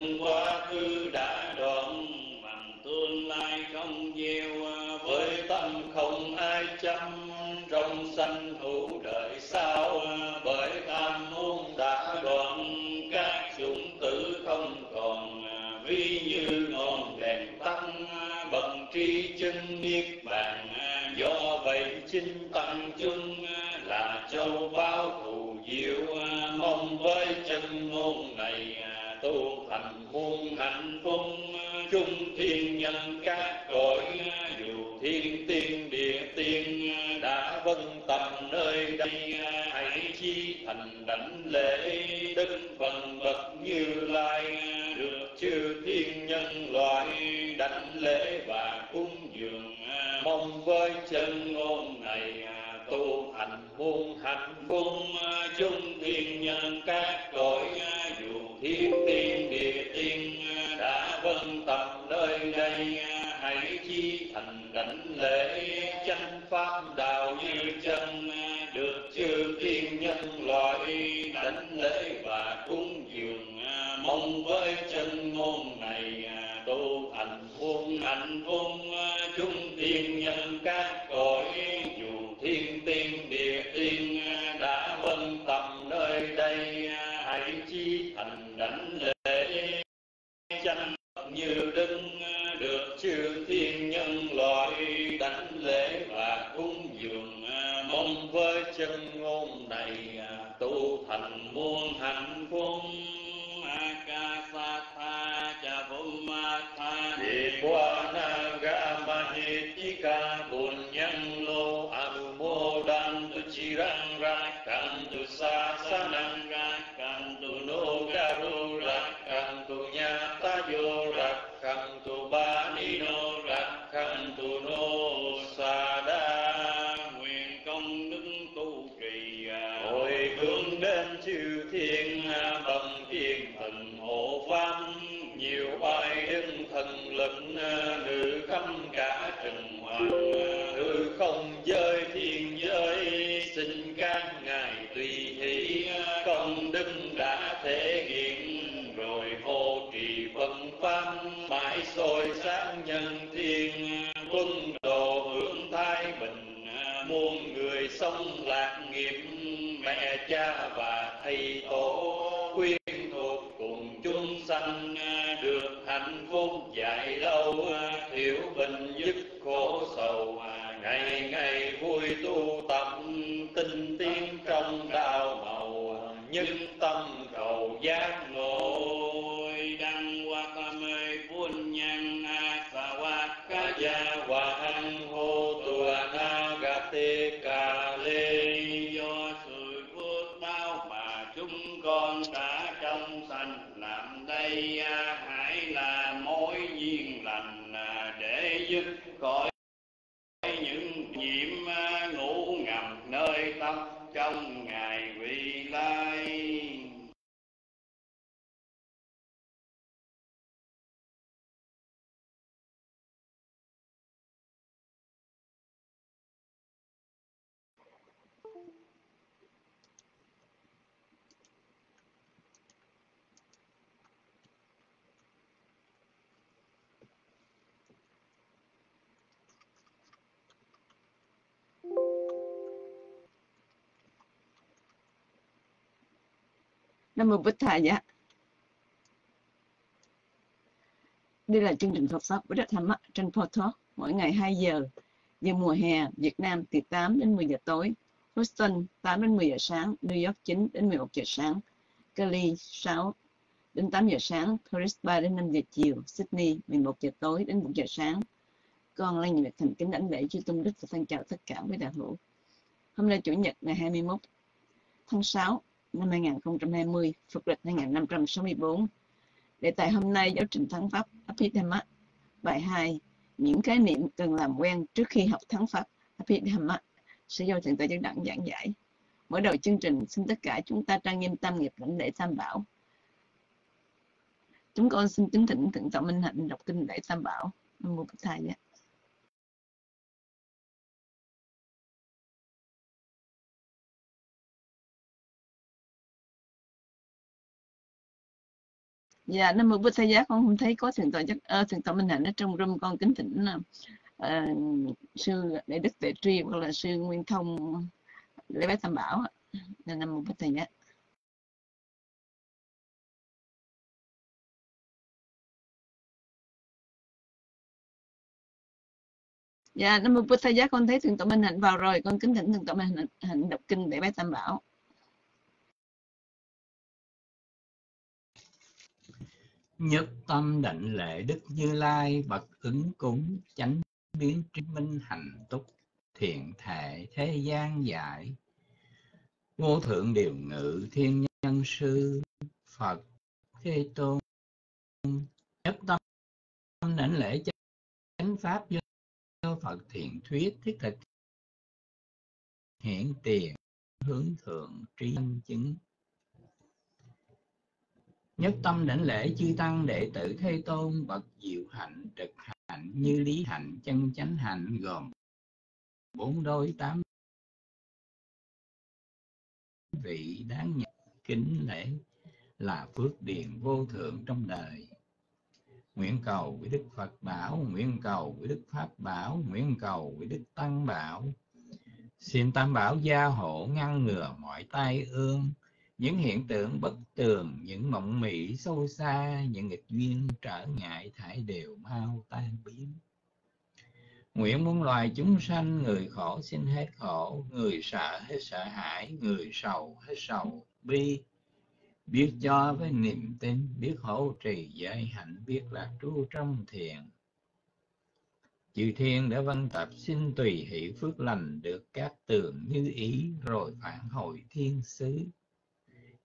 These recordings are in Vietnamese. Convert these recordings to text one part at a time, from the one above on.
Qua khứ đã Nam Mô Bích Thà dạ Đây là chương trình Phật Pháp với Đức Thăm trên Podcast mỗi ngày 2 giờ giờ mùa hè Việt Nam từ 8 đến 10 giờ tối, Houston 8 đến 10 giờ sáng, New York 9 đến 11 giờ sáng, Cali 6 đến 8 giờ sáng, Paris 3 đến 5 giờ chiều, Sydney 11 giờ tối đến 1 giờ sáng. Con Lan Nhật thành kính đánh lễ chư tôn đức và thân chào tất cả quý đạo hữu. Hôm nay chủ nhật ngày 21 tháng 6 năm 2020, phục lịch 2564. Đề tài hôm nay giáo trình thắng pháp Abhidhamma, bài 2, những khái niệm cần làm quen trước khi học thắng pháp Abhidhamma sẽ do Thượng tọa Chân Đẳng giảng giải. Mở đầu chương trình, xin tất cả chúng ta trang nghiêm tam nghiệp lãnh đệ tam bảo. Chúng con xin kính thỉnh Thượng tọa Minh Hạnh đọc kinh lễ tam bảo. Mô Bích Thầy. Dạ nam mô bút thầy giá con không thấy có thượng tọa chắc ờ, uh, thượng tọa minh hạnh ở trong room con kính thỉnh uh, sư đại đức tuệ tri hoặc là sư nguyên thông lễ bái tam bảo nên nam mô bút thầy giá Dạ, Nam Mô Bụt Thầy Giá, con thấy Thượng tọa Minh Hạnh vào rồi, con kính thỉnh Thượng tọa Minh Hạnh, hạnh đọc kinh để bái Tam Bảo. Nhất tâm định lệ đức như lai, bậc ứng cúng, chánh biến trí minh hạnh túc, thiện thệ thế gian giải. Vô thượng điều ngự, thiên nhân sư, phật thế tôn. Nhất tâm định lễ chánh pháp do phật thiện thuyết, thiết thực hiển tiền, hướng thượng trí chứng nhất tâm đảnh lễ chư tăng đệ tử thế tôn, bậc diệu hạnh, trực hạnh, như lý hạnh, chân chánh hạnh, gồm bốn đôi tám vị đáng nhận kính lễ là phước điền vô thượng trong đời. Nguyện cầu với đức phật bảo, nguyện cầu với đức pháp bảo, nguyện cầu với đức tăng bảo. Xin tam bảo gia hộ ngăn ngừa mọi tai ương những hiện tượng bất tường, những mộng mị sâu xa, những nghịch duyên trở ngại thải đều mau tan biến. Nguyện muôn loài chúng sanh, người khổ xin hết khổ, người sợ hết sợ hãi, người sầu hết sầu bi. Biết cho với niềm tin, biết hỗ trì giới hạnh, biết lạc trú trong thiền. Chư thiên đã văn tập xin tùy hỷ phước lành được các tường như ý, rồi phản hồi thiên sứ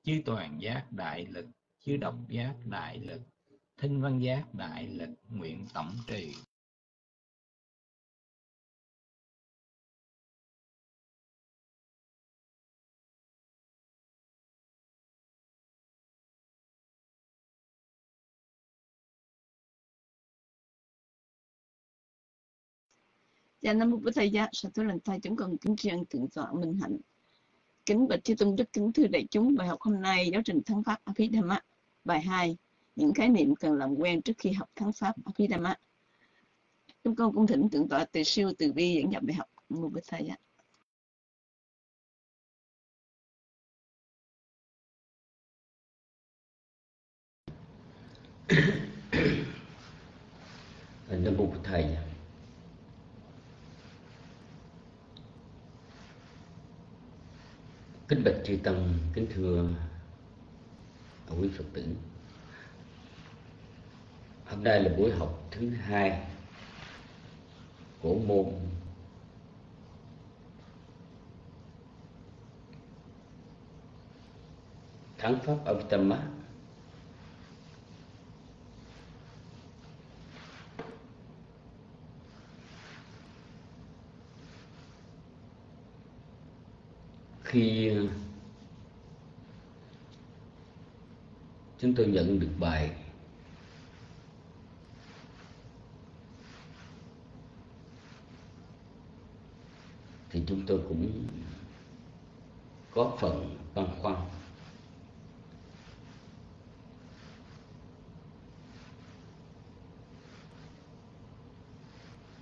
chư toàn giác đại lực chư độc giác đại lực thinh văn giác đại lực nguyện tổng trì Dạ Nam Mô Bụt Thầy Giá, sa thú lành Thầy chúng con kính tri ân thượng tọa Minh Hạnh. Kính bạch chư tôn đức kính thưa đại chúng, bài học hôm nay giáo trình thắng pháp Abhidhamma, bài 2, những khái niệm cần làm quen trước khi học thắng pháp Abhidhamma. Chúng con cũng thỉnh thượng tọa từ siêu từ bi dẫn dạy bài học Nam Mô Thầy Giá. Nam Mô Bụt Thầy Kính bạch chư tăng, kính thưa quý Phật tử. Hôm nay là buổi học thứ hai của môn Thắng Pháp Abhidhamma khi, chúng tôi nhận được bài thì chúng tôi cũng có phần băn khoăn.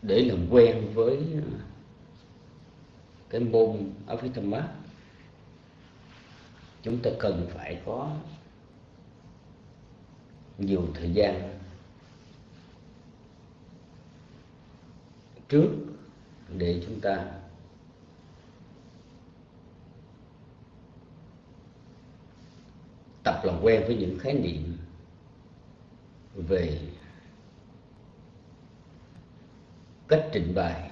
Để làm quen với cái môn Abhidhamma chúng ta cần phải có nhiều thời gian trước để chúng ta tập làm quen với những khái niệm về cách trình bày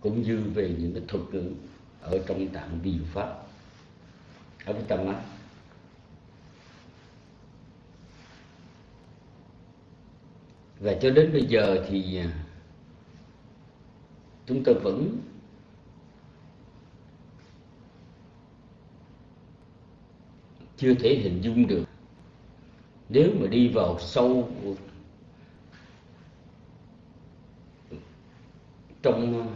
cũng như về những cái thuật ngữ ở trong tạng vi pháp ở cái tâm mắt và cho đến bây giờ thì à, chúng tôi vẫn chưa thể hình dung được. Nếu mà đi vào sâu trong à,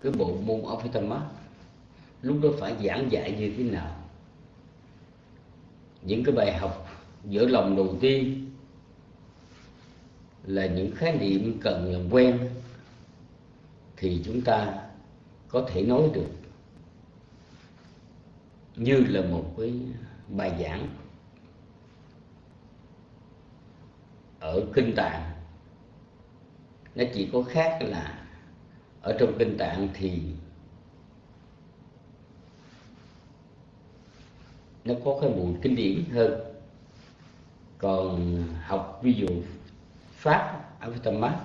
cái bộ môn Ophthalmology lúc đó phải giảng dạy như thế nào? Những cái bài học giữa lòng đầu tiên là những khái niệm cần làm quen thì chúng ta có thể nói được như là một cái bài giảng ở kinh tạng. Nó chỉ có khác là ở trong kinh tạng thì nó có cái mùi kinh điển hơn. Còn học ví dụ pháp Avitama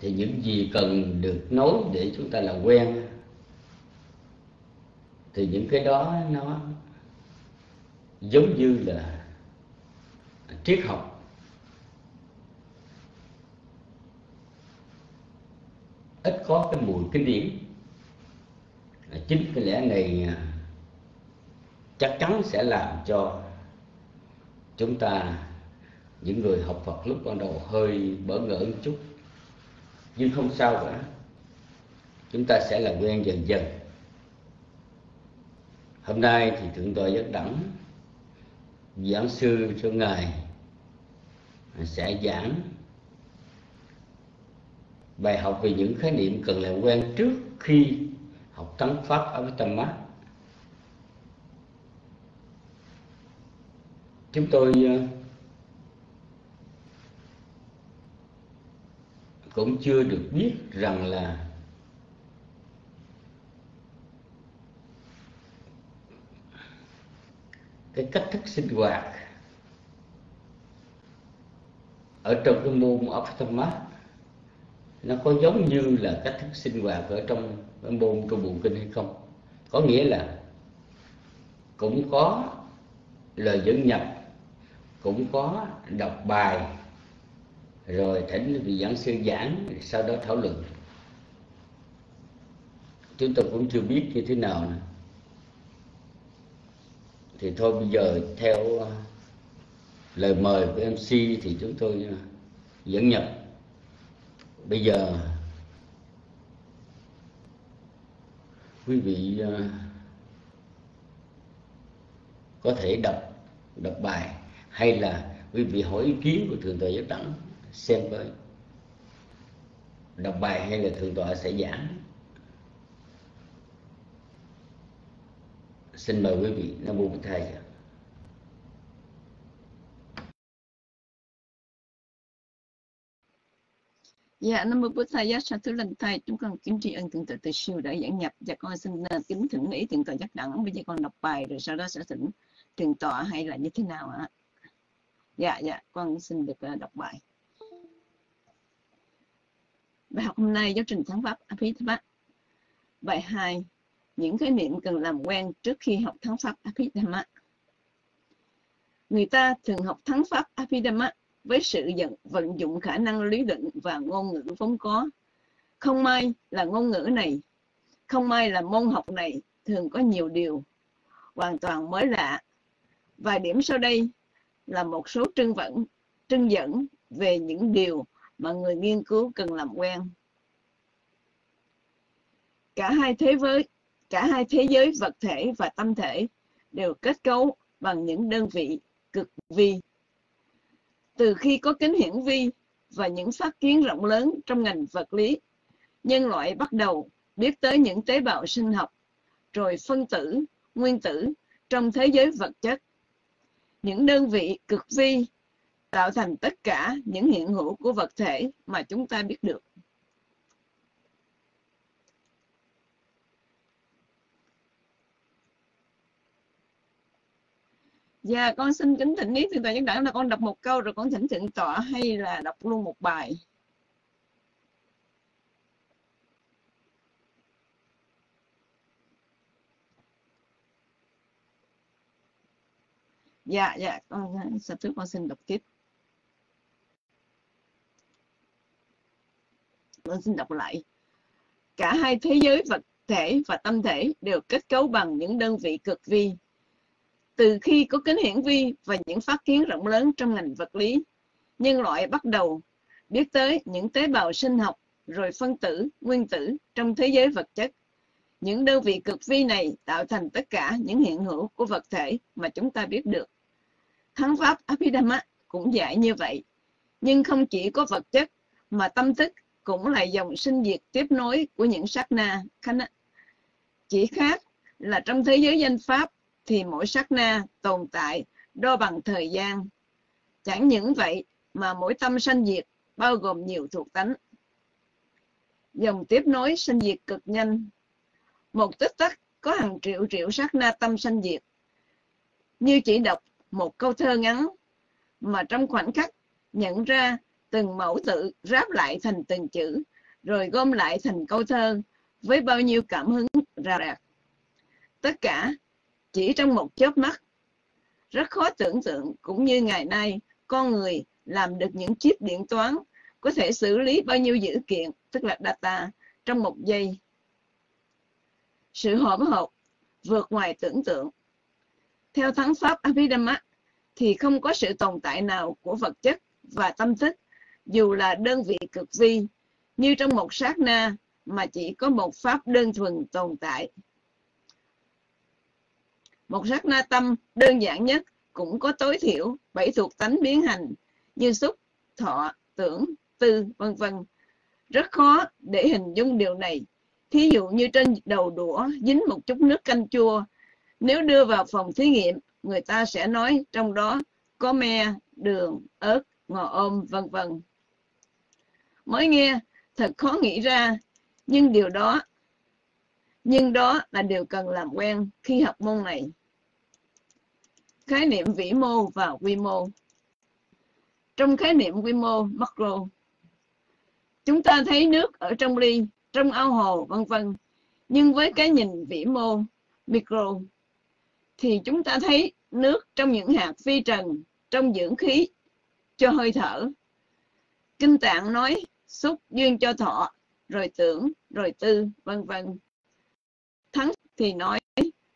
thì những gì cần được nói để chúng ta làm quen, thì những cái đó nó giống như là triết học. Ít có cái mùi kinh điển. Chính cái lẽ này à, chắc chắn sẽ làm cho chúng ta, những người học Phật lúc ban đầu hơi bỡ ngỡ một chút. Nhưng không sao cả. Chúng ta sẽ làm quen dần dần. Hôm nay thì thượng tọa giác đẳng, giảng sư cho ngài, sẽ giảng bài học về những khái niệm cần làm quen trước khi học tấn pháp ở với tâm mắt chúng tôi ờ, cũng chưa được biết rằng là cái cách thức sinh hoạt ở trong cái môn Ophthalmology nó có giống như là cách thức sinh hoạt ở trong cái môn trong bộ kinh hay không? Có nghĩa là cũng có lời dẫn nhập cũng có đọc bài, rồi thỉnh vị giảng sư giảng, sau đó thảo luận. Chúng tôi cũng chưa biết như thế nào nữa. Thì thôi, bây giờ theo ờ, lời mời của mc thì chúng tôi ờ, dẫn nhập. Bây giờ, quý vị ờ, có thể đọc đọc bài hay là quý vị hỏi ý kiến của thượng tọa giác đẳng xem coi đọc bài hay là thượng tọa sẽ giảng xin mời quý vị nam mô bổn thầy Dạ, Nam Mô Bổn Thầy Giác Sa Thứ Lành Thầy, chúng con kính tri ân thượng tọa từ siêu đã dẫn nhập và con xin à, kính thỉnh ý thượng tọa giác đẳng. Bây giờ con đọc bài rồi sau đó sẽ thỉnh thượng tọa hay là như thế nào ạ? Dạ, dạ, con xin được ờ, đọc bài. Bài học hôm nay giáo trình thắng pháp Abhidhamma. Bài 2. Những khái niệm cần làm quen trước khi học thắng pháp Abhidhamma. Người ta thường học thắng pháp Abhidhamma với sự vận, vận dụng khả năng lý luận và ngôn ngữ vốn có. Không may là ngôn ngữ này, không may là môn học này thường có nhiều điều hoàn toàn mới lạ. Vài điểm sau đây là một số trưng vẫn trưng dẫn về những điều mà người nghiên cứu cần làm quen. Cả hai thế giới, cả hai thế giới vật thể và tâm thể đều kết cấu bằng những đơn vị cực vi. Từ khi có kính hiển vi và những phát kiến rộng lớn trong ngành vật lý, nhân loại bắt đầu biết tới những tế bào sinh học, rồi phân tử, nguyên tử trong thế giới vật chất. Những đơn vị cực vi tạo thành tất cả những hiện hữu của vật thể mà chúng ta biết được. Dạ, con xin kính thỉnh ý thượng tọa nhất đẳng là con đọc một câu rồi con thỉnh thượng tọa hay là đọc luôn một bài. Dạ, dạ, con sắp trước con xin đọc tiếp. Con xin đọc lại. Cả hai thế giới vật thể và tâm thể đều kết cấu bằng những đơn vị cực vi. Từ khi có kính hiển vi và những phát kiến rộng lớn trong ngành vật lý, nhân loại bắt đầu biết tới những tế bào sinh học, rồi phân tử, nguyên tử trong thế giới vật chất. những đơn vị cực vi này tạo thành tất cả những hiện hữu của vật thể mà chúng ta biết được. Thắng pháp Abhidhamma cũng dạy như vậy. Nhưng không chỉ có vật chất, mà tâm thức cũng là dòng sinh diệt tiếp nối của những sát na. Chỉ khác là trong thế giới danh pháp thì mỗi sát na tồn tại đo bằng thời gian. Chẳng những vậy mà mỗi tâm sanh diệt bao gồm nhiều thuộc tánh. Dòng tiếp nối sanh diệt cực nhanh. Một tích tắc có hàng triệu triệu sát na tâm sanh diệt. Như chỉ đọc một câu thơ ngắn mà trong khoảnh khắc nhận ra từng mẫu tự ráp lại thành từng chữ rồi gom lại thành câu thơ với bao nhiêu cảm hứng rào rạc. Tất cả chỉ trong một chớp mắt. Rất khó tưởng tượng cũng như ngày nay con người làm được những chiếc điện toán có thể xử lý bao nhiêu dữ kiện, tức là data, trong một giây. Sự hỗn hợp vượt ngoài tưởng tượng. Theo thắng pháp Abhidhamma, thì không có sự tồn tại nào của vật chất và tâm thức, dù là đơn vị cực vi, như trong một sát na mà chỉ có một pháp đơn thuần tồn tại. Một sát na tâm đơn giản nhất cũng có tối thiểu bảy thuộc tánh biến hành như xúc, thọ, tưởng, tư, vân vân. Rất khó để hình dung điều này. Thí dụ như trên đầu đũa dính một chút nước canh chua, nếu đưa vào phòng thí nghiệm, người ta sẽ nói trong đó có me, đường, ớt, ngò ôm, vân vân. Mới nghe, thật khó nghĩ ra, nhưng điều đó nhưng đó là điều cần làm quen khi học môn này. Khái niệm vĩ mô và quy mô Trong khái niệm quy mô macro, chúng ta thấy nước ở trong ly, trong ao hồ, vân vân. Nhưng với cái nhìn vĩ mô micro, thì chúng ta thấy nước trong những hạt phi trần, trong dưỡng khí cho hơi thở. Kinh tạng nói xúc duyên cho thọ, rồi tưởng, rồi tư, vân vân. Thắng thì nói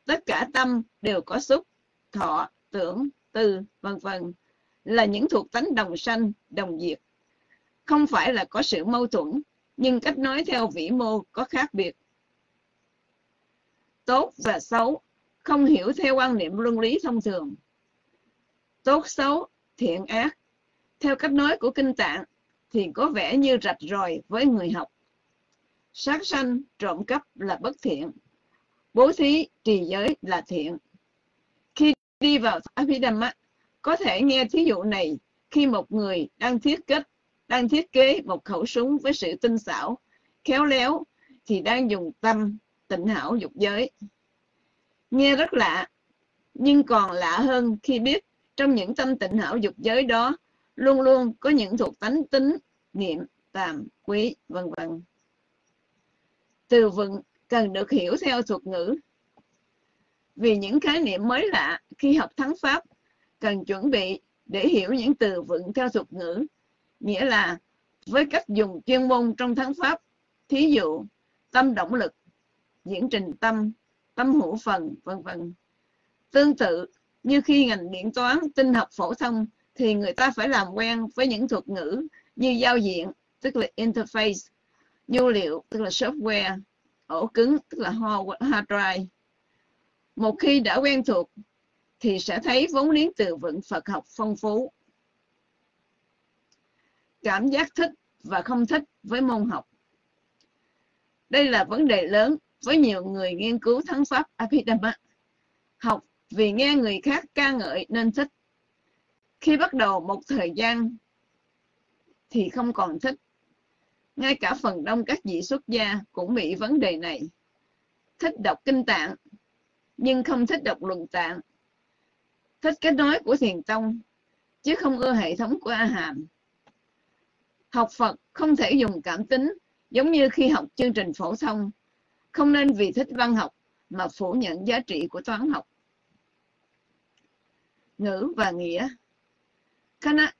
tất cả tâm đều có xúc, thọ, tưởng, tư, vân vân là những thuộc tánh đồng sanh, đồng diệt. Không phải là có sự mâu thuẫn, nhưng cách nói theo vĩ mô có khác biệt. Tốt và xấu không hiểu theo quan niệm luân lý thông thường. Tốt xấu, thiện ác, theo cách nói của kinh tạng thì có vẻ như rạch ròi với người học. Sát sanh, trộm cắp là bất thiện. Bố thí, trì giới là thiện. Khi đi vào Abhidhamma, có thể nghe thí dụ này khi một người đang thiết kết, đang thiết kế một khẩu súng với sự tinh xảo, khéo léo, thì đang dùng tâm tịnh hảo dục giới. Nghe rất lạ, nhưng còn lạ hơn khi biết trong những tâm tịnh hảo dục giới đó luôn luôn có những thuộc tánh tính, niệm, tàm, quý, vân vân. Từ vựng cần được hiểu theo thuật ngữ. Vì những khái niệm mới lạ khi học thắng Pháp cần chuẩn bị để hiểu những từ vựng theo thuật ngữ, nghĩa là với cách dùng chuyên môn trong thắng Pháp, thí dụ tâm động lực, diễn trình tâm, tâm hữu phần, vân vân. Tương tự như khi ngành điện toán, tinh học phổ thông thì người ta phải làm quen với những thuật ngữ như giao diện, tức là interface, nhu liệu, tức là software, ổ cứng, tức là hard drive. Một khi đã quen thuộc thì sẽ thấy vốn liếng từ vựng Phật học phong phú. Cảm giác thích và không thích với môn học. Đây là vấn đề lớn với nhiều người nghiên cứu thắng pháp Abhidhamma. Học vì nghe người khác ca ngợi nên thích. Khi bắt đầu một thời gian thì không còn thích. Ngay cả phần đông các vị xuất gia cũng bị vấn đề này. Thích đọc kinh tạng, nhưng không thích đọc luận tạng. Thích cách nói của thiền tông, chứ không ưa hệ thống của A Hàm. Học Phật không thể dùng cảm tính giống như khi học chương trình phổ thông không nên vì thích văn học mà phủ nhận giá trị của toán học. Ngữ và nghĩa Kana,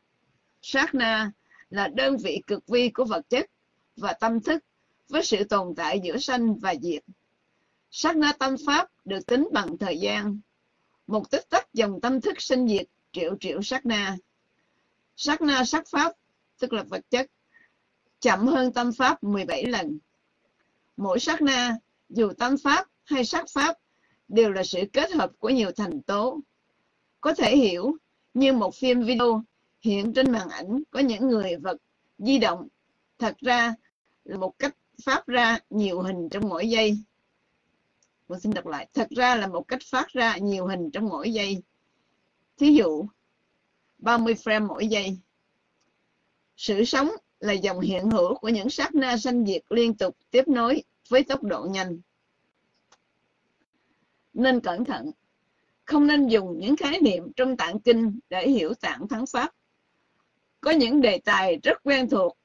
Sakna là đơn vị cực vi của vật chất và tâm thức với sự tồn tại giữa sanh và diệt. Sakna tâm pháp được tính bằng thời gian. Một tích tắc dòng tâm thức sinh diệt triệu triệu Sakna. Sakna sắc pháp, tức là vật chất, chậm hơn tâm pháp 17 lần. Mỗi sát na dù tâm pháp hay sắc pháp đều là sự kết hợp của nhiều thành tố. Có thể hiểu như một phim video hiện trên màn ảnh có những người vật di động. Thật ra là một cách phát ra nhiều hình trong mỗi giây. Mình xin đọc lại. Thật ra là một cách phát ra nhiều hình trong mỗi giây. Thí dụ 30 frame mỗi giây. Sự sống là dòng hiện hữu của những sát na sanh diệt liên tục tiếp nối với tốc độ nhanh. Nên cẩn thận, không nên dùng những khái niệm trong tạng kinh để hiểu tạng thắng pháp. Có những đề tài rất quen thuộc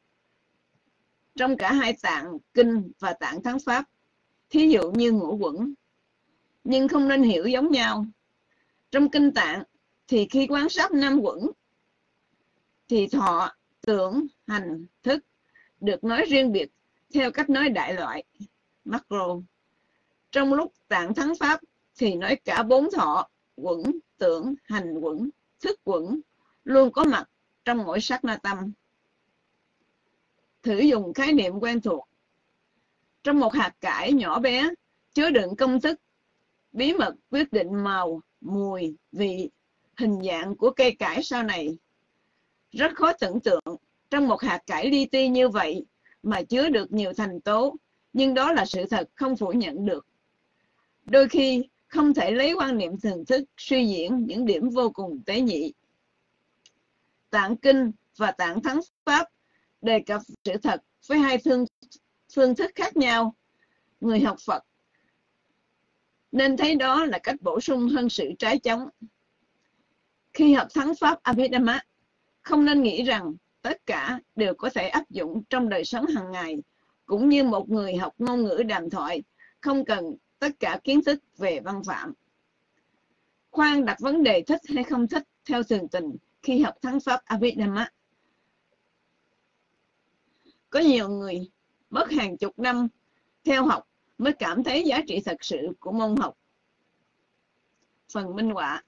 trong cả hai tạng kinh và tạng thắng pháp, thí dụ như ngũ quẩn. Nhưng không nên hiểu giống nhau. Trong kinh tạng thì khi quán sát năm quẩn, thì thọ, tưởng, hành, thức được nói riêng biệt theo cách nói đại loại. Macron. trong lúc tạng thắng pháp thì nói cả bốn thọ, quẩn, tưởng, hành quẩn, thức quẩn, luôn có mặt trong mỗi sắc na tâm. Thử dùng khái niệm quen thuộc. Trong một hạt cải nhỏ bé, chứa đựng công thức, bí mật quyết định màu, mùi, vị, hình dạng của cây cải sau này. Rất khó tưởng tượng, trong một hạt cải li ti như vậy mà chứa được nhiều thành tố nhưng đó là sự thật không phủ nhận được. Đôi khi không thể lấy quan niệm thường thức suy diễn những điểm vô cùng tế nhị. Tạng kinh và tạng thắng pháp đề cập sự thật với hai phương, phương thức khác nhau người học phật. Nên thấy đó là cách bổ sung hơn sự trái chống khi học thắng pháp Abhidhamma không nên nghĩ rằng tất cả đều có thể áp dụng trong đời sống hàng ngày cũng như một người học ngôn ngữ đàm thoại, không cần tất cả kiến thức về văn phạm. Khoan đặt vấn đề thích hay không thích theo thường tình khi học thắng pháp Abhidhamma. Có nhiều người mất hàng chục năm theo học mới cảm thấy giá trị thật sự của môn học. Phần minh họa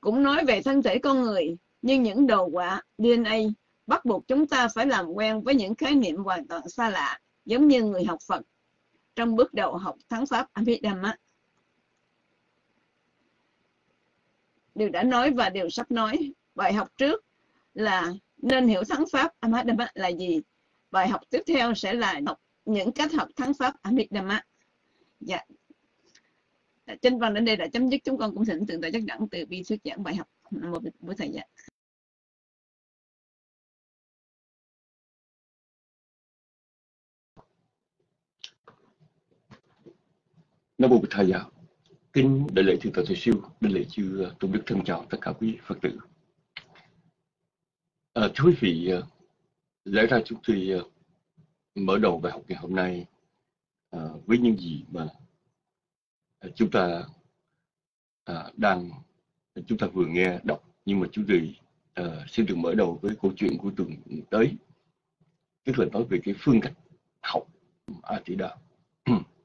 cũng nói về thân thể con người nhưng những đồ họa DNA bắt buộc chúng ta phải làm quen với những khái niệm hoàn toàn xa lạ, giống như người học Phật trong bước đầu học thắng pháp Abhidhamma. Điều đã nói và điều sắp nói. Bài học trước là nên hiểu thắng pháp Abhidhamma là gì. Bài học tiếp theo sẽ là học những cách học thắng pháp Abhidhamma. Dạ. Trên Văn đến đây đã chấm dứt, chúng con cũng thỉnh tượng tại chắc đẳng từ bi thuyết giảng bài học một buổi thầy dạ. Nam mô Bụt Thầy giáo. Kính đại lễ thượng tọa thầy siêu, đại lễ chư tôn đức thân chào tất cả quý Phật tử. À, thưa quý vị, à, lẽ ra chúng tôi à, mở đầu bài học ngày hôm nay à, với những gì mà chúng ta đang chúng ta vừa nghe đọc nhưng mà chúng tôi xin được mở đầu với câu chuyện của tuần tới tức là nói về cái phương cách học A Tỷ Đà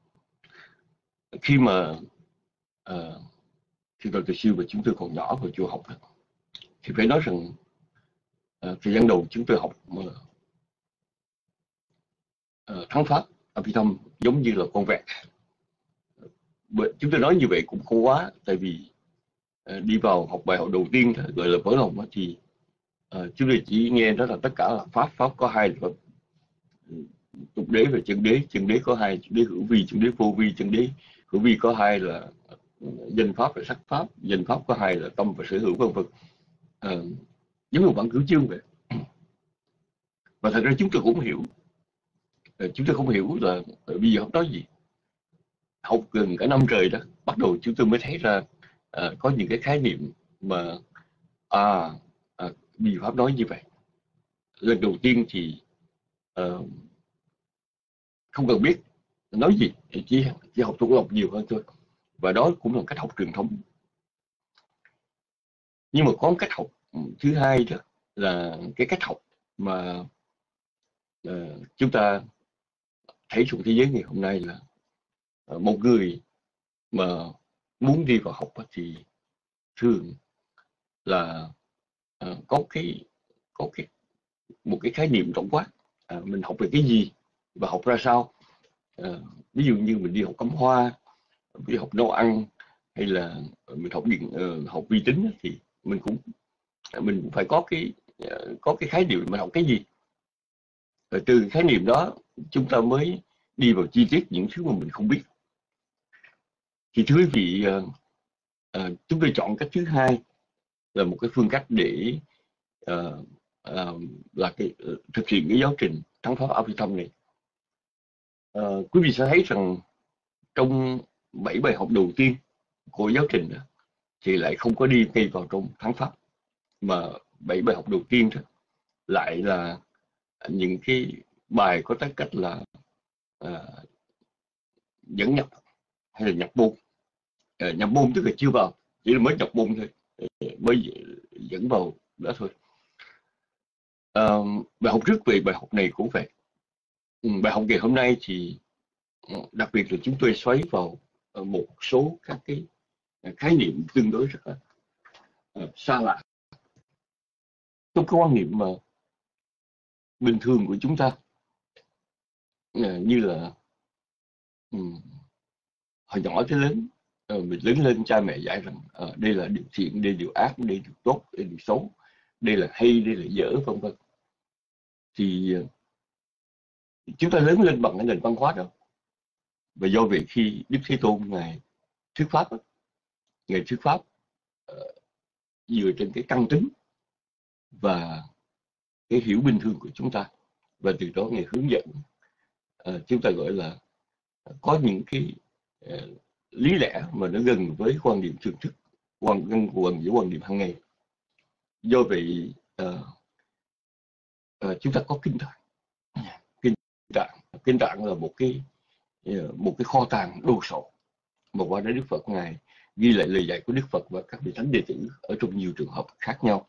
khi mà uh, khi tôi từ siêu và chúng tôi còn nhỏ và chưa học thì phải nói rằng uh, thời gian đầu chúng tôi học mà uh, thắng pháp Abhidham giống như là con vẹt. Chúng tôi nói như vậy cũng không quá tại vì uh, đi vào học bài học đầu tiên gọi là vỡ lòng thì uh, chúng tôi chỉ nghe đó là tất cả là pháp pháp có hai là ừ, tục đế và chân đế chân đế có hai chân đế hữu vi chân đế vô vi chân đế hữu vi có hai là danh pháp và sắc pháp. Danh pháp có hai là tâm và sở hữu vân vân. À, giống như bản cửu chương vậy. Và thật ra chúng tôi cũng hiểu. Ờ, chúng tôi không hiểu là bây giờ học nói gì. Học gần cả năm trời đó bắt đầu chúng tôi mới thấy ra à, có những cái khái niệm mà à, à vì pháp nói như vậy. Lần đầu tiên thì uh, không cần biết nói gì thì chỉ chỉ học thuộc lòng nhiều hơn thôi. Và đó cũng là cách học truyền thống. Nhưng mà có một cách học thứ hai đó là cái cách học mà uh, chúng ta thấy trong thế giới ngày hôm nay là uh, một người mà muốn đi vào học thì thường là uh, có cái có cái một cái khái niệm tổng quát uh, à, mình học về cái gì và học ra sao? Ờ, ví dụ như mình đi học cắm hoa đi học nấu ăn hay là mình học điện uh, học vi tính thì mình cũng mình cũng phải có cái ờ, có cái khái niệm mình học cái gì. Rồi từ khái niệm đó chúng ta mới đi vào chi tiết những thứ mà mình không biết. Thì thưa quý vị uh, uh, chúng tôi chọn cách thứ hai là một cái phương cách để uh, uh, là cái uh, thực hiện cái giáo trình thắng pháp Avitam này uh, quý vị sẽ thấy rằng trong bảy bài học đầu tiên của giáo trình đó, thì lại không có đi ngay vào trong thắng pháp. Mà bảy bài học đầu tiên đó lại là những cái bài có tính cách là uh, dẫn nhập hay là nhập môn. Uh, nhập môn tức là chưa vào chỉ là mới nhập môn thôi mới dẫn vào đó thôi. Uh, bài học trước về bài học này cũng vậy. Ừ, bài học ngày hôm nay thì ừ, đặc biệt là chúng tôi xoáy vào ờ, một số các cái ờ, khái niệm tương đối rất là ờ, xa lạ. Trong cái quan niệm mà bình thường của chúng ta như là ừ, hồi nhỏ tới lớn mình lớn lên cha mẹ dạy rằng đây là điều thiện, đây là điều ác, đây là điều tốt, đây là điều xấu, đây là hay, đây là dở, vân vân. Thì chúng ta lớn lên bằng cái nền văn hóa đó. Và do vậy khi đức thế tôn ngài thuyết pháp đó, ngài thuyết pháp uh, dựa trên cái căn tính và cái hiểu bình thường của chúng ta và từ đó ngài hướng dẫn uh, chúng ta gọi là có những cái uh, lý lẽ mà nó gần với quan điểm thường thức quan gần gần với quan điểm hàng ngày. Do vậy uh, uh, chúng ta có kinh tạng tạng kinh tạng là một cái ờ, một cái kho tàng đồ sộ. Mà qua đó Đức Phật ngài ghi lại lời dạy của Đức Phật và các vị thánh đệ tử ở trong nhiều trường hợp khác nhau.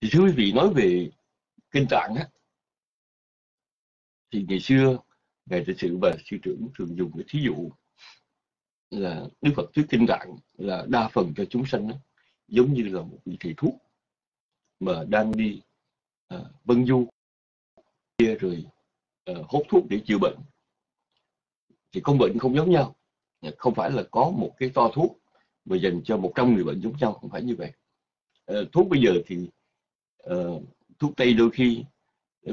Thì thưa quý vị nói về kinh tạng á thì ngày xưa ngài tự sự và sư trưởng thường dùng cái thí dụ là Đức Phật thuyết kinh tạng là đa phần cho chúng sanh đó, giống như là một vị thầy thuốc mà đang đi à, vân du kia rồi uh, hút thuốc để chữa bệnh thì con bệnh không giống nhau. Không phải là có một cái to thuốc mà dành cho 100 người bệnh giống nhau không phải như vậy. Uh, thuốc bây giờ thì uh, thuốc tây đôi khi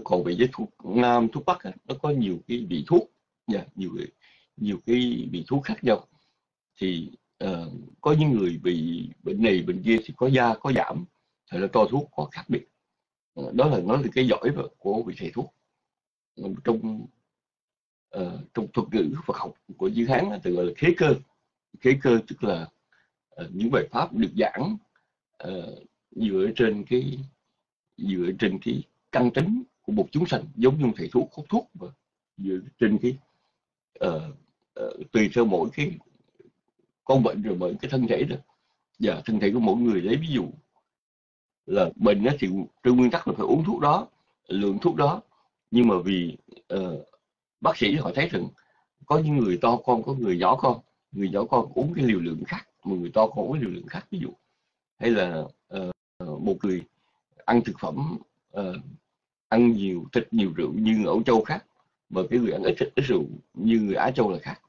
còn về với thuốc nam thuốc bắc nó có nhiều cái vị thuốc dạ, nhiều nhiều cái vị thuốc khác nhau. Thì uh, có những người bị bệnh này bệnh kia thì có da có giảm thì là to thuốc có khác biệt đó là nói về cái giỏi của vị thầy thuốc. Trong uh, trong thuật ngữ Phật học của Dư Hán thì gọi là khế cơ. Khế cơ tức là uh, những bài pháp được giảng uh, dựa trên cái dựa trên cái căn tính của một chúng sanh giống như thầy thuốc hút thuốc và dựa trên cái uh, uh, tùy theo mỗi cái con bệnh rồi mỗi cái thân thể đó. Và thân thể của mỗi người lấy ví dụ là bệnh nó thì trên nguyên tắc là phải uống thuốc đó lượng thuốc đó. Nhưng mà vì uh, bác sĩ họ thấy rằng có những người to con có người nhỏ con người nhỏ con uống cái liều lượng khác một người to con uống liều lượng khác ví dụ hay là uh, một người ăn thực phẩm uh, ăn nhiều thịt nhiều rượu như ở châu khác mà cái người ăn ít thịt ít rượu như người Á Châu là khác.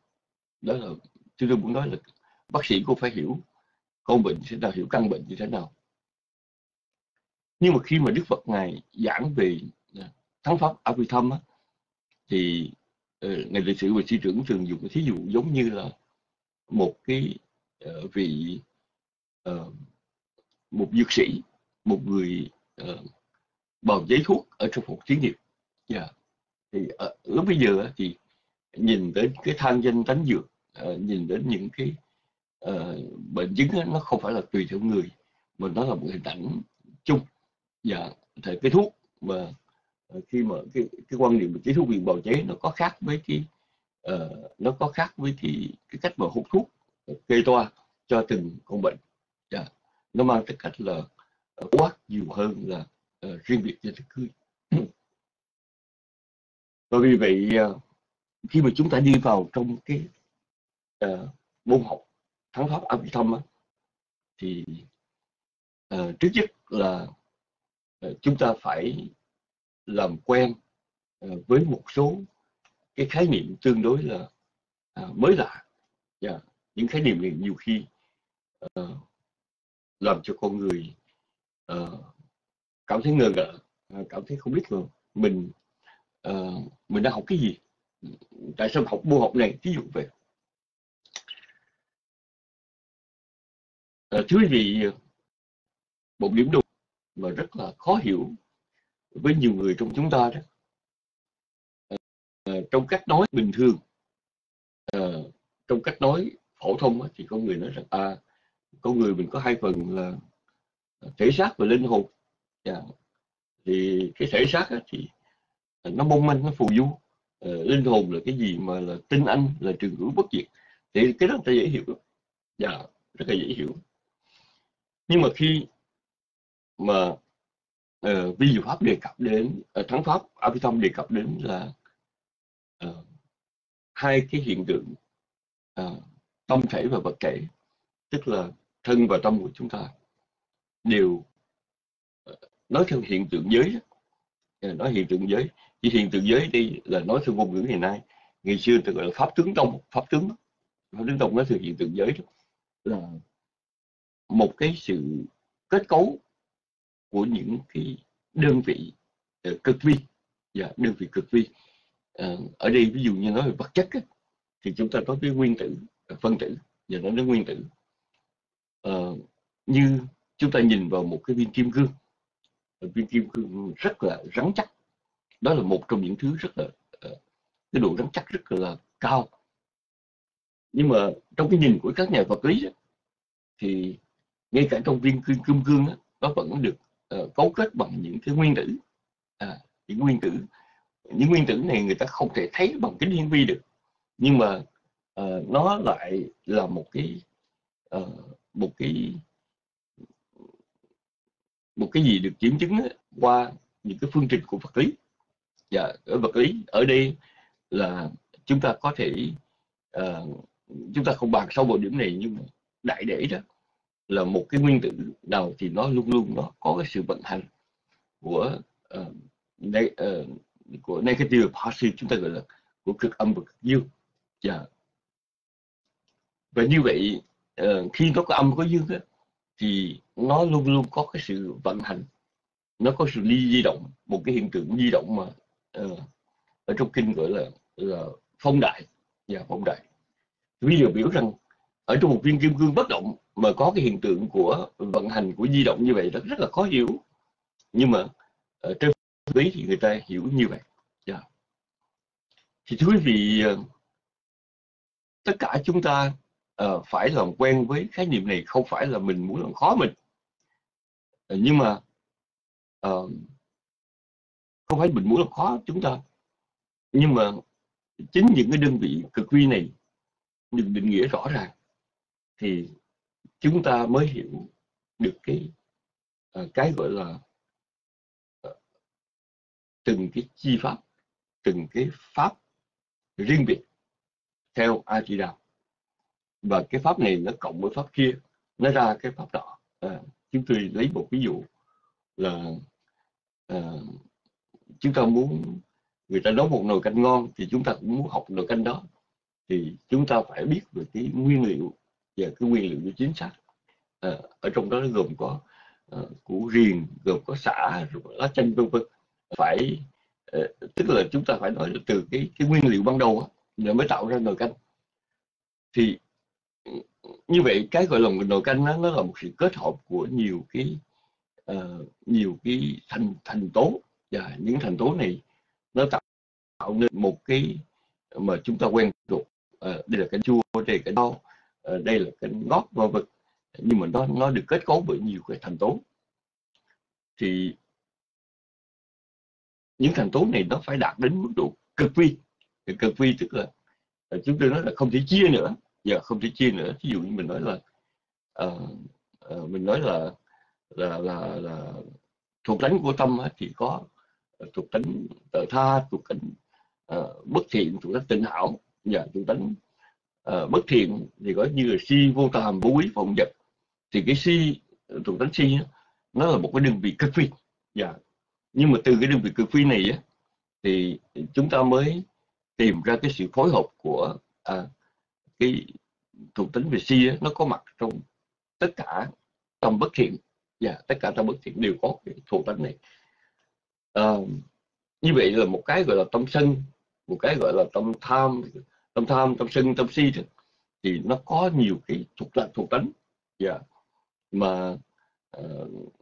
Đó là chúng tôi muốn nói là bác sĩ cũng phải hiểu con bệnh sẽ nào hiểu căn bệnh như thế nào nhưng mà khi mà Đức Phật ngài giảng về à, thắng pháp Abhidhamma thì ờ, ngài lịch sử và sư trưởng thường dùng thí dụ giống như là một cái uh, vị uh, một dược sĩ một người uh, bào giấy thuốc ở trong phòng thí nghiệm yeah. Thì uh, lúc bây giờ thì nhìn đến cái than danh tánh dược uh, nhìn đến những cái uh, bệnh chứng nó không phải là tùy theo người mà nó là một hình ảnh chung dạ thì cái thuốc mà ờ, khi mà cái, cái quan niệm về chế thuốc viện bào chế nó có khác với cái uh, nó có khác với cái, cái cách mà hút thuốc ờ, kê toa cho từng con bệnh. Dạ. nó mang cái cách là quá nhiều hơn là uh, riêng biệt cho thức cưới và vì vậy uh, khi mà chúng ta đi vào trong cái uh, môn học thắng pháp âm thâm á, thì uh, trước nhất là Ờ, chúng ta phải làm quen ờ, với một số cái khái niệm tương đối là à, mới lạ yeah. những khái niệm này nhiều khi ờ, làm cho con người cảm thấy ngờ ngợ cảm thấy không biết là mình mình đang học cái gì tại sao học môn học này ví dụ vậy thưa quý vị một điểm đầu mà rất là khó hiểu với nhiều người trong chúng ta đó. Ờ, trong cách nói bình thường ờ, trong cách nói phổ thông thì con người nói rằng à con người mình có hai phần là thể xác và linh hồn. Dạ. thì cái thể xác thì nó mong manh, nó phù du. Ờ, linh hồn là cái gì mà là tinh anh, là trường hữu bất diệt. Thì cái đó ta dễ hiểu. Dạ rất là dễ hiểu. Nhưng mà khi mà uh, vi diệu pháp đề cập đến uh, thắng pháp Abhitam đề cập đến là uh, hai cái hiện tượng uh, tâm thể và vật thể tức là thân và tâm của chúng ta đều uh, nói theo hiện tượng giới uh, nói hiện tượng giới. Chỉ hiện tượng giới đi là nói theo ngôn ngữ ngày nay. Ngày xưa tôi gọi là pháp tướng tông pháp tướng pháp tướng tông nói theo hiện tượng giới đó là một cái sự kết cấu của những cái đơn vị ờ, cực vi. Và đơn vị cực vi. Ờ, ở đây ví dụ như nói về vật chất á, thì chúng ta có cái nguyên tử ờ, phân tử. Và nói đến nguyên tử. Ờ, như chúng ta nhìn vào một cái viên kim cương. Viên kim cương rất là rắn chắc. Đó là một trong những thứ rất là cái độ rắn chắc rất là cao. Nhưng mà trong cái nhìn của các nhà vật lý thì ngay cả trong viên kim, cương nó vẫn được Ờ, cấu kết bằng những cái nguyên tử à, những nguyên tử. Những nguyên tử này người ta không thể thấy bằng kính hiển vi được nhưng mà uh, nó lại là một cái uh, một cái một cái gì được kiểm chứng qua những cái phương trình của vật lý. Và ở vật lý ở đây là chúng ta có thể uh, chúng ta không bàn sâu vào điểm này nhưng mà đại để đó là một cái nguyên tử nào thì nó luôn luôn nó có cái sự vận hành của ờ, uh, ne- uh, ờ, của negative positive chúng ta gọi là của cực âm và cực dương. Yeah. và như vậy uh, khi nó có âm có dương á, thì nó luôn luôn có cái sự vận hành. Nó có sự ly di động một cái hiện tượng di động mà uh, ở trong kinh gọi là là phong đại. Dạ, và phong đại. Ví dụ biểu rằng ở trong một viên kim cương bất động mà có cái hiện tượng của vận hành của di động như vậy rất rất là khó hiểu. Nhưng mà ở trên lý thì người ta hiểu như vậy. Yeah. thì thưa quý vị ờ, tất cả chúng ta uh, phải làm quen với khái niệm này không phải là mình muốn làm khó mình. Nhưng mà uh, không phải mình muốn làm khó chúng ta. Nhưng mà chính những cái đơn vị cực vi này được định nghĩa rõ ràng thì chúng ta mới hiểu được cái à, cái gọi là ờ, từng cái chi pháp từng cái pháp riêng biệt theo a di đà và cái pháp này nó cộng với pháp kia nó ra cái pháp đó à, chúng tôi lấy một ví dụ là à, chúng ta muốn người ta nấu một nồi canh ngon thì chúng ta cũng muốn học nồi canh đó. Thì chúng ta phải biết về cái nguyên liệu và cái nguyên liệu của chính sách à, ờ, ở trong đó nó gồm có uh, củ riềng gồm có xả lá chanh vân vân. Phải ờ, tức là chúng ta phải nói là từ cái cái nguyên liệu ban đầu để mới tạo ra nồi canh. Thì như vậy cái gọi là một nồi canh đó, nó là một sự kết hợp của nhiều cái uh, nhiều cái thành thành tố. Và những thành tố này nó tạo, tạo nên một cái mà chúng ta quen thuộc Ờ, đây là canh chua đây là canh đau Ờ, đây là cái ngót vô vực. Nhưng mà nó nó được kết cấu bởi nhiều cái thành tố. Thì những thành tố này nó phải đạt đến mức độ cực vi. Thì cực vi tức là ờ, chúng tôi nói là không thể chia nữa. Giờ không thể chia nữa. Ví dụ như mình nói là uh, uh, mình nói là là là, là thuộc tánh của tâm thì có thuộc tánh tờ tha thuộc tánh uh, bất thiện thuộc tánh tịnh hảo. Và thuộc tánh Ờ, bất thiện thì có như là si vô tàm vô quý vọng vật. Thì cái si thuộc tánh si nó là một cái đơn vị cực phi. Dạ. Nhưng mà từ cái đơn vị cực phi này á thì chúng ta mới tìm ra cái sự phối hợp của à, cái thuộc tính về si á, nó có mặt trong tất cả trong bất thiện. Và tất cả trong bất thiện đều có cái thuộc tính này. À, như vậy là một cái gọi là tâm sân một cái gọi là tâm tham tâm tham tâm sân tâm si thì, thì nó có nhiều cái thuộc thuộc tính yeah. Dạ. mà uh,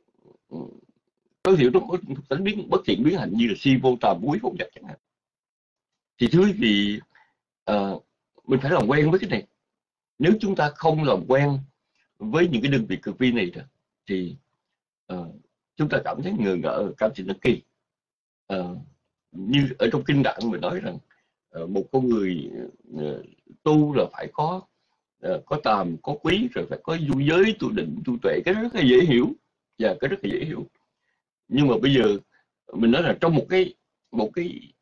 tối thiểu nó có thuộc tính biến bất thiện biến hành như là si vô tà muối vô dật chẳng hạn. Thì thứ gì uh, ờ, mình phải làm quen với cái này. Nếu chúng ta không làm quen với những cái đơn vị cực vi này thì uh, chúng ta cảm thấy ngờ ngỡ cảm thấy nó kỳ. Uh, như ở trong kinh đặng mình nói rằng Ờ, một con người ờ, tu là phải có ờ, có tàm có quý, rồi phải có du giới, tu định, tu tuệ, cái rất là dễ hiểu và cái rất là dễ hiểu. Nhưng mà bây giờ mình nói là trong một cái một cái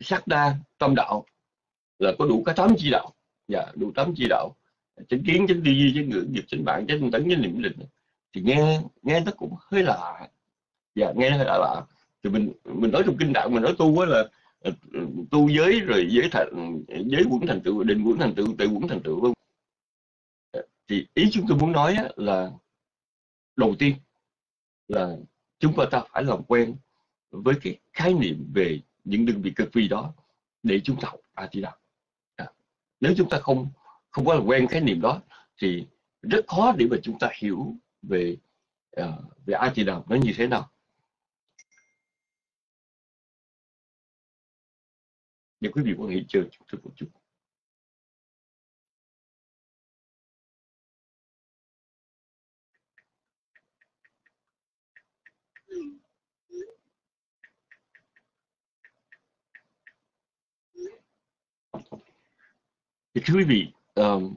sắc đa tâm đạo là có đủ cả tám chi đạo và đủ tám chi đạo, chánh kiến, chánh tư duy, chánh ngữ, nghiệp, chánh bản, chánh tấn chánh niệm định. Thì nghe nghe nó cũng hơi lạ và nghe nó hơi lạ lạ. Thì mình mình nói trong kinh đạo, mình nói tu á là Ờ, tu giới rồi giới thành giới quẩn thành tựu định quẩn thành tựu tự quẩn thành tựu vân ờ, thì ý chúng tôi muốn nói là đầu tiên là chúng ta phải làm quen với cái khái niệm về những đơn vị cực vi đó để chúng ta học a di đà dạ. nếu chúng ta không không có làm quen khái niệm đó thì rất khó để mà chúng ta hiểu về uh, về a di đà nó như thế nào. Để quý vị có nghĩ chờ chúng tôi một chút thì thưa quý vị um,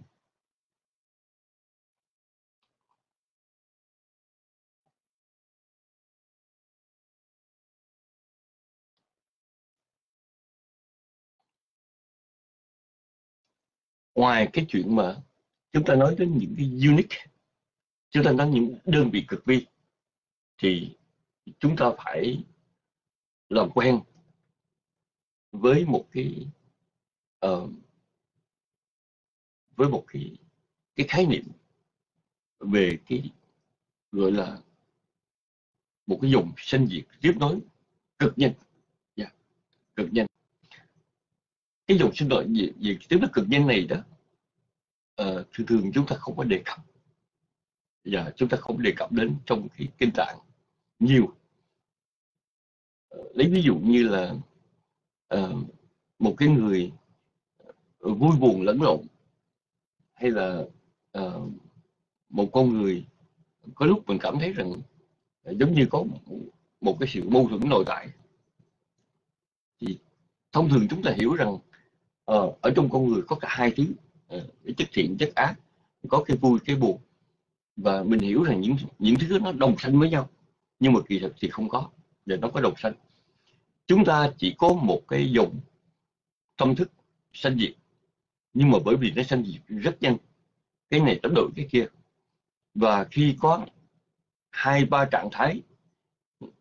ngoài cái chuyện mà chúng ta nói đến những cái unit chúng ta nói những đơn vị cực vi thì chúng ta phải làm quen với một cái uh, với một cái cái khái niệm về cái gọi là một cái dùng sinh diệt tiếp nối cực nhanh yeah. Cực nhanh cái dòng sinh lợi gì, gì tiếp nối cực nhân này đó uh, thường thường chúng ta không có đề cập. Và chúng ta không đề cập đến trong cái kinh tạng nhiều. Uh, lấy ví dụ như là uh, một cái người vui buồn lẫn lộn hay là uh, một con người có lúc mình cảm thấy rằng giống như có một, một cái sự mâu thuẫn nội tại. Thì thông thường chúng ta hiểu rằng ờ, ở trong con người có cả hai thứ. Ờ, cái chất thiện chất ác có cái vui cái buồn. Và mình hiểu rằng những những thứ nó đồng sanh với nhau nhưng mà kỳ thực thì không có để nó có đồng sanh. Chúng ta chỉ có một cái dòng tâm thức sanh diệt nhưng mà bởi vì nó sanh diệt rất nhanh. Cái này tấn đổi cái kia. Và khi có hai ba trạng thái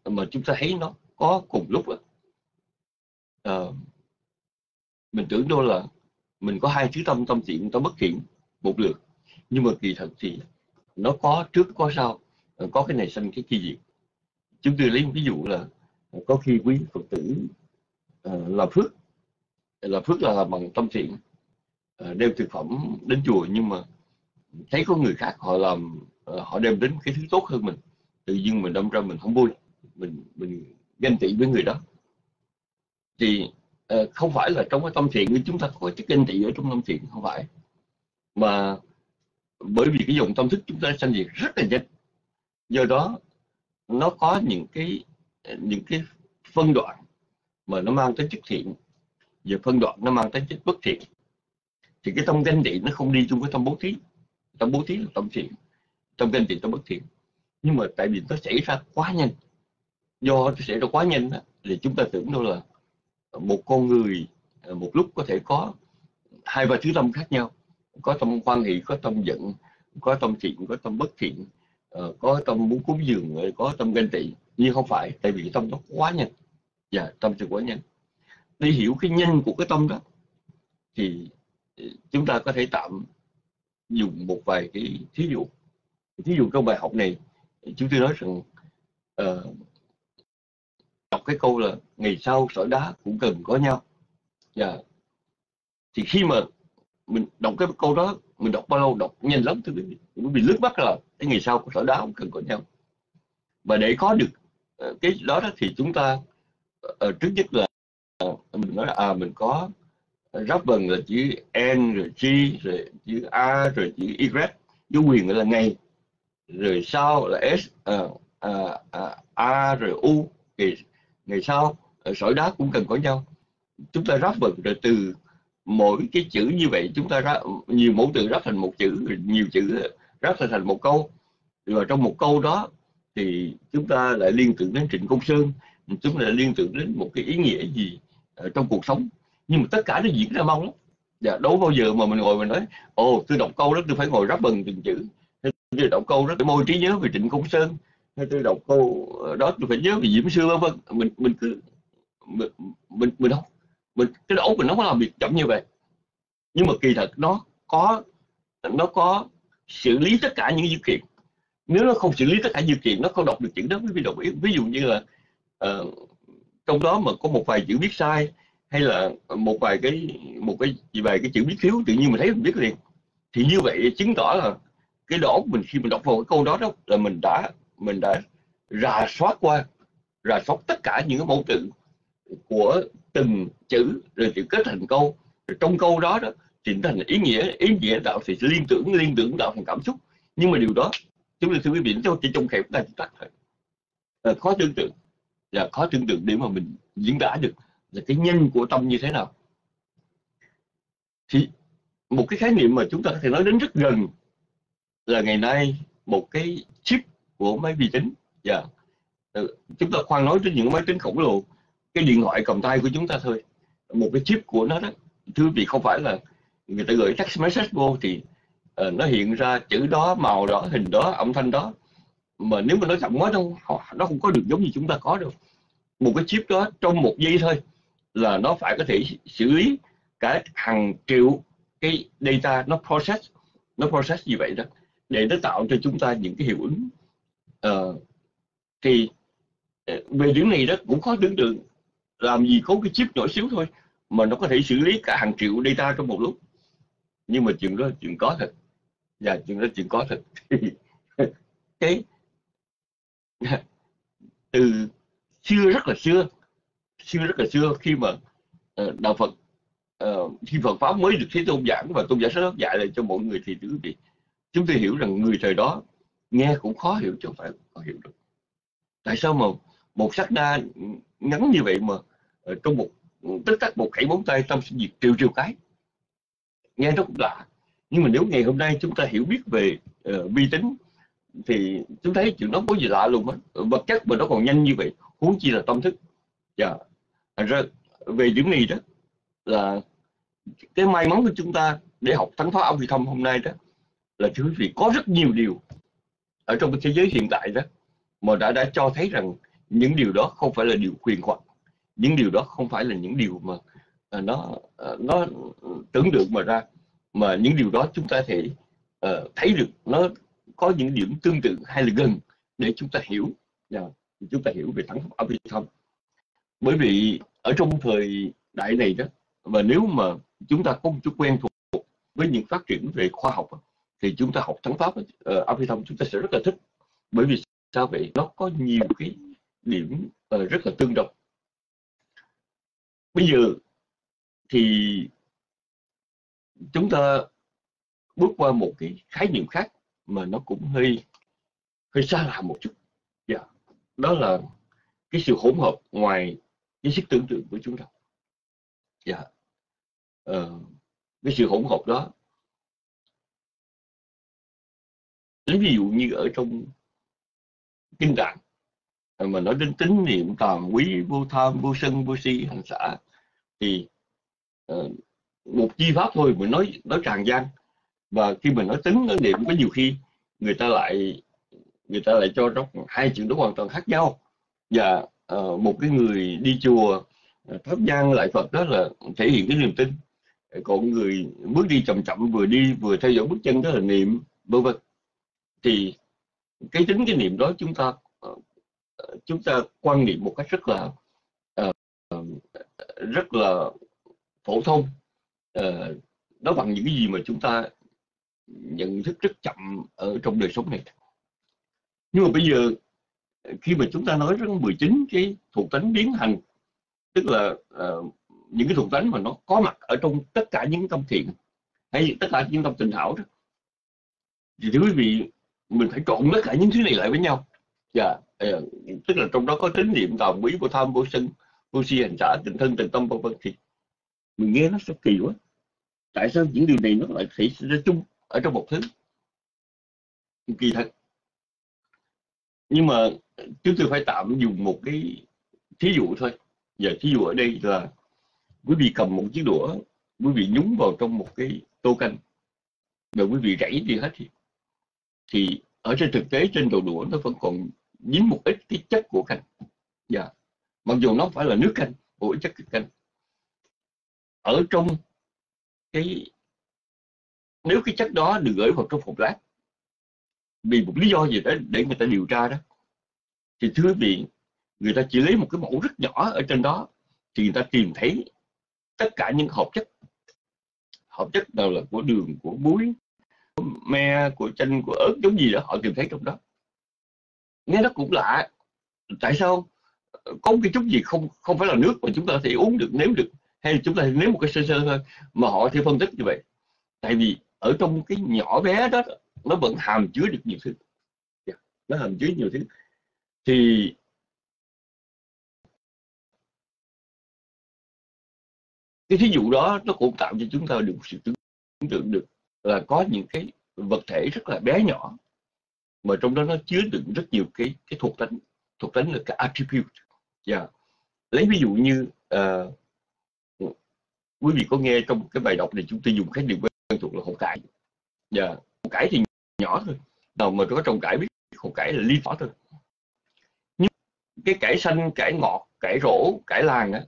mà chúng ta thấy nó có cùng lúc đó, uh, ờ, mình tưởng đâu là mình có hai thứ tâm tâm thiện tâm bất thiện một lượt. Nhưng mà kỳ thật thì nó có trước có sau ờ, có cái này sanh cái kia diệt. Chúng tôi lấy một ví dụ là ờ, có khi quý phật tử uh, làm phước làm phước là làm bằng tâm thiện uh, đem thực phẩm đến chùa nhưng mà thấy có người khác họ làm uh, họ đem đến cái thứ tốt hơn mình tự nhiên mình đâm ra mình không vui mình mình ganh tị với người đó. Thì uh, không phải là trong cái tâm thiện như chúng ta có cái kinh tị ở trong tâm thiện không phải. Mà bởi vì cái dòng tâm thức chúng ta sanh diệt rất là nhanh. Do đó nó có những cái những cái phân đoạn mà nó mang tới chất thiện và phân đoạn nó mang tới chất bất thiện. Thì cái tâm ganh tị nó không đi chung với tâm bố thí. Tâm bố thí là tâm thiện tâm ganh tị tâm bất thiện. Nhưng mà tại vì nó xảy ra quá nhanh. Do nó xảy ra quá nhanh đó, thì chúng ta tưởng đâu là Ờ, một con người ờ, một lúc có thể có hai ba thứ tâm khác nhau. Có tâm quan hệ có tâm giận có tâm thiện có tâm bất thiện ờ, có tâm muốn cúng dường có tâm ganh tị. Nhưng không phải tại vì tâm nó quá nhanh. Và dạ, tâm sự quá nhanh. Để hiểu cái nhân của cái tâm đó thì chúng ta có thể tạm dùng một vài cái thí dụ. Thí dụ trong bài học này chúng tôi nói rằng uh, đọc cái câu là ngày sau sỏi đá cũng cần có nhau và dạ. thì khi mà mình đọc cái câu đó mình đọc bao lâu đọc nhanh lắm thưa quý vị bị lướt mắt là cái ngày sau sỏi đá cũng cần có nhau và để có được ờ, cái đó, đó thì chúng ta ờ, trước nhất là ờ, mình nói là à mình có rắp vần là chữ n rồi g rồi chữ a rồi chữ y dấu quyền là ngày rồi sau là s à, à, à, a rồi u thì ngày sau sỏi đá cũng cần có nhau. Chúng ta ráp vần rồi từ mỗi cái chữ như vậy chúng ta ra nhiều mẫu từ ráp thành một chữ nhiều chữ ráp thành một câu. Rồi trong một câu đó thì chúng ta lại liên tưởng đến Trịnh Công Sơn chúng ta lại liên tưởng đến một cái ý nghĩa gì trong cuộc sống. Nhưng mà tất cả nó diễn ra mong lắm. Dạ, đâu bao giờ mà mình ngồi mình nói ồ tôi đọc câu đó tôi phải ngồi ráp bần từng chữ. Tôi đọc câu đó tôi môi trí nhớ về Trịnh Công Sơn hay tôi đọc câu ờ, đó tôi phải nhớ về Diễm Sư vân vân mình mình cứ mình mình, mình không mình cái đầu mình nó có làm việc chậm như vậy. Nhưng mà kỳ thật nó có nó có xử lý tất cả những dữ kiện. Nếu nó không xử lý tất cả dữ kiện nó không đọc được chuyện đó ví dụ ví dụ như là uh, trong đó mà có một vài chữ viết sai hay là một vài cái một cái vài cái chữ viết thiếu tự nhiên mình thấy mình biết liền thì như vậy chứng tỏ là cái đó mình khi mình đọc vào cái câu đó đó là mình đã mình đã rà soát qua rà soát tất cả những cái mẫu chữ của từng chữ rồi chữ kết thành câu. Rồi trong câu đó đó chỉnh thành ý nghĩa ý nghĩa tạo thì liên tưởng liên tưởng tạo thành cảm xúc. Nhưng mà điều đó chúng ta thưa quý vị chỉ trong khép ta tắt thôi. À, khó tưởng tượng. Là khó tưởng tượng để mà mình diễn tả được là cái nhân của tâm như thế nào. Thì một cái khái niệm mà chúng ta có thể nói đến rất gần là ngày nay một cái chip của máy vi tính. Dạ, yeah. Chúng ta khoan nói đến những máy tính khổng lồ. Cái điện thoại cầm tay của chúng ta thôi. Một cái chip của nó đó. Thưa vì không phải là người ta gửi text message vô thì uh, nó hiện ra chữ đó màu đó hình đó âm thanh đó. Mà nếu mà nó chậm quá đâu nó không có được giống như chúng ta có đâu. Một cái chip đó trong một giây thôi là nó phải có thể xử lý cả hàng triệu cái data nó process. Nó process như vậy đó để nó tạo cho chúng ta những cái hiệu ứng ờ, thì ờ, về điểm này đó cũng khó tưởng tượng. Làm gì có cái chip nhỏ xíu thôi mà nó có thể xử lý cả hàng triệu data trong một lúc. Nhưng mà chuyện đó chuyện có thật. Và dạ, chuyện đó chuyện có thật. Cái từ xưa rất là xưa xưa rất là xưa khi mà ờ, đạo Phật ờ, khi Phật pháp mới được Thế Tôn giảng và Tôn giả Sách dạy lại cho mọi người thì quý vị chúng tôi hiểu rằng người thời đó nghe cũng khó hiểu chứ không phải khó hiểu được. Tại sao mà một sắc đa ngắn như vậy mà ờ, trong một tất tắc một khẩy móng tay tâm sinh diệt triệu triệu cái? Nghe nó cũng lạ. Nhưng mà nếu ngày hôm nay chúng ta hiểu biết về uh, vi tính thì chúng thấy chuyện đó có gì lạ luôn á. Vật chất mà nó còn nhanh như vậy huống chi là tâm thức. Dạ. Thành ra về điểm này đó là cái may mắn của chúng ta để học thánh pháp âm vi thông hôm nay đó là thưa quý vị có rất nhiều điều ở trong cái thế giới hiện tại đó mà đã đã cho thấy rằng những điều đó không phải là điều quyền hoặc. Những điều đó không phải là những điều mà à, nó à, nó tưởng được mà ra. Mà những điều đó chúng ta thể uh, thấy được. Nó có những điểm tương tự hay là gần để chúng ta hiểu. Dạ, yeah, chúng ta hiểu về thắng pháp âm bởi vì ở trong thời đại này đó và nếu mà chúng ta không chút quen thuộc với những phát triển về khoa học thì chúng ta học thắng pháp uh, ờ, thông chúng ta sẽ rất là thích. Bởi vì sao? Vậy nó có nhiều cái điểm uh, rất là tương đồng. Bây giờ thì chúng ta bước qua một cái khái niệm khác mà nó cũng hơi hơi xa lạ một chút. Yeah. Dạ. đó là cái sự hỗn hợp ngoài cái sức tưởng tượng của chúng ta. Dạ. Uh, cái sự hỗn hợp đó lấy ví dụ như ở trong kinh tạng mà nói đến tính niệm tàm quý vô tham vô sân vô si hành xã thì uh, một chi pháp thôi mình nói nói tràn gian. Và khi mình nói tính nói niệm có nhiều khi người ta lại người ta lại cho trong hai chuyện đó hoàn toàn khác nhau. Và uh, một cái người đi chùa ờ, thắp nhang lại Phật đó là thể hiện cái niềm tin. Còn người bước đi chậm chậm vừa đi vừa theo dõi bước chân đó là niệm vân vân thì cái tính cái niệm đó chúng ta ờ, ờ, chúng ta quan niệm một cách rất là uh, rất là phổ thông. Uh, nó bằng những cái gì mà chúng ta nhận thức rất chậm ở trong đời sống này. Nhưng mà bây giờ khi mà chúng ta nói rất 19 cái thuộc tính biến hành tức là uh, những cái thuộc tính mà nó có mặt ở trong tất cả những tâm thiện hay tất cả những tâm tình hảo đó thì thưa quý vị mình phải trộn tất cả những thứ này lại với nhau. Dạ yeah. tức là trong đó có tín niệm tàm quý vô tham vô sân vô si hành xã tình thân tình tâm vân vân thì mình nghe nó sao kỳ quá. Tại sao những điều này nó lại xảy ra chung ở trong một thứ? Kỳ thật. Nhưng mà chúng tôi phải tạm dùng một cái thí dụ thôi. Và thí dụ ở đây là quý vị cầm một chiếc đũa quý vị nhúng vào trong một cái tô canh rồi quý vị rảy đi hết thì, thì ở trên thực tế, trên đầu đũa nó vẫn còn dính một ít cái chất của canh. Dạ. Mặc dù nó phải là nước canh của chất canh. Ở trong cái, nếu cái chất đó được gửi vào trong hộp lát, vì một lý do gì đó để người ta điều tra đó, thì thưa quý vị người ta chỉ lấy một cái mẫu rất nhỏ ở trên đó, thì người ta tìm thấy tất cả những hợp chất. Hợp chất nào là của đường, của muối me của chanh của ớt giống gì đó, họ tìm thấy trong đó. Nghe nó cũng lạ. Tại sao? Có một cái chút gì không không phải là nước mà chúng ta thì thể uống được, nếm được, hay chúng ta nếm một cái sơ sơ thôi, mà họ thì phân tích như vậy. Tại vì ở trong cái nhỏ bé đó, nó vẫn hàm chứa được nhiều thứ. Dạ, nó hàm chứa nhiều thứ. Thì cái thí dụ đó, nó cũng tạo cho chúng ta được sự tưởng tượng được là có những cái vật thể rất là bé nhỏ mà trong đó nó chứa đựng rất nhiều cái cái thuộc tính thuộc tính là cái attribute yeah. Dạ. lấy ví dụ như uh, quý vị có nghe trong cái bài đọc này chúng tôi dùng khái niệm quen thuộc là hồ cải dạ yeah. cải thì nhỏ thôi nào mà có trồng cải biết hồ cải là ly nhỏ thôi nhưng cái cải xanh cải ngọt cải rổ cải làng á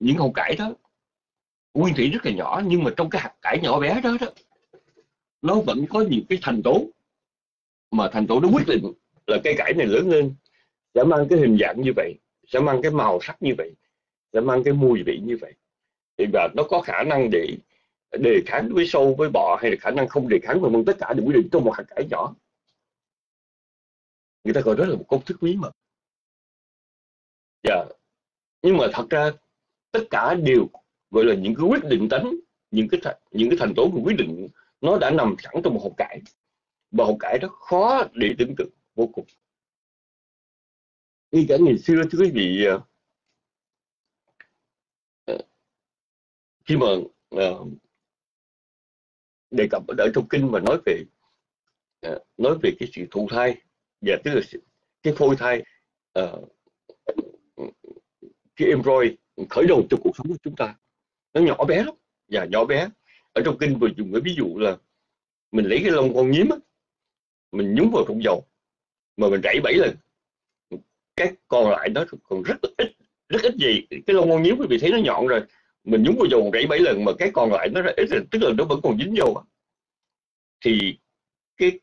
những hồ cải đó nguyên thủy rất là nhỏ nhưng mà trong cái hạt cải nhỏ bé đó, đó nó vẫn có nhiều cái thành tố. Mà thành tố nó quyết định là cây cải này lớn lên, sẽ mang cái hình dạng như vậy, sẽ mang cái màu sắc như vậy, sẽ mang cái mùi vị như vậy. Thì và nó có khả năng để đề kháng với sâu với bọ hay là khả năng không đề kháng và tất cả đều quyết định trong một hạt cải nhỏ. Người ta gọi đó là một công thức bí mật. Dạ. Yeah. nhưng mà thật ra, tất cả đều gọi là những cái quyết định tánh những cái những cái thành tố của quyết định nó đã nằm sẵn trong một hộp cải. Và hộp cải đó khó để tưởng tượng vô cùng. Ngay cả ngày xưa thưa quý vị ờ, ờ, khi mà uh, đề cập ở trong kinh mà nói về uh, nói về cái sự thụ thai và tức là cái phôi thai uh, cái embryo khởi đầu cho cuộc sống của chúng ta nó nhỏ bé lắm và nhỏ bé ở trong kinh vừa dùng cái ví dụ là mình lấy cái lông con nhím á, mình nhúng vào trong dầu mà mình rảy bảy lần cái còn lại nó còn rất ít rất ít gì. Cái lông con nhím quý vị thấy nó nhọn rồi mình nhúng vào dầu rảy bảy lần mà cái còn lại nó rất ít tức là nó vẫn còn dính dầu thì cái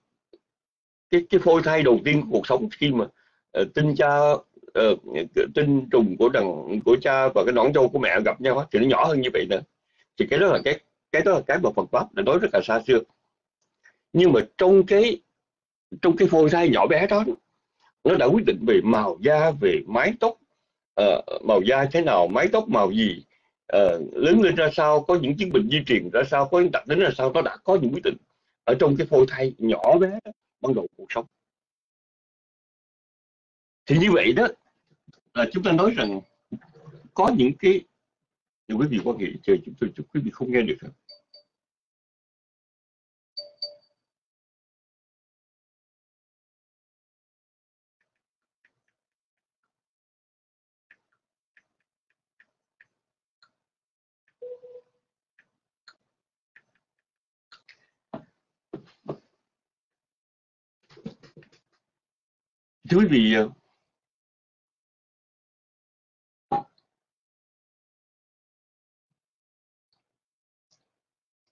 cái cái phôi thai đầu tiên của cuộc sống khi mà ờ, uh, tinh cha ờ, uh, tinh trùng của đằng của cha và cái nón châu của mẹ gặp nhau thì nó nhỏ hơn như vậy nữa. Thì cái đó là cái cái đó là cái mà Phật pháp đã nói rất là xa xưa. Nhưng mà trong cái trong cái phôi thai nhỏ bé đó nó đã quyết định về màu da về mái tóc uh, màu da thế nào mái tóc màu gì uh, lớn lên ra sao có những chứng bệnh di truyền ra sao có những đặc tính ra sao nó đã có những quyết định ở trong cái phôi thai nhỏ bé ban đầu cuộc sống. Thì như vậy đó là chúng ta nói rằng có những cái những quý vị quan hệ chờ chúng tôi chúc quý vị không nghe được. không thưa quý vị ờ,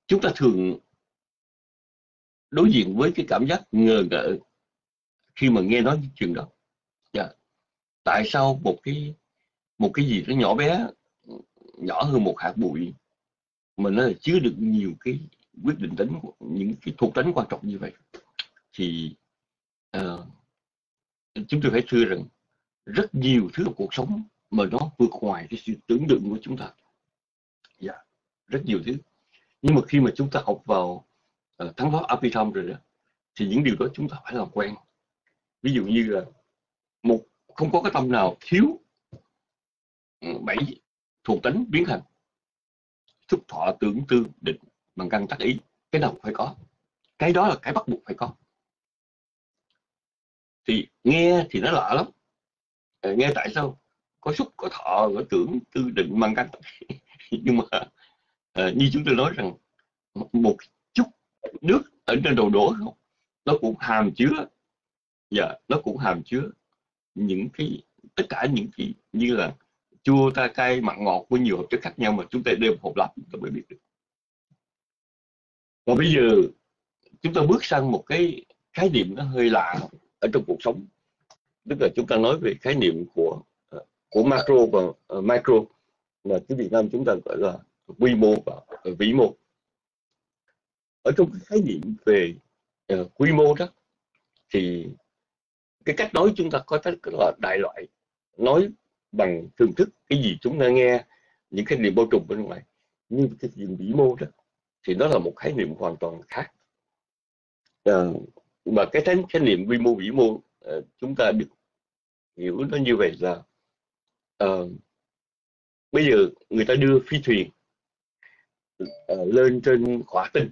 chúng ta thường đối diện với cái cảm giác ngờ ngợ khi mà nghe nói những chuyện đó yeah. tại sao một cái một cái gì nó nhỏ bé nhỏ hơn một hạt bụi mà nó chứa được nhiều cái quyết định tính những cái thuộc tính quan trọng như vậy thì uh, chúng tôi phải thưa rằng rất nhiều thứ ở cuộc sống mà nó vượt ngoài cái sự tưởng tượng của chúng ta. Dạ yeah, rất nhiều thứ. Nhưng mà khi mà chúng ta học vào ờ, uh, thắng pháp Apitam rồi đó thì những điều đó chúng ta phải làm quen. Ví dụ như là một không có cái tâm nào thiếu ừ, bảy thuộc tính biến thành xúc thọ tưởng tư định bằng căn tác ý. Cái nào phải có. Cái đó là cái bắt buộc phải có thì nghe thì nó lạ lắm. Ờ, nghe tại sao? Có xúc có thọ có tưởng tư định mang cánh. Nhưng mà à, như chúng tôi nói rằng một chút nước ở trên đầu đổ không nó cũng hàm chứa dạ nó cũng hàm chứa những cái tất cả những cái như là chua ta cay mặn ngọt với nhiều hợp chất khác nhau mà chúng ta đều hộp lặp chúng ta mới biết được. Và bây giờ chúng ta bước sang một cái khái niệm nó hơi lạ ở trong cuộc sống. Tức là chúng ta nói về khái niệm của ờ, của macro và ờ, micro là cái Việt Nam chúng ta gọi là quy mô và ờ, vĩ mô. Ở trong cái khái niệm về uh, quy mô đó thì cái cách nói chúng ta có rất là đại loại nói bằng thưởng thức cái gì chúng ta nghe những cái niệm bao trùm bên ngoài. Nhưng cái gì vĩ mô đó thì nó là một khái niệm hoàn toàn khác. Uh, mà cái thánh khái niệm vi mô vĩ mô uh, chúng ta được hiểu nó như vậy là uh, bây giờ người ta đưa phi thuyền uh, lên trên hỏa tinh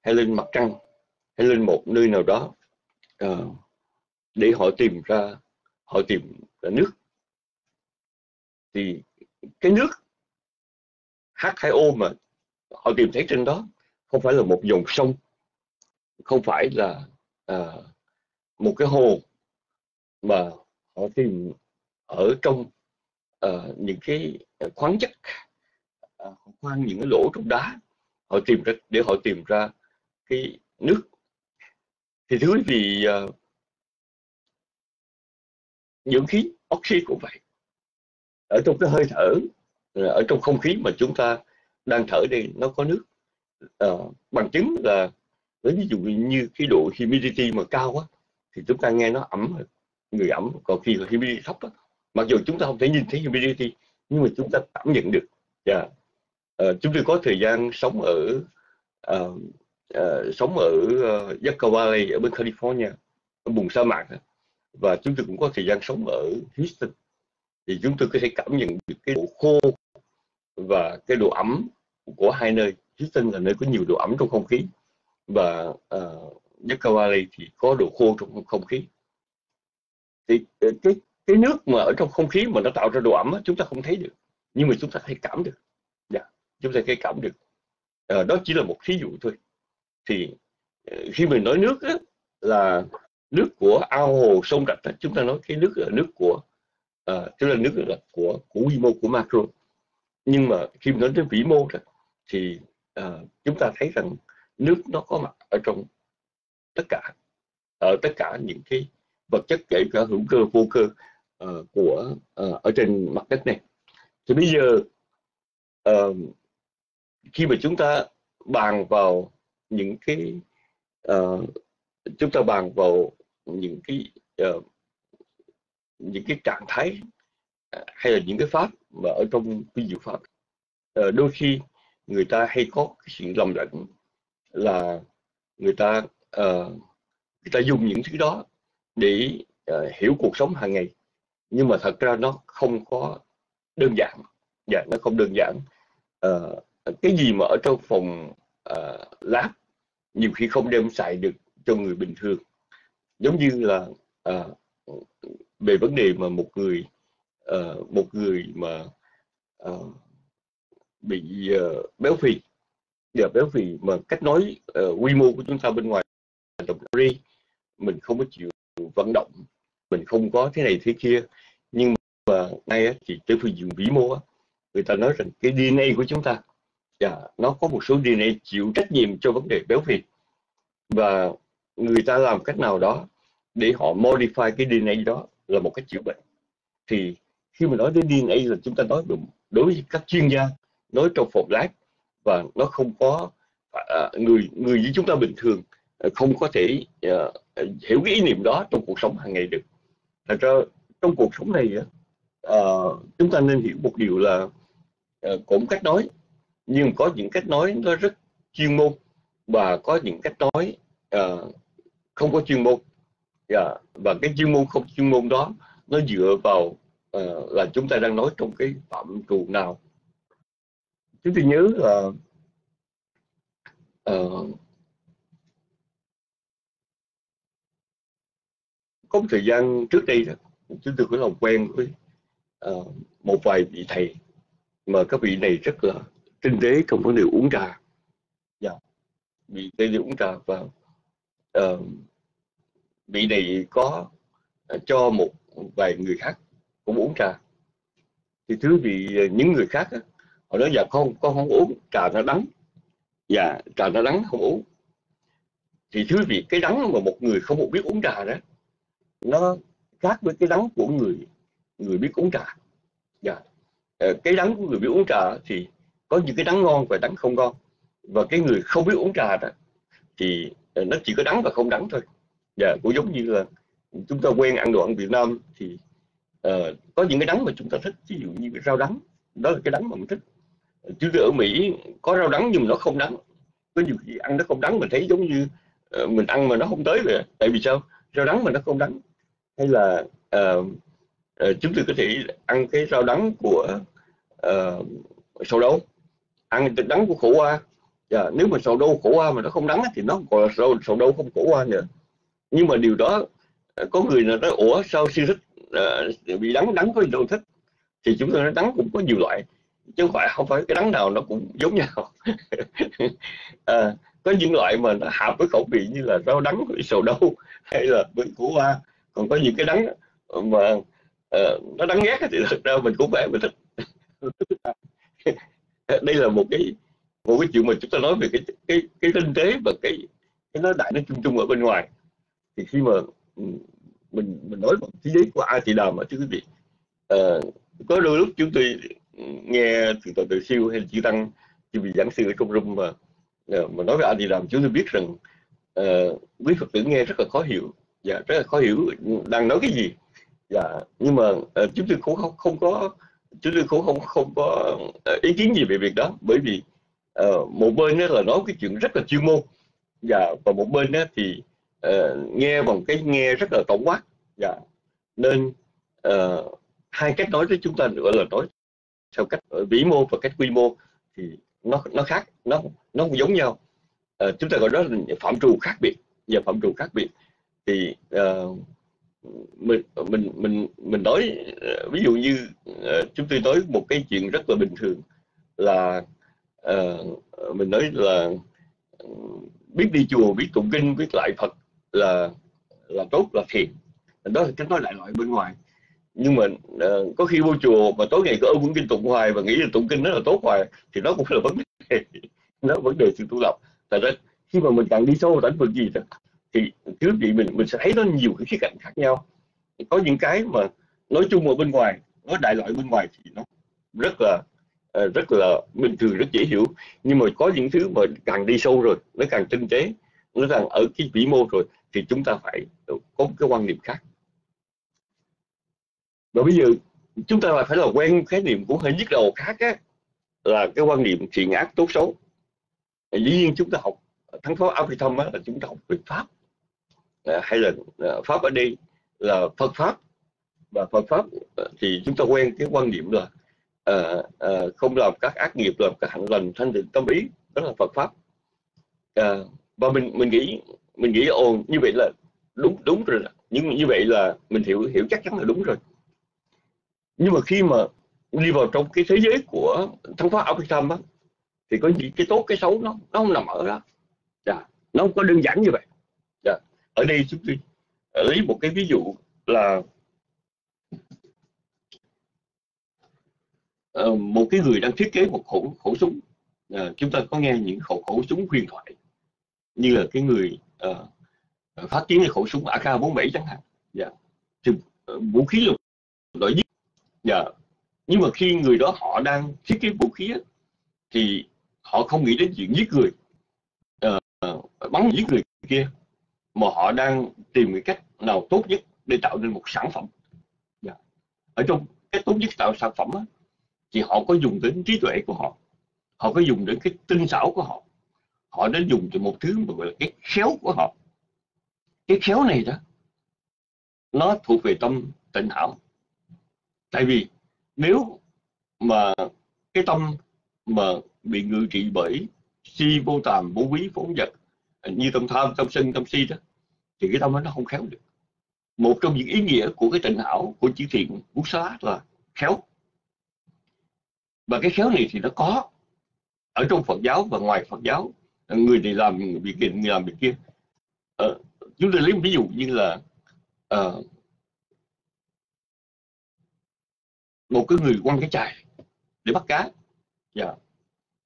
hay lên mặt trăng hay lên một nơi nào đó uh, để họ tìm ra họ tìm ra nước. Thì cái nước H2O mà họ tìm thấy trên đó không phải là một dòng sông không phải là uh, một cái hồ mà họ tìm ở trong uh, những cái khoáng chất uh, khoan những cái lỗ trong đá. Họ tìm ra để họ tìm ra cái nước. Thì thưa quý vị uh, dưỡng khí oxy cũng vậy. Ở trong cái hơi thở ở trong không khí mà chúng ta đang thở đi nó có nước. Uh, bằng chứng là Đấy, ví dụ như cái độ humidity mà cao quá thì chúng ta nghe nó ẩm người ẩm còn khi humidity thấp á, mặc dù chúng ta không thể nhìn thấy humidity nhưng mà chúng ta cảm nhận được. Yeah. uh, chúng tôi có thời gian sống ở uh, uh, sống ở uh, Yucca Valley ở bên California ở vùng sa mạc và chúng tôi cũng có thời gian sống ở Houston. Thì chúng tôi có thể cảm nhận được cái độ khô và cái độ ẩm của hai nơi. Houston là nơi có nhiều độ ẩm trong không khí và ờ, uh, Yucca Valley thì có độ khô trong không khí. Thì ờ, cái cái nước mà ở trong không khí mà nó tạo ra độ ẩm chúng ta không thấy được. Nhưng mà chúng ta thấy cảm được. Dạ, chúng ta thấy cảm được. À, đó chỉ là một ví dụ thôi. Thì khi mình nói nước á, là nước của ao hồ sông rạch á, chúng ta nói cái nước là nước của uh, tức là nước là của của quy mô của macro nhưng mà khi mình nói đến vĩ mô đó, thì uh, chúng ta thấy rằng nước nó có mặt ở trong tất cả ở tất cả những cái vật chất kể cả hữu cơ vô cơ uh, của uh, ở trên mặt đất này. Thì bây giờ uh, khi mà chúng ta bàn vào những cái uh, chúng ta bàn vào những cái uh, những cái trạng thái hay là những cái pháp mà ở trong ví dụ pháp uh, đôi khi người ta hay có cái sự lầm lẫn là người ta uh, người ta dùng những thứ đó để uh, hiểu cuộc sống hàng ngày. Nhưng mà thật ra nó không có đơn giản dạ nó không đơn giản. Uh, cái gì mà ở trong phòng uh, lab nhiều khi không đem xài được cho người bình thường. Giống như là uh, về vấn đề mà một người uh, một người mà uh, bị uh, béo phì giờ béo phì mà cách nói uh, quy mô của chúng ta bên ngoài đồng ri mình không có chịu vận động mình không có thế này thế kia. Nhưng mà nay thì tới phương diện vĩ mô người ta nói rằng cái DNA của chúng ta dạ, nó có một số DNA chịu trách nhiệm cho vấn đề béo phì. Và người ta làm cách nào đó để họ modify cái DNA đó là một cách chữa bệnh. Thì khi mà nói đến DNA là chúng ta nói đối với các chuyên gia nói trong phòng lab và nó không có à, à, người người như chúng ta bình thường à, không có thể uh, hiểu cái ý niệm đó trong cuộc sống hàng ngày được thật ra trong cuộc sống này uh, chúng ta nên hiểu một điều là uh, cũng cách nói nhưng có những cách nói nó rất chuyên môn và có những cách nói uh, không có chuyên môn yeah. và cái chuyên môn không chuyên môn đó nó dựa vào uh, là chúng ta đang nói trong cái phạm trù nào chúng tôi nhớ là uh, có một thời gian trước đây đó, chúng tôi có làm quen với uh, một vài vị thầy mà các vị này rất là tinh tế trong vấn đề uống trà yeah. Dạ. vị tây uống trà và uh, vị này có cho một vài người khác cũng uống trà thì thứ vị những người khác đó, họ nói con con không uống trà nó đắng. Dạ trà nó đắng không uống. Thì thứ vị cái đắng mà một người không biết uống trà đó nó khác với cái đắng của người người biết uống trà. Dạ. Ờ, cái đắng của người biết uống trà thì có những cái đắng ngon và đắng không ngon. Và cái người không biết uống trà đó thì ờ, nó chỉ có đắng và không đắng thôi. Dạ cũng giống như là chúng ta quen ăn đồ ăn Việt Nam thì uh, có những cái đắng mà chúng ta thích. Ví dụ như rau đắng đó là cái đắng mà mình thích chứ ở Mỹ có rau đắng nhưng mà nó không đắng. Có nhiều khi ăn nó không đắng mình thấy giống như uh, mình ăn mà nó không tới vậy. Tại vì sao? Rau đắng mà nó không đắng. Hay là uh, uh, chúng tôi có thể ăn cái rau đắng của uh, sầu đâu ăn thịt đắng của khổ qua yeah, dạ, nếu mà sầu đâu khổ qua mà nó không đắng thì nó gọi là sầu, sầu đâu không khổ qua nữa nhưng mà điều đó có người là nói ủa sao siêu thích uh, bị đắng đắng có gì đâu thích? Thì chúng tôi nói đắng cũng có nhiều loại chứ không phải không phải cái đắng nào nó cũng giống nhau. À, có những loại mà nó hợp với khẩu vị như là rau đắng với sầu đâu hay là với củ hoa. Còn có những cái đắng mà uh, nó đắng ghét thì thật ra mình cũng phải mình thích. Đây là một cái một cái chuyện mà chúng ta nói về cái cái cái kinh tế và cái cái nó đại nó chung chung ở bên ngoài. Thì khi mà ừ, mình mình nói bằng thế giới của ai thì đàm mà chứ quý vị uh, có đôi lúc chúng tôi nghe từ từ từ siêu hay là chữ tăng chỉ vì giảng sư ở trong room mà ờ, mà nói với anh thì làm chúng tôi biết rằng uh, quý phật tử nghe rất là khó hiểu. Dạ rất là khó hiểu đang nói cái gì. Dạ nhưng mà ờ, uh, chúng tôi cũng không không có chúng tôi cũng không không có ý kiến gì về việc đó. Bởi vì uh, một bên là nói cái chuyện rất là chuyên môn. Dạ và một bên đó thì uh, nghe bằng cái nghe rất là tổng quát. Dạ nên uh, hai cách nói với chúng ta gọi là nói theo cách vĩ mô và cách quy mô thì nó nó khác nó nó không giống nhau. À, chúng ta gọi đó là phạm trù khác biệt. Và phạm trù khác biệt thì uh, mình mình mình mình nói ờ, ví dụ như uh, chúng tôi nói một cái chuyện rất là bình thường là uh, mình nói là ừ, biết đi chùa biết tụng kinh biết lại Phật là là tốt là thiện đó là cái nói lại loại bên ngoài nhưng mà uh, có khi vô chùa mà tối ngày cứ ôm kinh tụng hoài và nghĩ là tụng kinh nó là tốt hoài thì nó cũng là vấn đề. Nó vấn đề sự tu tập. Tại ra khi mà mình càng đi sâu vào lĩnh vực gì đó, thì trước gì mình mình sẽ thấy nó nhiều cái khía cạnh khác nhau. Có những cái mà nói chung ở bên ngoài nói đại loại bên ngoài thì nó rất là uh, rất là bình thường rất dễ hiểu. Nhưng mà có những thứ mà càng đi sâu rồi nó càng tinh tế. Nó càng ở cái vĩ mô rồi thì chúng ta phải có một cái quan niệm khác và bây giờ chúng ta là phải là quen khái niệm của hơi nhức đầu khác á là cái quan niệm thiện ác tốt xấu. Dĩ nhiên chúng ta học thắng pháp Apitam á là chúng ta học về pháp. À, hay là à, pháp ở đây là Phật pháp. Và Phật pháp à, thì chúng ta quen cái quan niệm là à, à, không làm các ác nghiệp làm các hạnh lành thanh tịnh tâm ý. Đó là Phật pháp. À, và mình mình nghĩ mình nghĩ ồ như vậy là đúng đúng rồi nhưng như vậy là mình hiểu hiểu chắc chắn là đúng rồi nhưng mà khi mà đi vào trong cái thế giới của thắng pháp Abhidhamma á thì có những cái tốt cái xấu nó nó không nằm ở đó dạ. nó không có đơn giản như vậy dạ. ở đây chúng tôi lấy một cái ví dụ là uh, một cái người đang thiết kế một khẩu khẩu súng uh, chúng ta có nghe những khẩu khẩu súng huyền thoại như là cái người uh, phát triển cái khẩu súng AK47 chẳng hạn dạ thì vũ khí là loại giết dạ nhưng mà khi người đó họ đang thiết kế vũ khí thì họ không nghĩ đến chuyện giết người uh, bắn giết người kia mà họ đang tìm cái cách nào tốt nhất để tạo nên một sản phẩm. Dạ. ở trong cái tốt nhất tạo sản phẩm đó thì họ có dùng đến trí tuệ của họ họ có dùng đến cái tinh xảo của họ họ đã dùng cho một thứ mà gọi là cái khéo của họ cái khéo này đó nó thuộc về tâm tịnh hảo tại vì nếu mà cái tâm mà bị ngự trị bởi si vô tàm vô quý phóng vật như tâm tham tâm sân tâm si đó thì cái tâm đó nó không khéo được. Một trong những ý nghĩa của cái tình hảo của chữ thiện quốc xá là khéo. Và cái khéo này thì nó có ở trong Phật giáo và ngoài Phật giáo. Người này làm việc kia người làm việc kia. Ờ, chúng tôi lấy một ví dụ như là uh, một cái người quăng cái chài để bắt cá yeah. Dạ.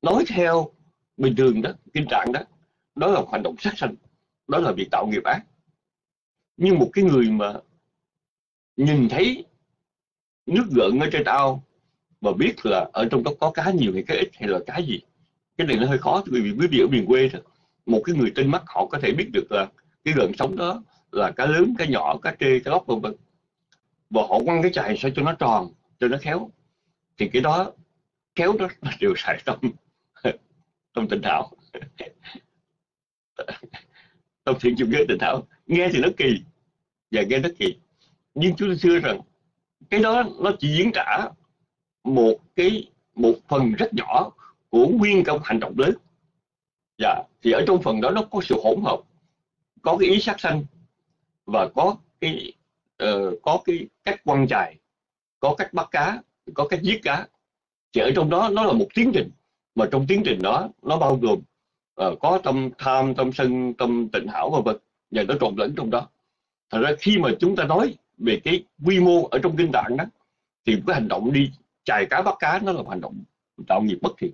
nói theo bình thường đó, kinh trạng đó đó là hành động sát sanh, đó là việc tạo nghiệp ác nhưng một cái người mà nhìn thấy nước gợn ở trên ao và biết là ở trong đó có cá nhiều hay cá ít hay là cá gì, cái này nó hơi khó vì quý vị ở miền quê thôi một cái người tinh mắt họ có thể biết được là cái gợn sống đó là cá lớn, cá nhỏ, cá trê, cá lóc, vân vân và họ quăng cái chài sao cho nó tròn cho nó khéo. Thì cái đó khéo đó là đều xài trong trong tình thảo. Trong thiện chung giới tình thảo. Nghe thì nó kỳ và nghe nó kỳ. Nhưng chúng tôi xưa rằng cái đó nó chỉ diễn tả một cái một phần rất nhỏ của nguyên công hành động lớn. Dạ thì ở trong phần đó nó có sự hỗn hợp có cái ý sát sanh và có cái uh, có cái cách quăng trài có cách bắt cá có cách giết cá. Thì ở trong đó nó là một tiến trình. Mà trong tiến trình đó nó bao gồm uh, có tâm tham tâm sân tâm tịnh hảo và vật. Và nó trộn lẫn trong đó. Thật ra khi mà chúng ta nói về cái quy mô ở trong kinh tạng đó thì cái hành động đi chài cá bắt cá nó là một hành động tạo nghiệp bất thiện.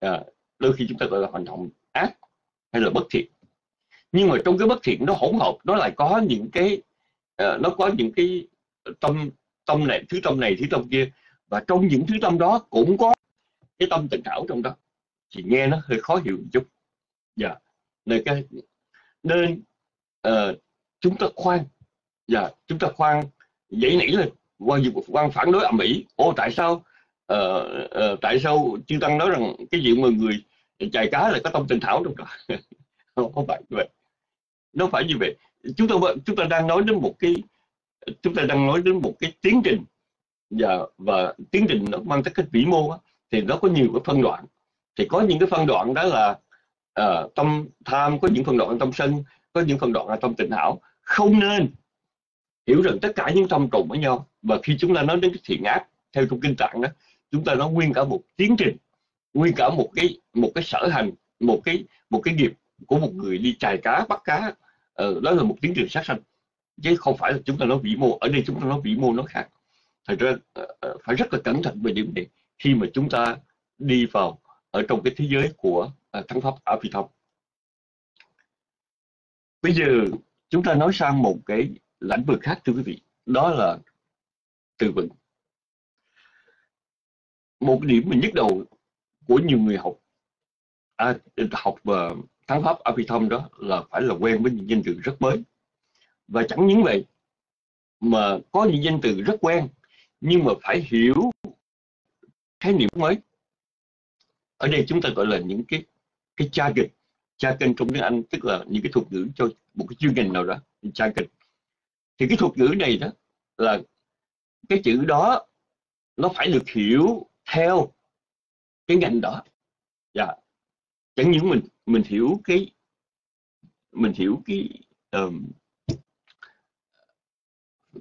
À, đôi khi chúng ta gọi là hành động ác hay là bất thiện. Nhưng mà trong cái bất thiện nó hỗn hợp nó lại có những cái uh, nó có những cái tâm tâm này thứ tâm này thứ tâm kia. Và trong những thứ tâm đó cũng có cái tâm tình thảo trong đó. Thì nghe nó hơi khó hiểu một chút. Dạ. Yeah. nên cái nên uh, chúng ta khoan. Dạ chúng ta khoan dậy nảy lên. Quan quan phản đối ầm ĩ. Ô tại sao uh, uh, tại sao chư tăng nói rằng cái chuyện mà người chài cá là có tâm tình thảo trong đó? Không, không phải như vậy. Nó phải như vậy. Chúng ta chúng ta đang nói đến một cái chúng ta đang nói đến một cái tiến trình và và tiến trình nó mang tính cách vĩ mô á, thì nó có nhiều cái phân đoạn. Thì có những cái phân đoạn đó là uh, tâm tham có những phân đoạn tâm sân có những phân đoạn là tâm tịnh hảo. Không nên hiểu rằng tất cả những tâm trùng với nhau và khi chúng ta nói đến cái thiện ác theo trong kinh tạng đó chúng ta nói nguyên cả một tiến trình nguyên cả một cái một cái sở hành một cái một cái nghiệp của một người đi chài cá bắt cá. Uh, đó là một tiến trình sát sanh chứ không phải là chúng ta nói vĩ mô. Ở đây chúng ta nói vĩ mô nó khác. Thật ra ờ, ờ, phải rất là cẩn thận về điểm này. Khi mà chúng ta đi vào ở trong cái thế giới của ờ, thắng pháp ở phi thông. Bây giờ chúng ta nói sang một cái lĩnh vực khác thưa quý vị. Đó là từ vựng. Một điểm mà nhức đầu của nhiều người học à, học và thắng pháp thông đó là phải là quen với những danh từ rất mới và chẳng những vậy mà có những danh từ rất quen nhưng mà phải hiểu khái niệm mới. Ở đây chúng ta gọi là những cái cái cha kịch cha kênh trong tiếng Anh tức là những cái thuật ngữ cho một cái chuyên ngành nào đó jargon. Thì cái thuật ngữ này đó là cái chữ đó nó phải được hiểu theo cái ngành đó. Dạ. Chẳng những mình mình hiểu cái mình hiểu cái um,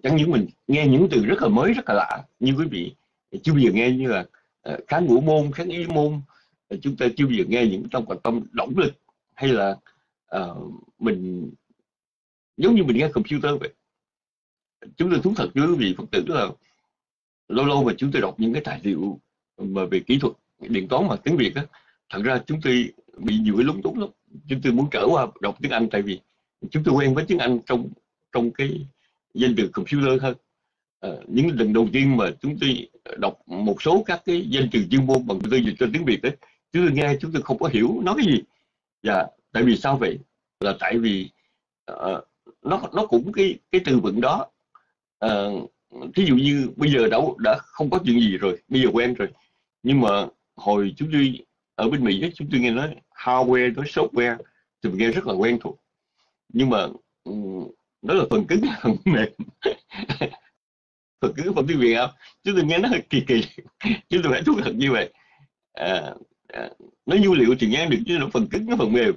chẳng những mình nghe những từ rất là mới rất là lạ như quý vị chưa bao giờ nghe như là ờ, uh, kháng ngũ môn kháng ý môn. Ờ, chúng ta chưa bao giờ nghe những trong quan tâm động lực hay là uh, mình giống như mình nghe computer vậy. Chúng tôi thú thật với quý vị phật tử là lâu lâu mà chúng tôi đọc những cái tài liệu mà về kỹ thuật điện toán mà tiếng việt á thật ra chúng tôi bị nhiều cái lúng túng lắm. Chúng tôi muốn trở qua đọc tiếng Anh tại vì chúng tôi quen với tiếng Anh trong trong cái danh từ computer hơn à, ờ, những lần đầu tiên mà chúng tôi đọc một số các cái danh từ chuyên môn bằng tư dịch cho tiếng Việt đấy chúng tôi nghe chúng tôi không có hiểu nói cái gì. Và tại vì sao vậy? Là tại vì uh, nó nó cũng cái cái từ vựng đó. Uh, thí dụ như bây giờ đã đã không có chuyện gì rồi bây giờ quen rồi. Nhưng mà hồi chúng tôi ở bên Mỹ ấy chúng tôi nghe nói hardware nói software thì mình nghe rất là quen thuộc. Nhưng mà đó là phần cứng phần mềm. Phần cứng phần tiếng Việt không? Chúng tôi nghe nó hơi kỳ kỳ. Chúng tôi phải thú thật như vậy. À, à, nói du liệu thì nghe được chứ nó phần cứng nó phần mềm.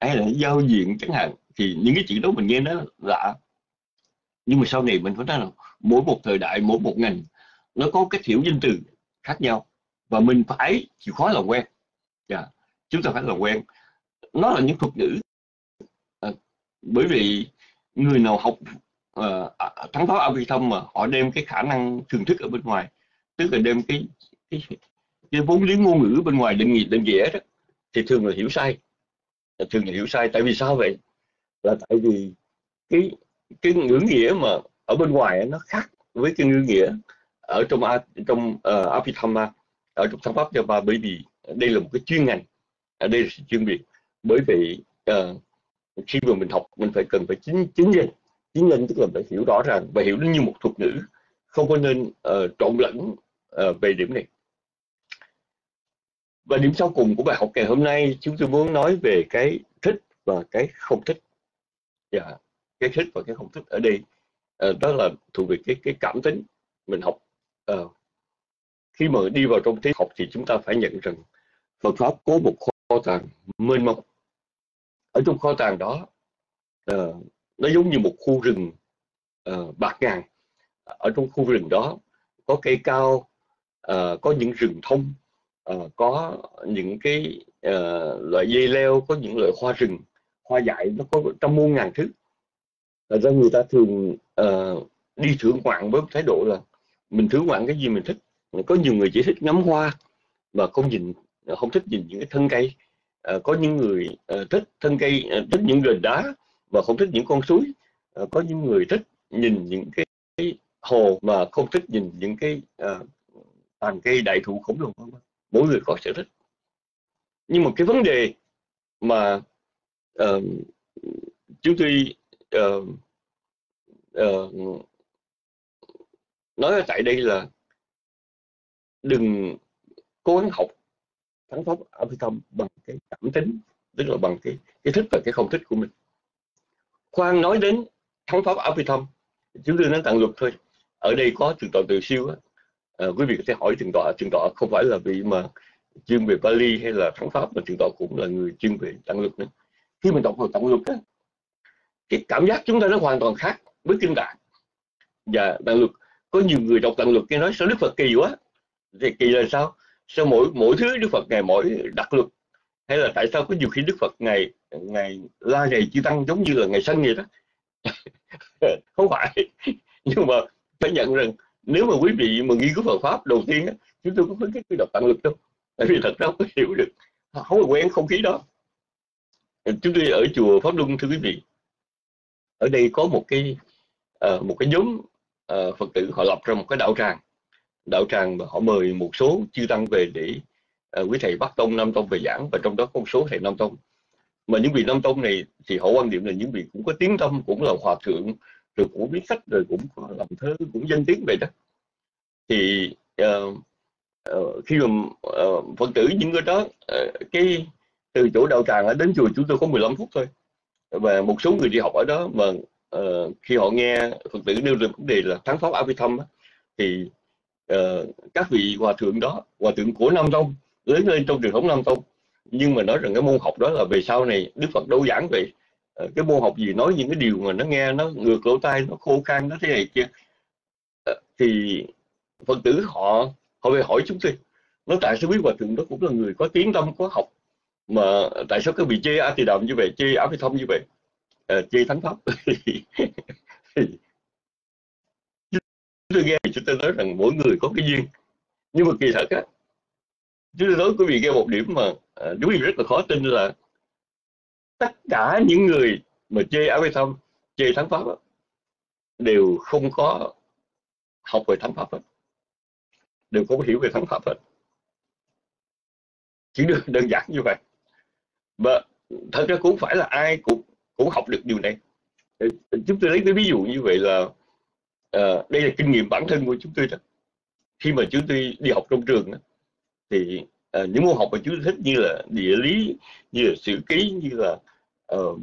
Hay là giao diện chẳng hạn. Thì những cái chuyện đó mình nghe nó lạ. Nhưng mà sau này mình phải nói là mỗi một thời đại mỗi một ngành nó có cách hiểu danh từ khác nhau. Và mình phải chịu khó làm quen. Yeah. Chúng ta phải làm quen. Nó là những thuật ngữ. À, bởi vì người nào học uh, thắng pháo vi thông mà họ đem cái khả năng thưởng thức ở bên ngoài tức là đem cái cái, cái vốn liếng ngôn ngữ bên ngoài định nghĩa định nghĩa đó thì thường là hiểu sai. Thường là hiểu sai. Tại vì sao vậy? Là tại vì cái cái ngữ nghĩa mà ở bên ngoài nó khác với cái ngữ nghĩa ở trong trong uh, Abhidhamma ở trong thắng pháp Java bởi vì đây là một cái chuyên ngành. Ở đây là chuyên biệt. Bởi vì uh, ờ, khi mà mình học mình phải cần phải chính chính danh chính danh tức là phải hiểu rõ ràng và hiểu nó như một thuật ngữ. Không có nên uh, trộn lẫn uh, về điểm này. Và điểm sau cùng của bài học ngày hôm nay chúng tôi muốn nói về cái thích và cái không thích. Yeah. Cái thích và cái không thích ở đây uh, đó là thuộc về cái cái cảm tính mình học. Uh, khi mà đi vào trong thế học thì chúng ta phải nhận rằng Phật pháp có một kho tàng mênh mông ở trong kho tàng đó uh, nó giống như một khu rừng uh, bạc ngàn. Ở trong khu rừng đó có cây cao uh, có những rừng thông uh, có những cái uh, loại dây leo có những loại hoa rừng hoa dại nó có trăm muôn ngàn thứ. Là ra người ta thường uh, đi thưởng ngoạn với thái độ là mình thưởng ngoạn cái gì mình thích. Có nhiều người chỉ thích ngắm hoa mà không nhìn không thích nhìn những cái thân cây. Ờ, có những người ờ, thích thân cây ờ, thích những gền đá và không thích những con suối. Có những người thích nhìn những cái, cái hồ mà không thích nhìn những cái à, tàn cây đại thụ khổng lồ mỗi người có sở thích. Nhưng mà cái vấn đề mà uh, chúng tôi uh, uh, nói tại đây là đừng cố gắng học thắng pháp ở phi tâm bằng cái cảm tính tức là bằng cái cái thích và cái không thích của mình. Khoan nói đến thắng pháp ở phi tâm chúng tôi nói tặng luật thôi. Ở đây có trường tọa từ siêu á. À, quý vị có thể hỏi trường tọa trường tọa không phải là vị mà chuyên về Bali hay là thắng pháp mà trường tọa cũng là người chuyên về tặng luật nữa. Khi mình đọc vào tặng luật á cái cảm giác chúng ta nó hoàn toàn khác với kinh tạng và tặng luật. Có nhiều người đọc tặng luật kia nói sao đức phật kỳ quá? Thì kỳ là sao? Sao mỗi mỗi thứ đức phật ngày mỗi đặt luật? Hay là tại sao có nhiều khi đức phật ngày ngày la ngày chư tăng giống như là ngày sanh vậy đó? Không phải. Nhưng mà phải nhận rằng nếu mà quý vị mà nghiên cứu Phật pháp đầu tiên á, chúng tôi có cái khích đọc tạng lực đâu. Tại vì thật ra không có hiểu được. Không có quen không khí đó. Chúng tôi ở chùa pháp luân thưa quý vị. Ở đây có một cái uh, một cái nhóm uh, phật tử họ lập ra một cái đạo tràng đạo tràng và họ mời một số chư tăng về để uh, quý thầy bắt tông nam tông về giảng và trong đó có một số thầy nam tông. Mà những vị nam tông này thì họ quan điểm là những vị cũng có tiếng tâm cũng là hòa thượng rồi cũng biết sách rồi cũng làm thơ cũng danh tiếng về đó thì uh, uh, khi mà uh, phật tử những người đó uh, cái từ chỗ đạo tràng ở đến chùa chúng tôi có 15 phút thôi. Và một số người đi học ở đó mà uh, khi họ nghe phật tử nêu ra vấn đề là thắng pháp avitham thì uh, các vị hòa thượng đó hòa thượng của Nam Tông lớn lên trong truyền thống Nam Tông. Nhưng mà nói rằng cái môn học đó là về sau này Đức Phật đâu giảng về. Uh, cái môn học gì nói những cái điều mà nó nghe nó ngược lỗ tai nó khô khan nó thế này kia. Uh, thì Phật tử họ họ về hỏi chúng tôi nói tại sao biết hòa thượng đó cũng là người có tiếng tâm có học mà tại sao cái bị chê a tỳ đàm như vậy chê áo phi thông như vậy? Chê thánh pháp. tôi nghe chúng tôi nói rằng mỗi người có cái duyên. Nhưng mà kỳ thật á chúng tôi nói quý vị nghe một điểm mà à, quý vị rất là khó tin là tất cả những người mà chê áo thăm chê thắng pháp á đều không có học về thắng pháp hết. Đều không có hiểu về thắng pháp hết. Chỉ đơn, đơn giản như vậy. Và thật ra cũng phải là ai cũng cũng học được điều này. Chúng tôi lấy cái ví dụ như vậy là Ờ, đây là kinh nghiệm bản thân của chúng tôi đó. Khi mà chúng tôi đi học trong trường đó, thì uh, những môn học mà chúng tôi thích như là địa lý như là sử ký như là uh,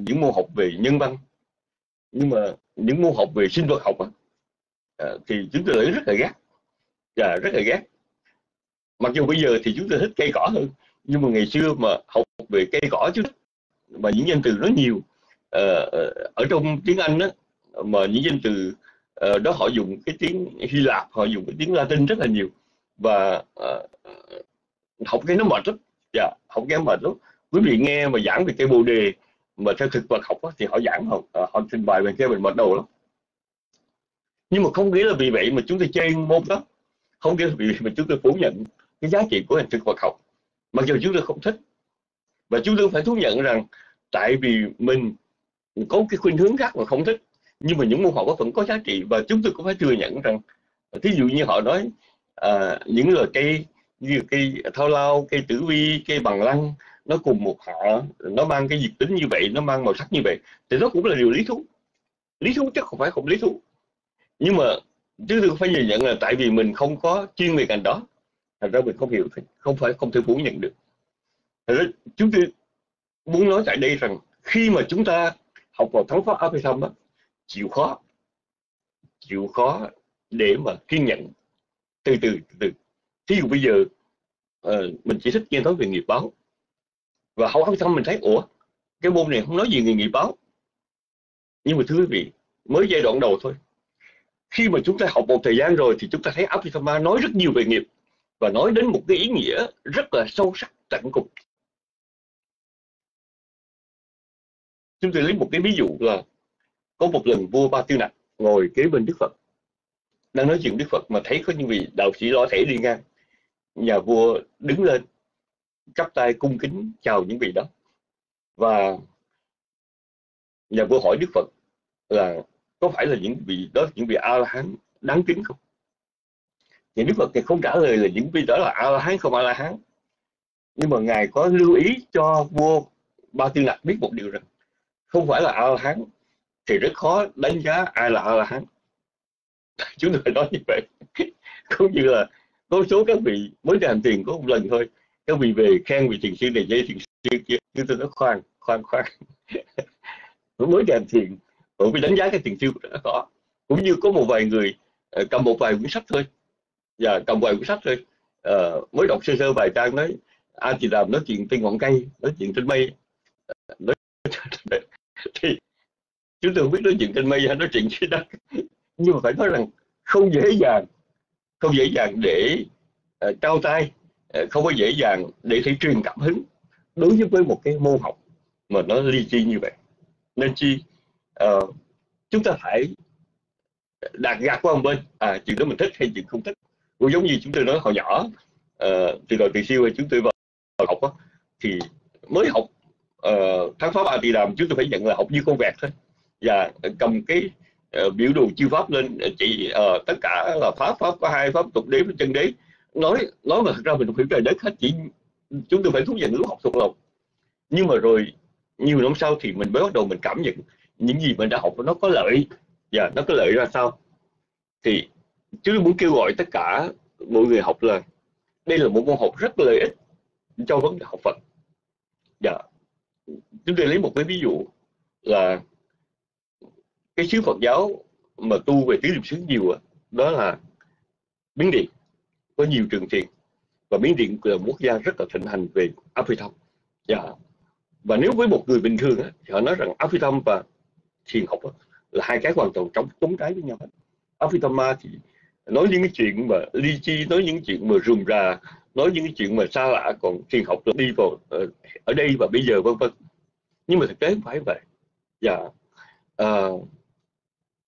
những môn học về nhân văn. Nhưng mà những môn học về sinh vật học đó, uh, thì chúng tôi lại rất là ghét và rất là ghét mặc dù bây giờ thì chúng tôi thích cây cỏ hơn nhưng mà ngày xưa mà học về cây cỏ chứ mà những danh từ nó nhiều ở trong tiếng Anh đó mà những danh từ uh, đó họ dùng cái tiếng Hy Lạp họ dùng cái tiếng Latin rất là nhiều. Và uh, học cái nó mệt lắm. Dạ học cái mệt lắm. Quý vị nghe mà giảng về cây bồ đề mà theo thực vật học đó, thì họ giảng họ, ờ, họ trình bày về cái mình mệt đầu lắm. Nhưng mà không nghĩa là vì vậy mà chúng tôi chơi môn đó. Không nghĩa là vì vậy mà chúng tôi phủ nhận cái giá trị của hình thực vật học. Mặc dù chúng tôi không thích. Và chúng tôi phải thú nhận rằng tại vì mình có cái khuynh hướng khác mà không thích nhưng mà những môn học vẫn có giá trị và chúng tôi cũng phải thừa nhận rằng thí dụ như họ nói à, những loài cây như cây thao lao cây tử vi cây bằng lăng nó cùng một họ nó mang cái diệt tính như vậy nó mang màu sắc như vậy thì nó cũng là điều lý thú. Lý thú chắc không phải không lý thú. Nhưng mà chúng tôi phải nhìn nhận là tại vì mình không có chuyên về ngành đó thành ra mình không hiểu không phải không thể phủ nhận được. Thành ra chúng tôi muốn nói tại đây rằng khi mà chúng ta học vào thắng pháp Abhidhamma chịu khó. Chịu khó để mà kiên nhẫn. Từ từ từ, từ. thí dụ bây giờ uh, mình chỉ thích nghe nói về nghiệp báo. Và học xong mình thấy ủa cái môn này không nói gì về nghiệp báo. Nhưng mà thưa quý vị mới giai đoạn đầu thôi. Khi mà chúng ta học một thời gian rồi thì chúng ta thấy Abhidhamma nói rất nhiều về nghiệp và nói đến một cái ý nghĩa rất là sâu sắc tận cùng. Chúng tôi lấy một cái ví dụ là có một lần vua ba tiêu nặc ngồi kế bên đức phật, đang nói chuyện đức phật mà thấy có những vị đạo sĩ lo thể đi ngang. Nhà vua đứng lên, chắp tay cung kính chào những vị đó. Và nhà vua hỏi đức phật là có phải là những vị đó những vị a la hán đáng kính không? Thì đức phật thì không trả lời là những vị đó là a la hán không a la hán nhưng mà ngài có lưu ý cho vua ba tư nặc biết một điều rằng không phải là a la hán thì rất khó đánh giá ai là a la hán. Chúng tôi nói như vậy. Cũng như là có số các vị mới làm tiền có một lần thôi. Các vị về khen vị thiền sư này dây thiền sư kia chúng tôi nói khoan khoan khoan. Mới làm tiền thiền bởi vì đánh giá cái tiền sư rất khó cũng như có một vài người ờ, cầm một vài quyển sách thôi. Và cầm vài quyển sách thôi. À, mới đọc sơ sơ vài trang nói a chị làm nói chuyện trên ngọn cây nói chuyện trên mây. Ờ, nói thì chúng tôi không biết nói chuyện trên mây hay nói chuyện trên đất. Nhưng mà phải nói rằng không dễ dàng không dễ dàng để uh, trao tay uh, không có dễ dàng để thể truyền cảm hứng đối với một cái môn học mà nó ly chi như vậy. Nên chi uh, chúng ta phải đạt gạt qua một bên. À chuyện đó mình thích hay chuyện không thích? Cũng giống như chúng tôi nói hồi nhỏ uh, từ đầu từ siêu chúng tôi vào học đó, thì mới học uh, thắng pháp a tỳ đàm chúng tôi phải nhận là học như con vẹt thôi và cầm cái uh, biểu đồ chư pháp lên ờ, chỉ uh, tất cả là pháp pháp có hai pháp tục đế với chân đế. Nói nói mà thật ra mình hiểu trời đất hết chỉ chúng tôi phải thú nhận lúc học thuộc lòng. Nhưng mà rồi nhiều năm sau thì mình mới bắt đầu mình cảm nhận những gì mình đã học nó có lợi và nó có lợi ra sao. Thì chúng tôi muốn kêu gọi tất cả mọi người học là đây là một môn học rất lợi ích cho vấn đề học Phật. Dạ. Chúng tôi lấy một cái ví dụ là cái sứ Phật giáo mà tu về tứ niệm xứ nhiều đó là Miến Điện có nhiều trường thiền. Và Miến Điện là một quốc gia rất là thịnh hành về Abhidhamma dạ. Và nếu với một người bình thường thì họ nói rằng Abhidhamma và thiền học là hai cái hoàn toàn chống chống trái với nhau Abhidhamma thì nói những cái chuyện mà ly chi nói những chuyện mà rườm rà nói những cái chuyện mà xa lạ còn thiền học là đi vào ờ, ở đây và bây giờ vân vân. Nhưng mà thực tế không phải vậy. Và uh,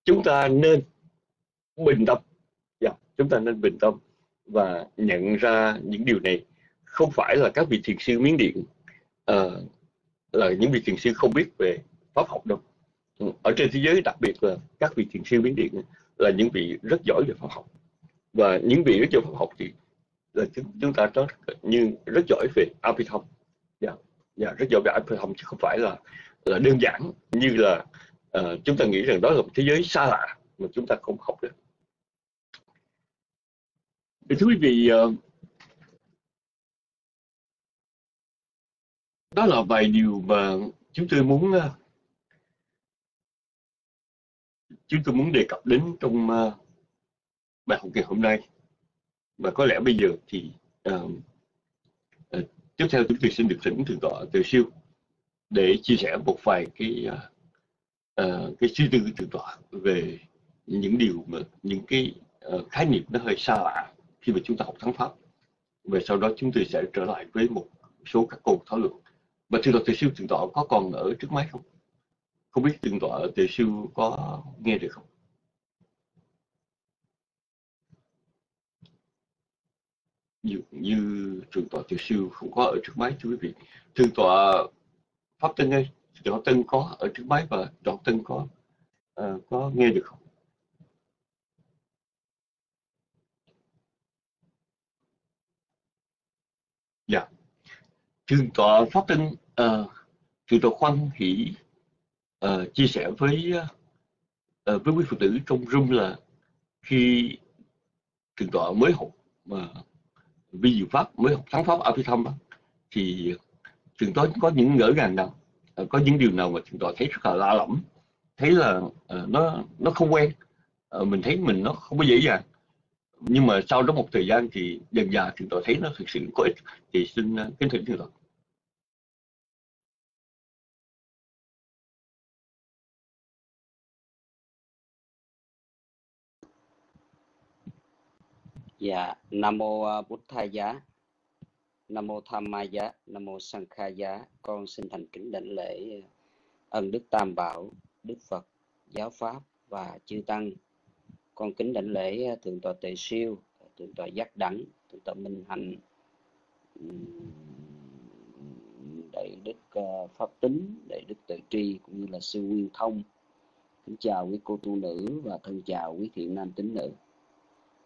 chúng ta nên bình tâm. Yeah, chúng ta nên bình tâm và nhận ra những điều này. Không phải là các vị thiền sư miến điện uh, là những vị thiền sư không biết về pháp học đâu. Ừ, ở trên thế giới đặc biệt là các vị thiền sư miến điện là những vị rất giỏi về pháp học. Và những vị rất giỏi pháp học thì là chúng, chúng ta rất như rất giỏi về Abhidhamma dạ, dạ, rất giỏi về Abhidhamma chứ không phải là là đơn giản như là uh, chúng ta nghĩ rằng đó là một thế giới xa lạ mà chúng ta không học được. Thưa quý vị uh, đó là vài điều mà chúng tôi muốn uh, chúng tôi muốn đề cập đến trong uh, bài học ngày hôm nay. Và có lẽ bây giờ thì uh, uh, tiếp theo chúng tôi xin được thỉnh thượng tọa từ siêu để chia sẻ một vài cái uh, uh, cái suy tư tự tọa về những điều mà những cái uh, khái niệm nó hơi xa lạ khi mà chúng ta học thắng pháp. Và sau đó chúng tôi sẽ trở lại với một số các câu thảo luận. Và thưa luật từ siêu thượng tọa có còn ở trước máy không? Không biết thượng tọa từ siêu có nghe được không? Dường như trường tọa tiểu siêu không có ở trước máy thưa quý vị. Trường tọa pháp tân ơi thượng tân có ở trước máy và tọa tân có uh, có nghe được không? Dạ. Trường tọa pháp tân uh, ờ, thượng tọa khoan hỷ uh, chia sẻ với uh, với quý phật tử trong room là khi trường tọa mới học mà vi diệu pháp mới học thắng pháp Abhidhamma thì trường tọa có những ngỡ ngàng nào? Ờ, có những điều nào mà chúng tôi thấy rất là lạ lẫm thấy là uh, nó nó không quen. Uh, mình thấy mình nó không có dễ dàng. Nhưng mà sau đó một thời gian thì dần dà chúng tôi thấy nó thực sự có ích. Thì xin uh, kính thỉnh thưa Lord. Dạ, Nam mô Bút Thầy Giá, Nam mô Tham Ma Giá, Nam mô Sang Kha Giá. Con xin thành kính đảnh lễ ân đức Tam Bảo, Đức Phật, Giáo Pháp và chư Tăng. Con kính đảnh lễ Thượng tọa Tề Siêu, Thượng tọa Giác Đẳng, Thượng tọa Minh Hạnh, Đại Đức ờ, Pháp Tính, Đại Đức Tự Tri cũng như là Sư Nguyên Thông. Kính chào quý cô tu nữ và thân chào quý thiện nam tín nữ.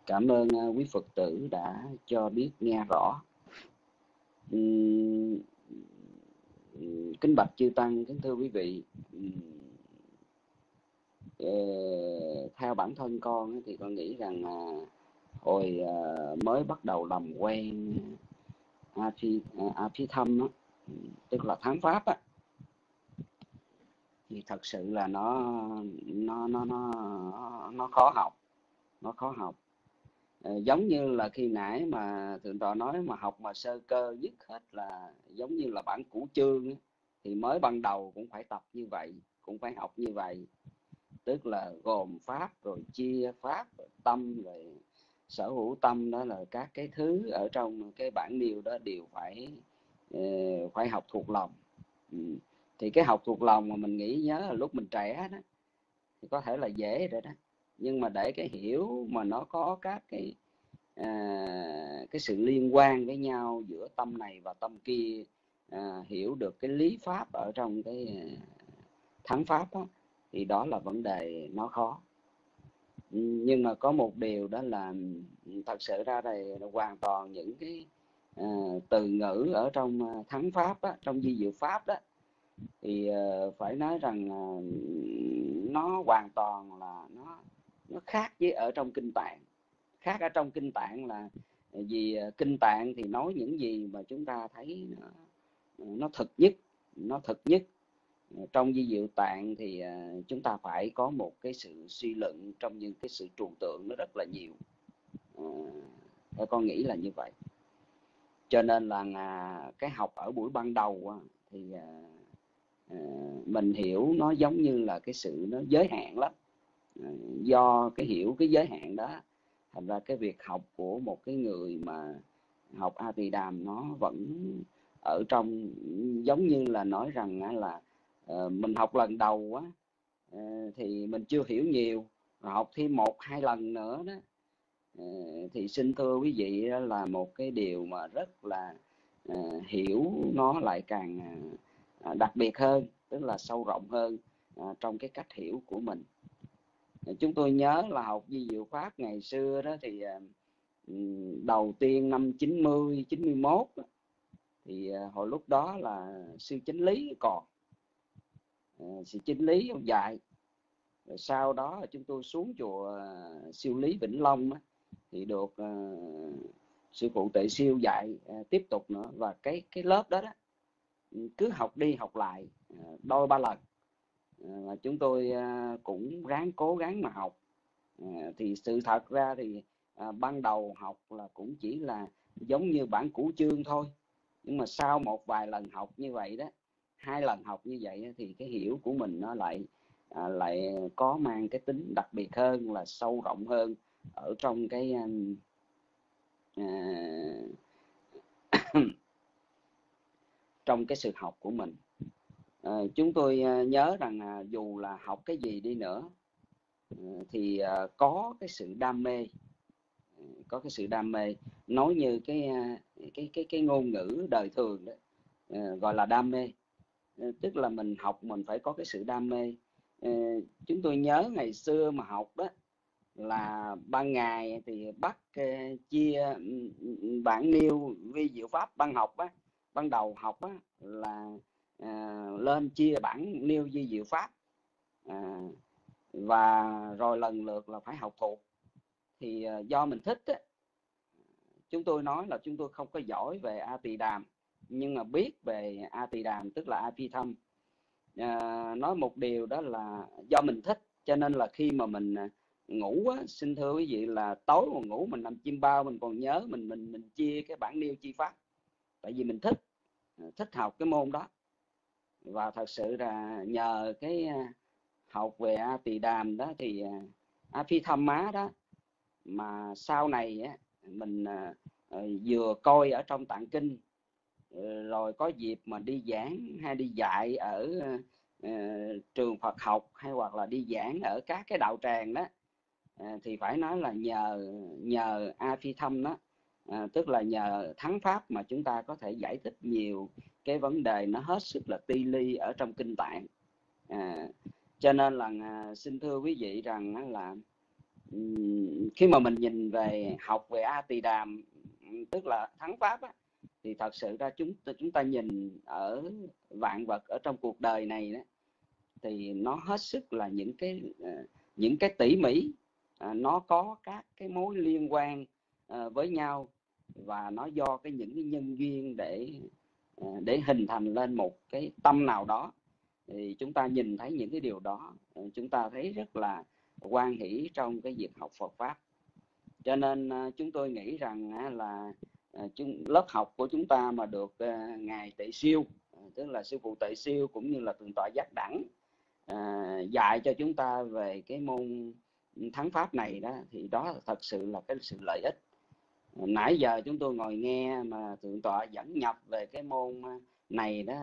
Cảm ơn ờ, quý Phật tử đã cho biết nghe rõ. Kính bạch chư tăng, kính thưa quý vị. Ờ, theo bản thân con thì con nghĩ rằng hồi ờ, mới bắt đầu làm quen a phi ờ, a phi thâm đó, tức là thắng pháp á thì thật sự là nó nó nó nó nó khó học nó khó học Ờ, giống như là khi nãy mà thượng tọa nói mà học mà sơ cơ nhất hết là giống như là bản cũ chương ấy, thì mới ban đầu cũng phải tập như vậy cũng phải học như vậy tức là gồm pháp rồi chia pháp rồi tâm rồi sở hữu tâm đó là các cái thứ ở trong cái bản điều đó đều phải ờ, phải học thuộc lòng ừ. thì cái học thuộc lòng mà mình nghĩ nhớ là lúc mình trẻ đó thì có thể là dễ rồi đó nhưng mà để cái hiểu mà nó có các cái à, cái sự liên quan với nhau giữa tâm này và tâm kia à, hiểu được cái lý pháp ở trong cái à, thắng pháp đó, thì đó là vấn đề nó khó. Nhưng mà có một điều đó là thật sự ra đây hoàn toàn những cái à, từ ngữ ở trong à, thắng pháp đó, trong di diệu pháp đó thì uh, phải nói rằng uh, nó hoàn toàn là nó nó khác với ở trong kinh tạng. Khác ở trong kinh tạng là vì ờ, kinh tạng thì nói những gì mà chúng ta thấy nó, ờ, nó thực nhất nó thực nhất. Ờ, trong di diệu tạng thì chúng ta phải có một cái sự suy luận trong những cái sự trừu tượng nó rất là nhiều. Theo con nghĩ là như vậy. Cho nên là cái học ở buổi ban đầu thì mình hiểu nó giống như là cái sự nó giới hạn lắm. Ờ, do cái hiểu cái giới hạn đó, thành ra cái việc học của một cái người mà học a tỳ đàm nó vẫn ở trong, giống như là nói rằng là ờ, mình học lần đầu á ờ, thì mình chưa hiểu nhiều học thêm một, hai lần nữa đó. Thì xin thưa quý vị là một cái điều mà rất là hiểu nó lại càng đặc biệt hơn, tức là sâu rộng hơn trong cái cách hiểu của mình. Ờ, chúng tôi nhớ là học di diệu pháp ngày xưa đó thì ờ, đầu tiên năm 90 91 thì ờ, hồi lúc đó là sư chính lý còn. Sư chính lý ông dạy. Rồi sau đó chúng tôi xuống chùa siêu lý vĩnh long thì được sư phụ tệ siêu dạy tiếp tục nữa. Và cái cái lớp đó, đó cứ học đi học lại đôi ba lần. Ờ, và chúng tôi ờ, cũng ráng cố gắng mà học. Ờ, thì sự thật ra thì ban đầu học là cũng chỉ là giống như bản cũ chương thôi. Nhưng mà sau một vài lần học như vậy đó hai lần học như vậy thì cái hiểu của mình nó lại lại có mang cái tính đặc biệt hơn là sâu rộng hơn ở trong cái à, trong cái sự học của mình. Ờ, chúng tôi ờ, nhớ rằng à, dù là học cái gì đi nữa ờ, thì à, có cái sự đam mê. Có cái sự đam mê. Nói như cái cái cái cái ngôn ngữ đời thường đó gọi là đam mê. Tức là mình học mình phải có cái sự đam mê. Chúng tôi nhớ ngày xưa mà học đó là ban ngày thì bắt chia ừ, ừ, bản niêu vi diệu pháp ban học á ban đầu học á là à, lên chia bản nêu di diệu pháp. À, và rồi lần lượt là phải học thuộc. Thì à, do mình thích á, chúng tôi nói là chúng tôi không có giỏi về a tỳ đàm nhưng mà biết về a tỳ đàm tức là a phi thâm. À, nói một điều đó là do mình thích cho nên là khi mà mình à, ngủ á, xin thưa quý vị là tối mà ngủ mình nằm chim bao mình còn nhớ mình mình mình chia cái bản nêu chi pháp. Tại vì mình thích à, thích học cái môn đó và thật sự là nhờ cái à, học về a tỳ đàm đó thì à, a phi thâm má đó mà sau này á, mình à, ờ, vừa coi ở trong tạng kinh ờ, rồi có dịp mà đi giảng hay đi dạy ở ờ, trường Phật học hay hoặc là đi giảng ở các cái đạo tràng đó thì phải nói là nhờ nhờ A Phi Thâm đó à, tức là nhờ thắng pháp mà chúng ta có thể giải thích nhiều cái vấn đề nó hết sức là ti ly ở trong kinh tạng. À, cho nên là à, xin thưa quý vị rằng là khi mà mình nhìn về học về A Tỳ Đàm tức là thắng pháp á, thì thật sự ra chúng chúng ta nhìn ở vạn vật ở trong cuộc đời này đó thì nó hết sức là những cái à, những cái tỉ mỉ à, nó có các cái mối liên quan Ờ, với nhau và nó do cái những cái nhân duyên để ờ, để hình thành lên một cái tâm nào đó. Thì chúng ta nhìn thấy những cái điều đó ờ, chúng ta thấy rất là quan hỷ trong cái việc học Phật pháp. Cho nên chúng tôi nghĩ rằng là chúng, lớp học của chúng ta mà được ngài Tệ Siêu tức là sư phụ Tệ Siêu cũng như là thượng tọa giác đẳng dạy cho chúng ta về cái môn thắng pháp này đó, thì đó thật sự là cái sự lợi ích nãy giờ chúng tôi ngồi nghe mà thượng tọa dẫn nhập về cái môn à, này đó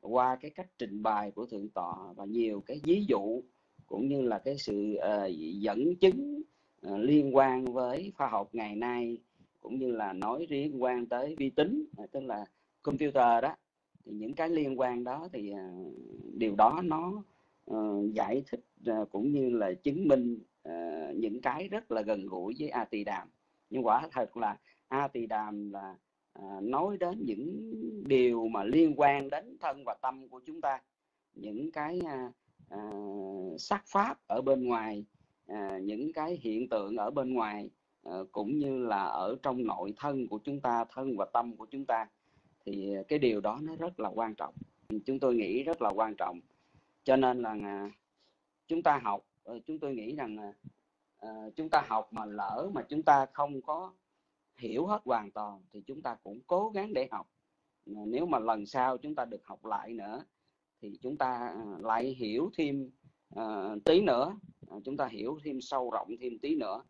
qua cái cách trình bày của thượng tọa và nhiều cái ví dụ cũng như là cái sự uh, dẫn chứng uh, liên quan với khoa học ngày nay cũng như là nói liên quan tới vi tính tức là computer đó. Thì những cái liên quan đó thì uh, điều đó nó uh, giải thích uh, cũng như là chứng minh uh, những cái rất là gần gũi với A Tỳ Đàm nhưng quả thật là A Tỳ Đàm là à, nói đến những điều mà liên quan đến thân và tâm của chúng ta. Những cái à, à, sắc pháp ở bên ngoài à, những cái hiện tượng ở bên ngoài à, cũng như là ở trong nội thân của chúng ta thân và tâm của chúng ta. Thì cái điều đó nó rất là quan trọng. Chúng tôi nghĩ rất là quan trọng. Cho nên là à, chúng ta học ờ, chúng tôi nghĩ rằng à, Ờ, chúng ta học mà lỡ mà chúng ta không có hiểu hết hoàn toàn thì chúng ta cũng cố gắng để học. Nếu mà lần sau chúng ta được học lại nữa thì chúng ta ờ, lại hiểu thêm uh, tí nữa chúng ta hiểu thêm sâu rộng thêm tí nữa.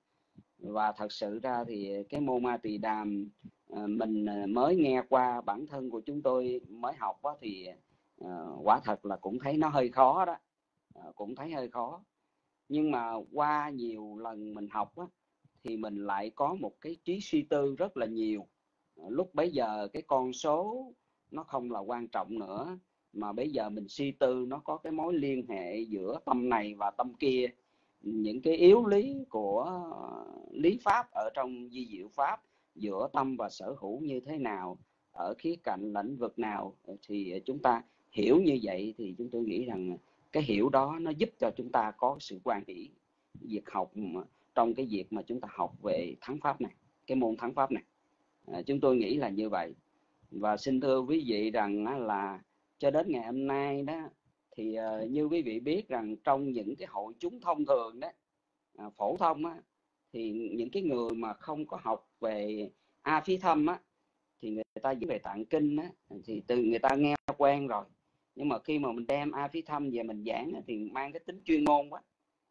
Và thật sự ra thì cái môn ma tỳ đàm uh, mình mới nghe qua bản thân của chúng tôi mới học đó, thì uh, quả thật là cũng thấy nó hơi khó đó. Uh, cũng thấy hơi khó nhưng mà qua nhiều lần mình học á, thì mình lại có một cái trí suy tư rất là nhiều. Ờ, lúc bấy giờ cái con số nó không là quan trọng nữa mà bây giờ mình suy tư nó có cái mối liên hệ giữa tâm này và tâm kia. Những cái yếu lý của ờ, lý pháp ở trong di diệu pháp giữa tâm và sở hữu như thế nào ở khía cạnh lĩnh vực nào thì chúng ta hiểu như vậy thì chúng tôi nghĩ rằng cái hiểu đó nó giúp cho chúng ta có sự quan hỷ. Việc học trong cái việc mà chúng ta học về thắng pháp này cái môn thắng pháp này. À, chúng tôi nghĩ là như vậy. Và xin thưa quý vị rằng là cho đến ngày hôm nay đó thì à, như quý vị biết rằng trong những cái hội chúng thông thường đó à, phổ thông á, thì những cái người mà không có học về a phi thâm á thì người ta viết về tạng kinh á thì từ người ta nghe quen rồi nhưng mà khi mà mình đem a phi thâm về mình giảng thì mang cái tính chuyên môn quá.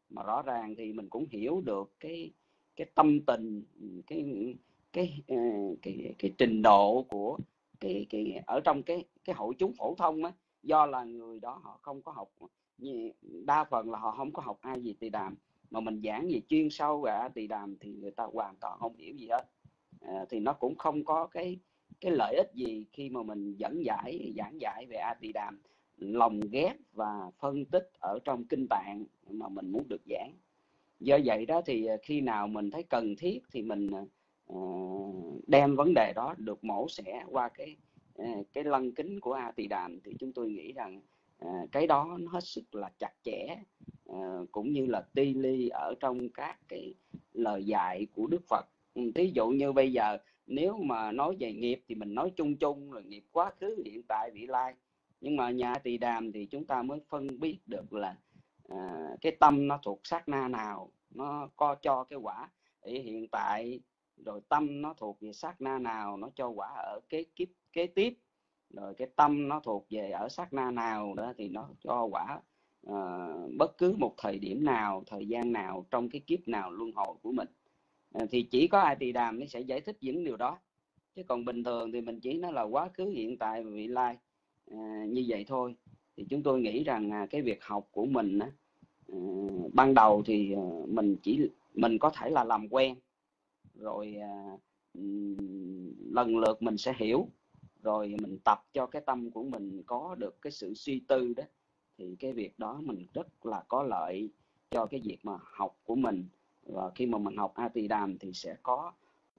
Mà rõ ràng thì mình cũng hiểu được cái cái tâm tình cái cái cái cái cái trình độ của cái cái ở trong cái cái hội chúng phổ thông á. Do là người đó họ không có học đa phần là họ không có học ai gì tỳ đàm. Mà mình giảng về chuyên sâu về tỳ đàm thì người ta hoàn toàn không hiểu gì hết. À, thì nó cũng không có cái cái lợi ích gì khi mà mình dẫn giải giảng giải về a tỳ đàm lòng ghép và phân tích ở trong kinh tạng mà mình muốn được giảng. Do vậy đó thì à, khi nào mình thấy cần thiết thì mình uh, đem vấn đề đó được mổ xẻ qua cái uh, cái lăng kính của a tỳ đàm thì chúng tôi nghĩ rằng uh, cái đó nó hết sức là chặt chẽ cũng như là ti ly ở trong các cái lời dạy của đức phật. Ừ, thí dụ như bây giờ nếu mà nói về nghiệp thì mình nói chung chung là nghiệp quá khứ hiện tại vị lai nhưng mà nhà tỳ đàm thì chúng ta mới phân biết được là à, cái tâm nó thuộc sát na nào nó co cho cái quả. Ở hiện tại rồi tâm nó thuộc về sát na nào nó cho quả ở cái kiếp kế tiếp. Rồi cái tâm nó thuộc về ở sát na nào đó thì nó cho quả uh, bất cứ một thời điểm nào thời gian nào trong cái kiếp nào luân hồi của mình. Uh, thì chỉ có ai tỳ đàm mới sẽ giải thích những điều đó. Chứ còn bình thường thì mình chỉ nói là quá khứ hiện tại và vị lai. À, như vậy thôi. Thì chúng tôi nghĩ rằng à, cái việc học của mình uh, ban đầu thì à, mình chỉ mình có thể là làm quen rồi à, lần lượt mình sẽ hiểu rồi mình tập cho cái tâm của mình có được cái sự suy tư đó. Thì cái việc đó mình rất là có lợi cho cái việc mà học của mình. Và khi mà mình học a tỳ đàm thì sẽ có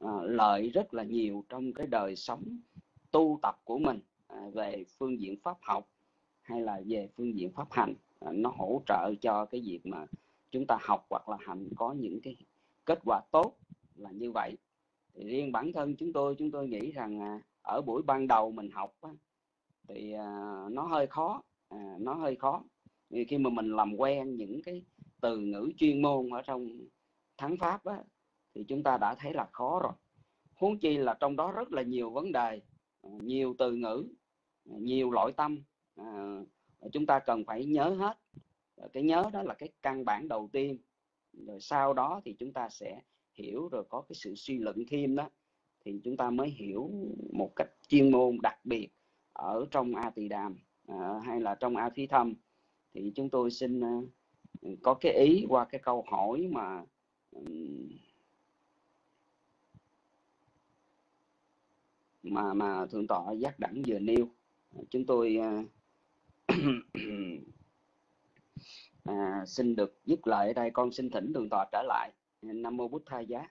uh, lợi rất là nhiều trong cái đời sống tu tập của mình. À, về phương diện pháp học hay là về phương diện pháp hành à, nó hỗ trợ cho cái việc mà chúng ta học hoặc là hành có những cái kết quả tốt là như vậy. Thì riêng bản thân chúng tôi chúng tôi nghĩ rằng à, ở buổi ban đầu mình học thì nó hơi khó nó hơi khó. Vì khi mà mình làm quen những cái từ ngữ chuyên môn ở trong thắng pháp á, thì chúng ta đã thấy là khó rồi. Huống chi là trong đó rất là nhiều vấn đề nhiều từ ngữ nhiều loại tâm. À, chúng ta cần phải nhớ hết. Cái nhớ đó là cái căn bản đầu tiên. Rồi sau đó thì chúng ta sẽ hiểu rồi có cái sự suy luận thêm đó. Thì chúng ta mới hiểu một cách chuyên môn đặc biệt ở trong a tỳ đàm à, hay là trong a phi thâm. Thì chúng tôi xin uh, có cái ý qua cái câu hỏi mà um, mà mà thượng tọa giác đẳng vừa nêu chúng tôi à, à, xin được dứt lời ở đây. Con xin thỉnh thượng tọa trở lại. Nam mô bút thai giá.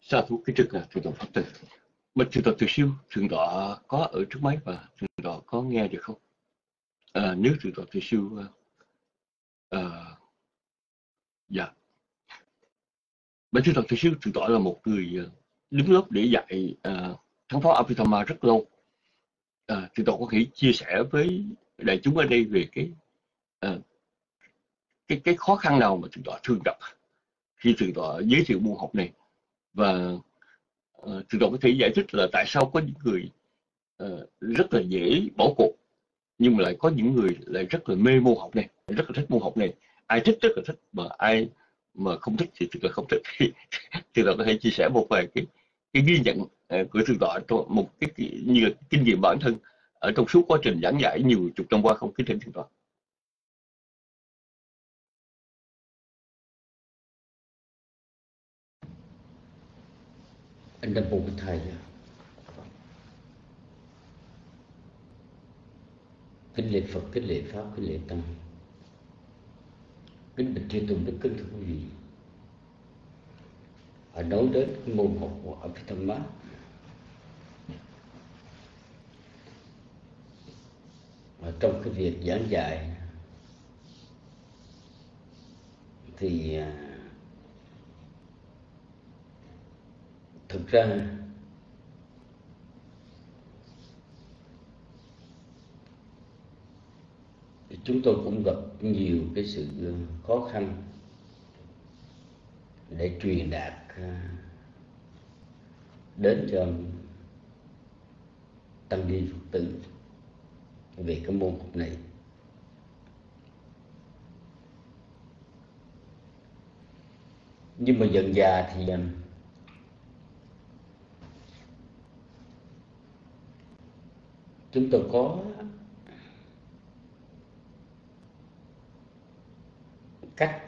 Sa thủ kính trực là thượng tọa pháp tử mà thượng tọa từ siêu thượng tọa có ở trước máy và thượng tọa có nghe được không? À, nếu thượng tọa từ siêu à, à dạ bởi thượng thật từ sư thượng tọa là một người ờ, đứng lớp để dạy uh, thắng phó Abhidhamma rất lâu. Ờ, uh, thượng tọa có thể chia sẻ với đại chúng ở đây về cái uh, cái cái khó khăn nào mà thượng tọa thường gặp khi thượng tọa giới thiệu môn học này. Và uh, thượng tọa có thể giải thích là tại sao có những người uh, rất là dễ bỏ cuộc nhưng mà lại có những người lại rất là mê môn học này rất là thích môn học này. Ai thích rất là thích mà ai mà không thích thì thực là không thích. Thì, thì là có thể chia sẻ một vài cái cái ghi nhận ờ, của thượng tọa một cái, cái như kinh nghiệm bản thân ở trong suốt quá trình giảng dạy nhiều chục năm qua không kính thỉnh thượng tọa. Anh đang buồn thầy à? kính lễ phật kính lễ pháp kính lễ tăng kính bạch chư tôn đức kính thưa quý vị. Ở nói đến môn học của Abhidhamma Và trong cái việc giảng dạy thì à, thực ra chúng tôi cũng gặp nhiều cái sự khó khăn để truyền đạt à, đến cho tăng ni phật tử về cái môn học này. Nhưng mà dần già thì à, chúng tôi có cách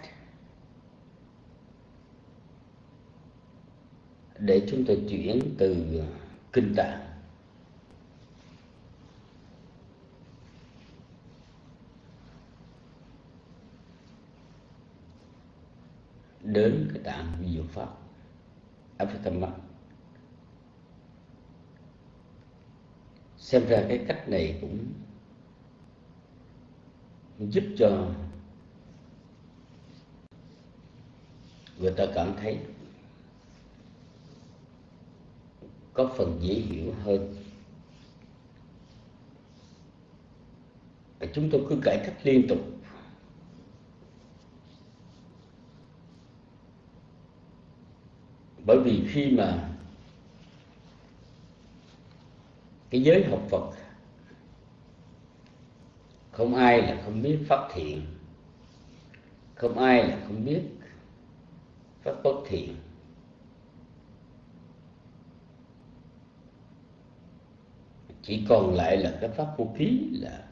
để chúng ta chuyển từ kinh tạng. Đến cái tạng diệu pháp Abhidhamma xem ra cái cách này cũng giúp cho người ta cảm thấy có phần dễ hiểu hơn. Và chúng tôi cứ cải cách liên tục. Bởi vì khi mà cái giới học Phật không ai là không biết pháp thiện, không ai là không biết các bất thiện. Chỉ còn lại là cái pháp vô ký là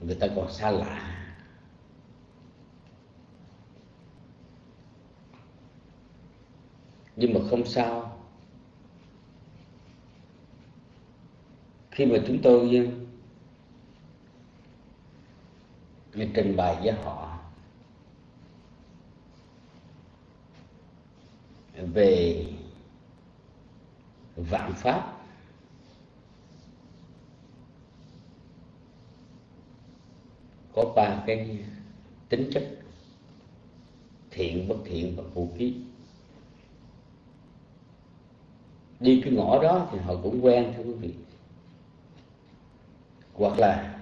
người ta còn xa lạ. Nhưng mà không sao. Khi mà chúng tôi ờ, trình bày với họ về vạn pháp. Có ba cái tính chất, thiện, bất thiện và phù ký đi cái ngõ đó thì họ cũng quen, thưa quý vị. Hoặc là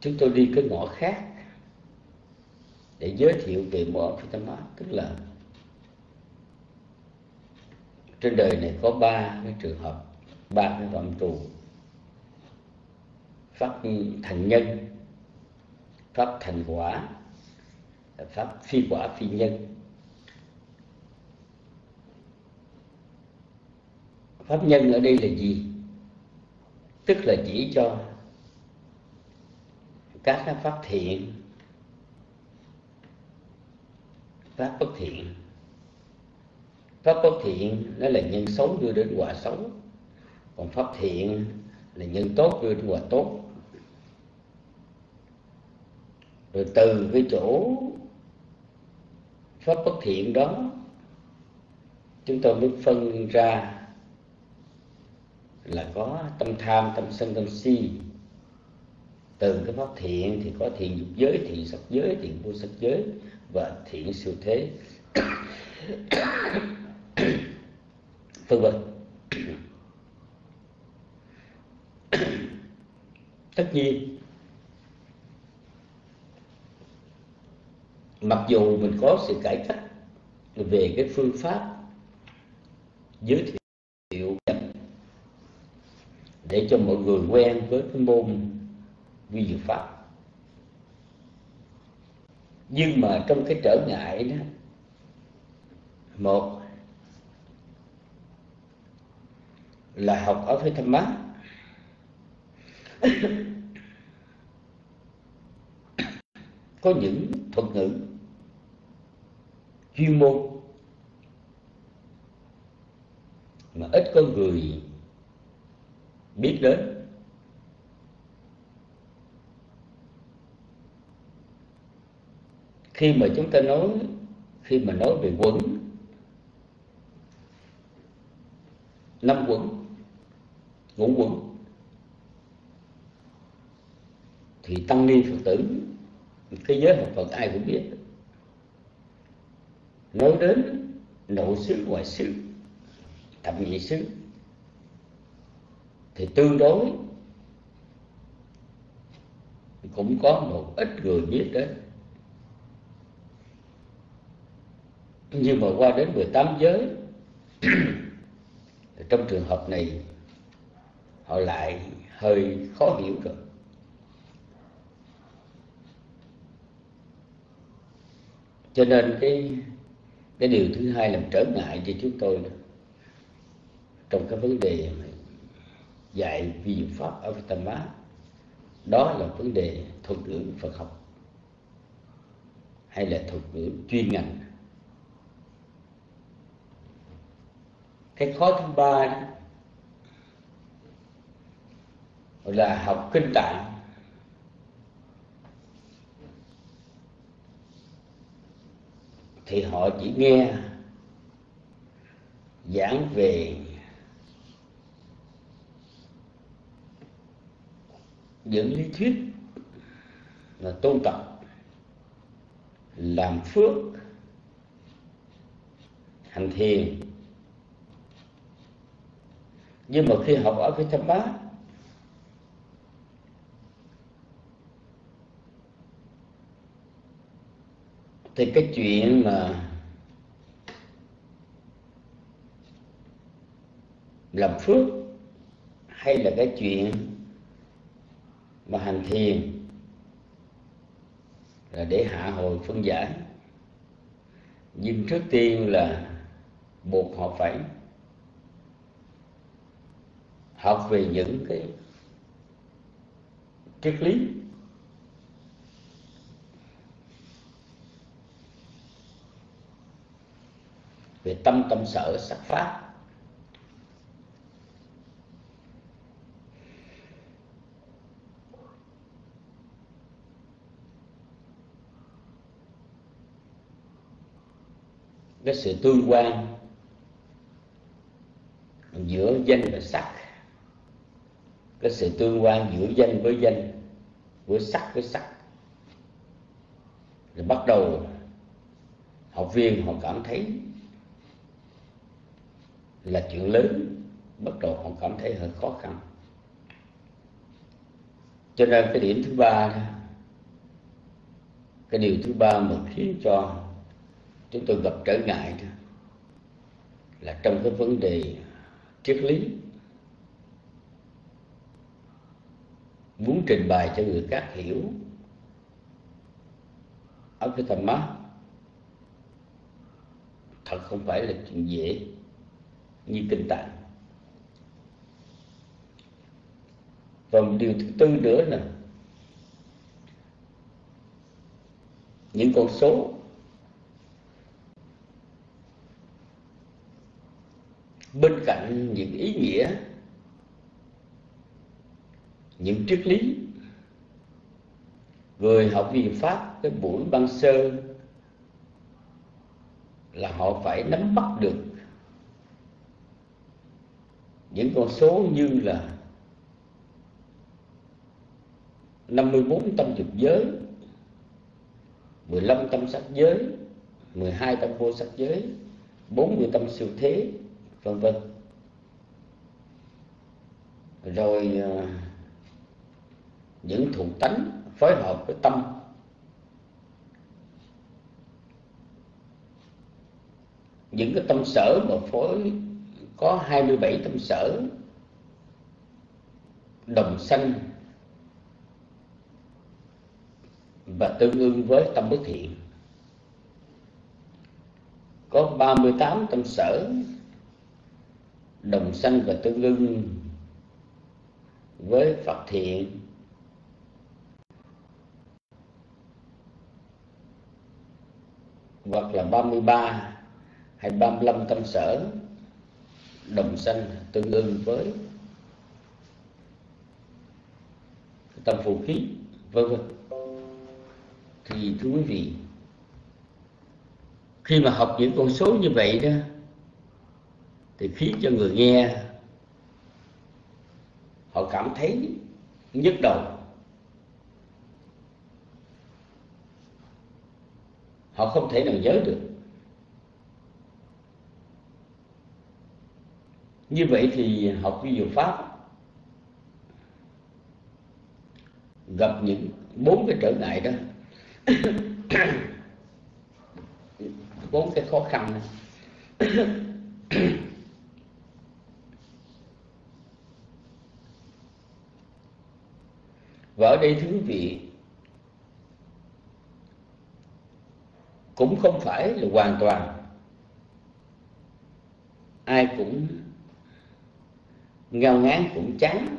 chúng tôi đi cái ngõ khác để giới thiệu về mở tức là trên đời này có ba cái trường hợp, ba cái phạm trù. Pháp thành nhân, pháp thành quả pháp phi quả phi nhân. Pháp nhân ở đây là gì? Tức là chỉ cho các pháp thiện pháp bất thiện. Pháp bất thiện nó là nhân xấu đưa đến quả xấu còn pháp thiện là nhân tốt đưa đến quả tốt. Rồi từ cái chỗ pháp bất thiện đó, chúng tôi mới phân ra là có tâm tham, tâm sân, tâm si. Từ cái pháp thiện thì có thiện dục giới, thiện sắc giới, thiện vô sắc giới và thiện siêu thế. Vân vân. Tất nhiên, mặc dù mình có sự cải cách về cái phương pháp giới thiệu để cho mọi người quen với cái môn vi diệu pháp nhưng mà trong cái trở ngại đó, một là học ở phía thâm mát. Có những thuật ngữ, chuyên môn, mà ít có người biết đến. Khi mà chúng ta nói, khi mà nói về quẩn năm quẩn ngũ quẩn thì tăng ni phật tử, cái giới học phật ai cũng biết. Nói đến nội xứ, ngoại xứ, thập nhị xứ, thì tương đối cũng có một ít người biết đến. Nhưng mà qua đến 18 giới trong trường hợp này họ lại hơi khó hiểu rồi cho nên cái cái điều thứ hai làm trở ngại cho chúng tôi đó, trong cái vấn đề dạy vi diệu pháp ở Vietnam đó là vấn đề thuật ngữ Phật học hay là thuật ngữ chuyên ngành. Cái khó thứ ba đó là học kinh tạng. Thì họ chỉ nghe giảng về những lý thuyết là tôn tập, làm phước, hành thiền nhưng mà khi học ở cái thâm bá, thì cái chuyện mà làm phước hay là cái chuyện mà hành thiền là để hạ hồi phân giải. Nhưng trước tiên là buộc họ phải học về những cái triết lý. Về tâm tâm sở, sắc pháp. Cái sự tương quan giữa danh và sắc cái sự tương quan giữa danh với danh, với sắc với sắc. Rồi bắt đầu học viên họ cảm thấy là chuyện lớn, bắt đầu họ cảm thấy hơi khó khăn. Cho nên cái điểm thứ ba cái điều thứ ba mà khiến cho chúng tôi gặp trở ngại đó là trong cái vấn đề triết lý. Muốn trình bày cho người khác hiểu. Ở cái tầm mắt thật không phải là chuyện dễ như kinh tạng. Và một điều thứ tư nữa là những con số bên cạnh những ý nghĩa những triết lý. Người học viện pháp cái buổi băng sơ là họ phải nắm bắt được những con số như là 54 tâm dục giới 15 tâm sắc giới 12 tâm vô sắc giới 40 tâm siêu thế vân vân. Rồi à, những thụ tánh phối hợp với tâm. Những cái tâm sở mà phối, có 27 tâm sở, đồng sanh, và tương ương với tâm bất thiện. Có 38 tâm sở, đồng sanh và tương ương với Phật thiện. Hoặc là 33 hay 35 tâm sở đồng sanh tương ưng với tâm phù khí, vân vân. Thì thưa quý vị, khi mà học những con số như vậy đó, thì khiến cho người nghe họ cảm thấy nhức đầu. Họ không thể nào nhớ được như vậy thì học vi diệu pháp gặp những bốn cái trở ngại đó bốn cái khó khăn đó. và ở đây thưa quý vị cũng không phải là hoàn toàn. Ai cũng ngao ngán, cũng chán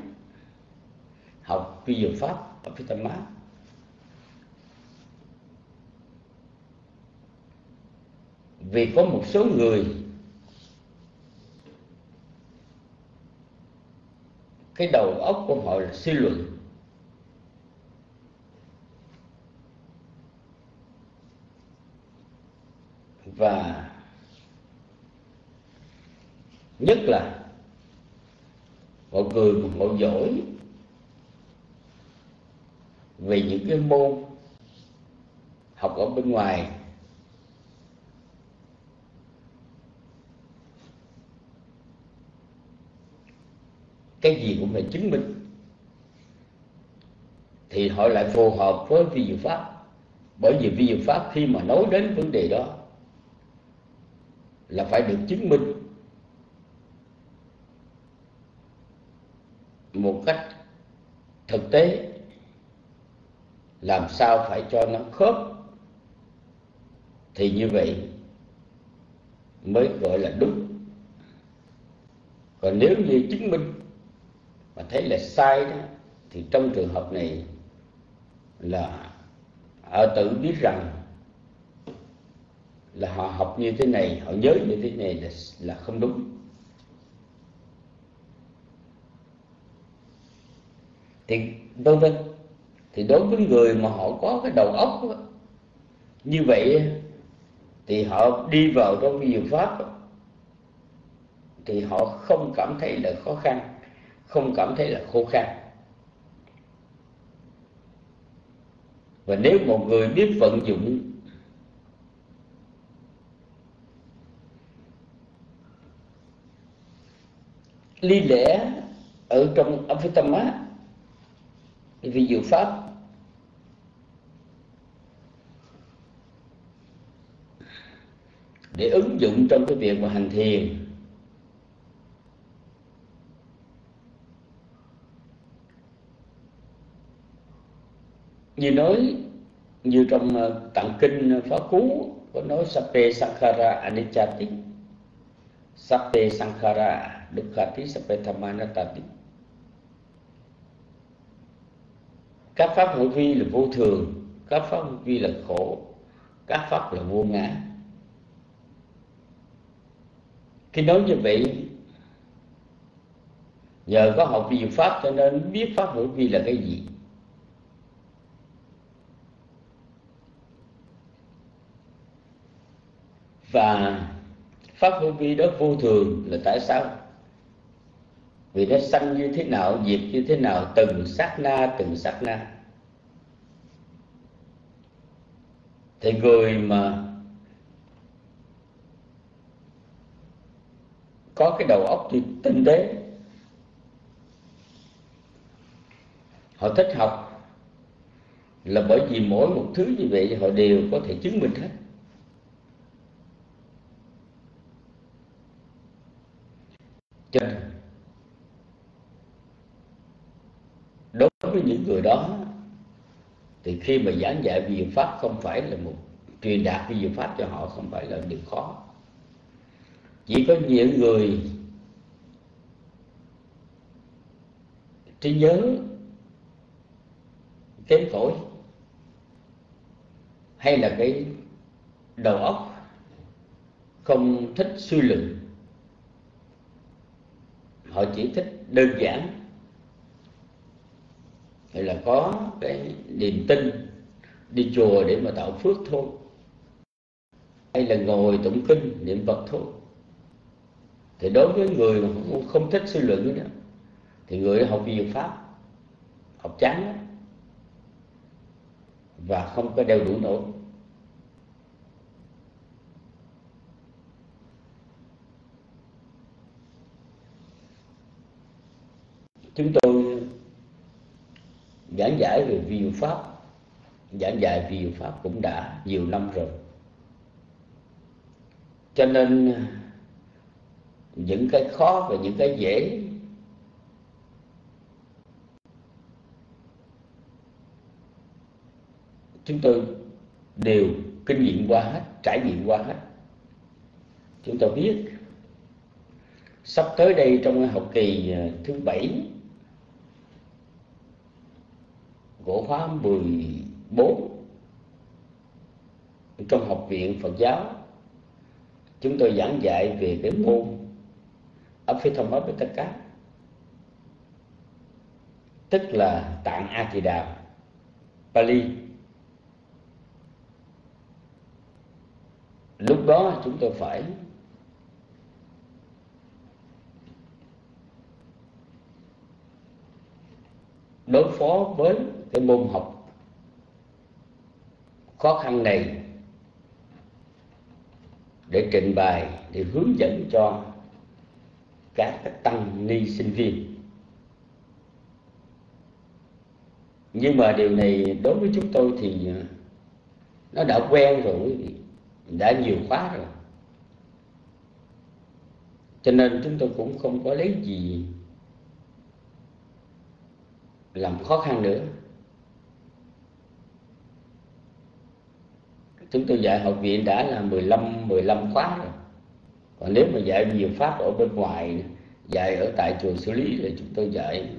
học vi dược pháp ở phía tâm mát vì có một số người cái đầu óc của họ là suy luận. Và nhất là mọi người mọi giỏi về những cái môn học ở bên ngoài. Cái gì cũng phải chứng minh. Thì họ lại phù hợp với vi diệu pháp. Bởi vì vi diệu pháp khi mà nói đến vấn đề đó là phải được chứng minh một cách thực tế, làm sao phải cho nó khớp. Thì như vậy mới gọi là đúng. Còn nếu như chứng minh mà thấy là sai đó, thì trong trường hợp này là ở tự biết rằng là họ học như thế này họ nhớ như thế này là là không đúng. Thì vân vân. Thì đối với người mà họ có cái đầu óc đó, như vậy thì họ đi vào trong nhiều diệu pháp đó, thì họ không cảm thấy là khó khăn không cảm thấy là khô khan. Và nếu một người biết vận dụng ly lẽ ở trong Abhidhamma vì dự pháp. Để ứng dụng trong cái việc mà hành thiền. Như nói, như trong ờ, tạng kinh phá cú, có nói sape sankhara anicchati sape sankhara dukkati sape thammanatati các pháp hữu vi là vô thường, các pháp hữu vi là khổ, các pháp là vô ngã. Khi nói như vậy, nhờ có học nhiều pháp cho nên biết pháp hữu vi là cái gì. Và pháp hữu vi đó vô thường là tại sao? Vì nó sanh như thế nào, diệt như thế nào, từng sát na, từng sát na. Thì người mà có cái đầu óc thì tinh tế. Họ thích học là bởi vì mỗi một thứ như vậy họ đều có thể chứng minh hết. Cho nên với những người đó, thì khi mà giảng dạy về diệu pháp không phải là một, truyền đạt cái diệu pháp cho họ không phải là điều khó. Chỉ có những người trí nhớ kém cỏi hay là cái đầu óc không thích suy luận. Họ chỉ thích đơn giản hay là có cái niềm tin đi chùa để mà tạo phước thôi. Hay là ngồi tụng kinh niệm phật thôi. Thì đối với người mà không thích suy luận đó thì người đó học viên pháp học chán đó, và không có đeo đủ nổi. Chúng tôi giảng giải về vi pháp. Giảng dạy vi pháp cũng đã nhiều năm rồi. Cho nên, những cái khó và những cái dễ chúng tôi đều kinh nghiệm qua hết, trải nghiệm qua hết. Chúng tôi biết, sắp tới đây trong học kỳ à, thứ bảy của khóa 14 trong học viện Phật giáo, chúng tôi giảng dạy về cái môn Abhidhamma tức là tạng A Di đàm Pali. Lúc đó chúng tôi phải đối phó với cái môn học khó khăn này để trình bày, để hướng dẫn cho các tăng ni sinh viên. Nhưng mà điều này đối với chúng tôi thì à, nó đã quen rồi, đã nhiều khóa rồi. Cho nên chúng tôi cũng không có lấy gì làm khó khăn nữa. Chúng tôi dạy học viện đã là 15 15 khóa rồi. Còn nếu mà dạy nhiều pháp ở bên ngoài, dạy ở tại chùa xử lý thì chúng tôi dạy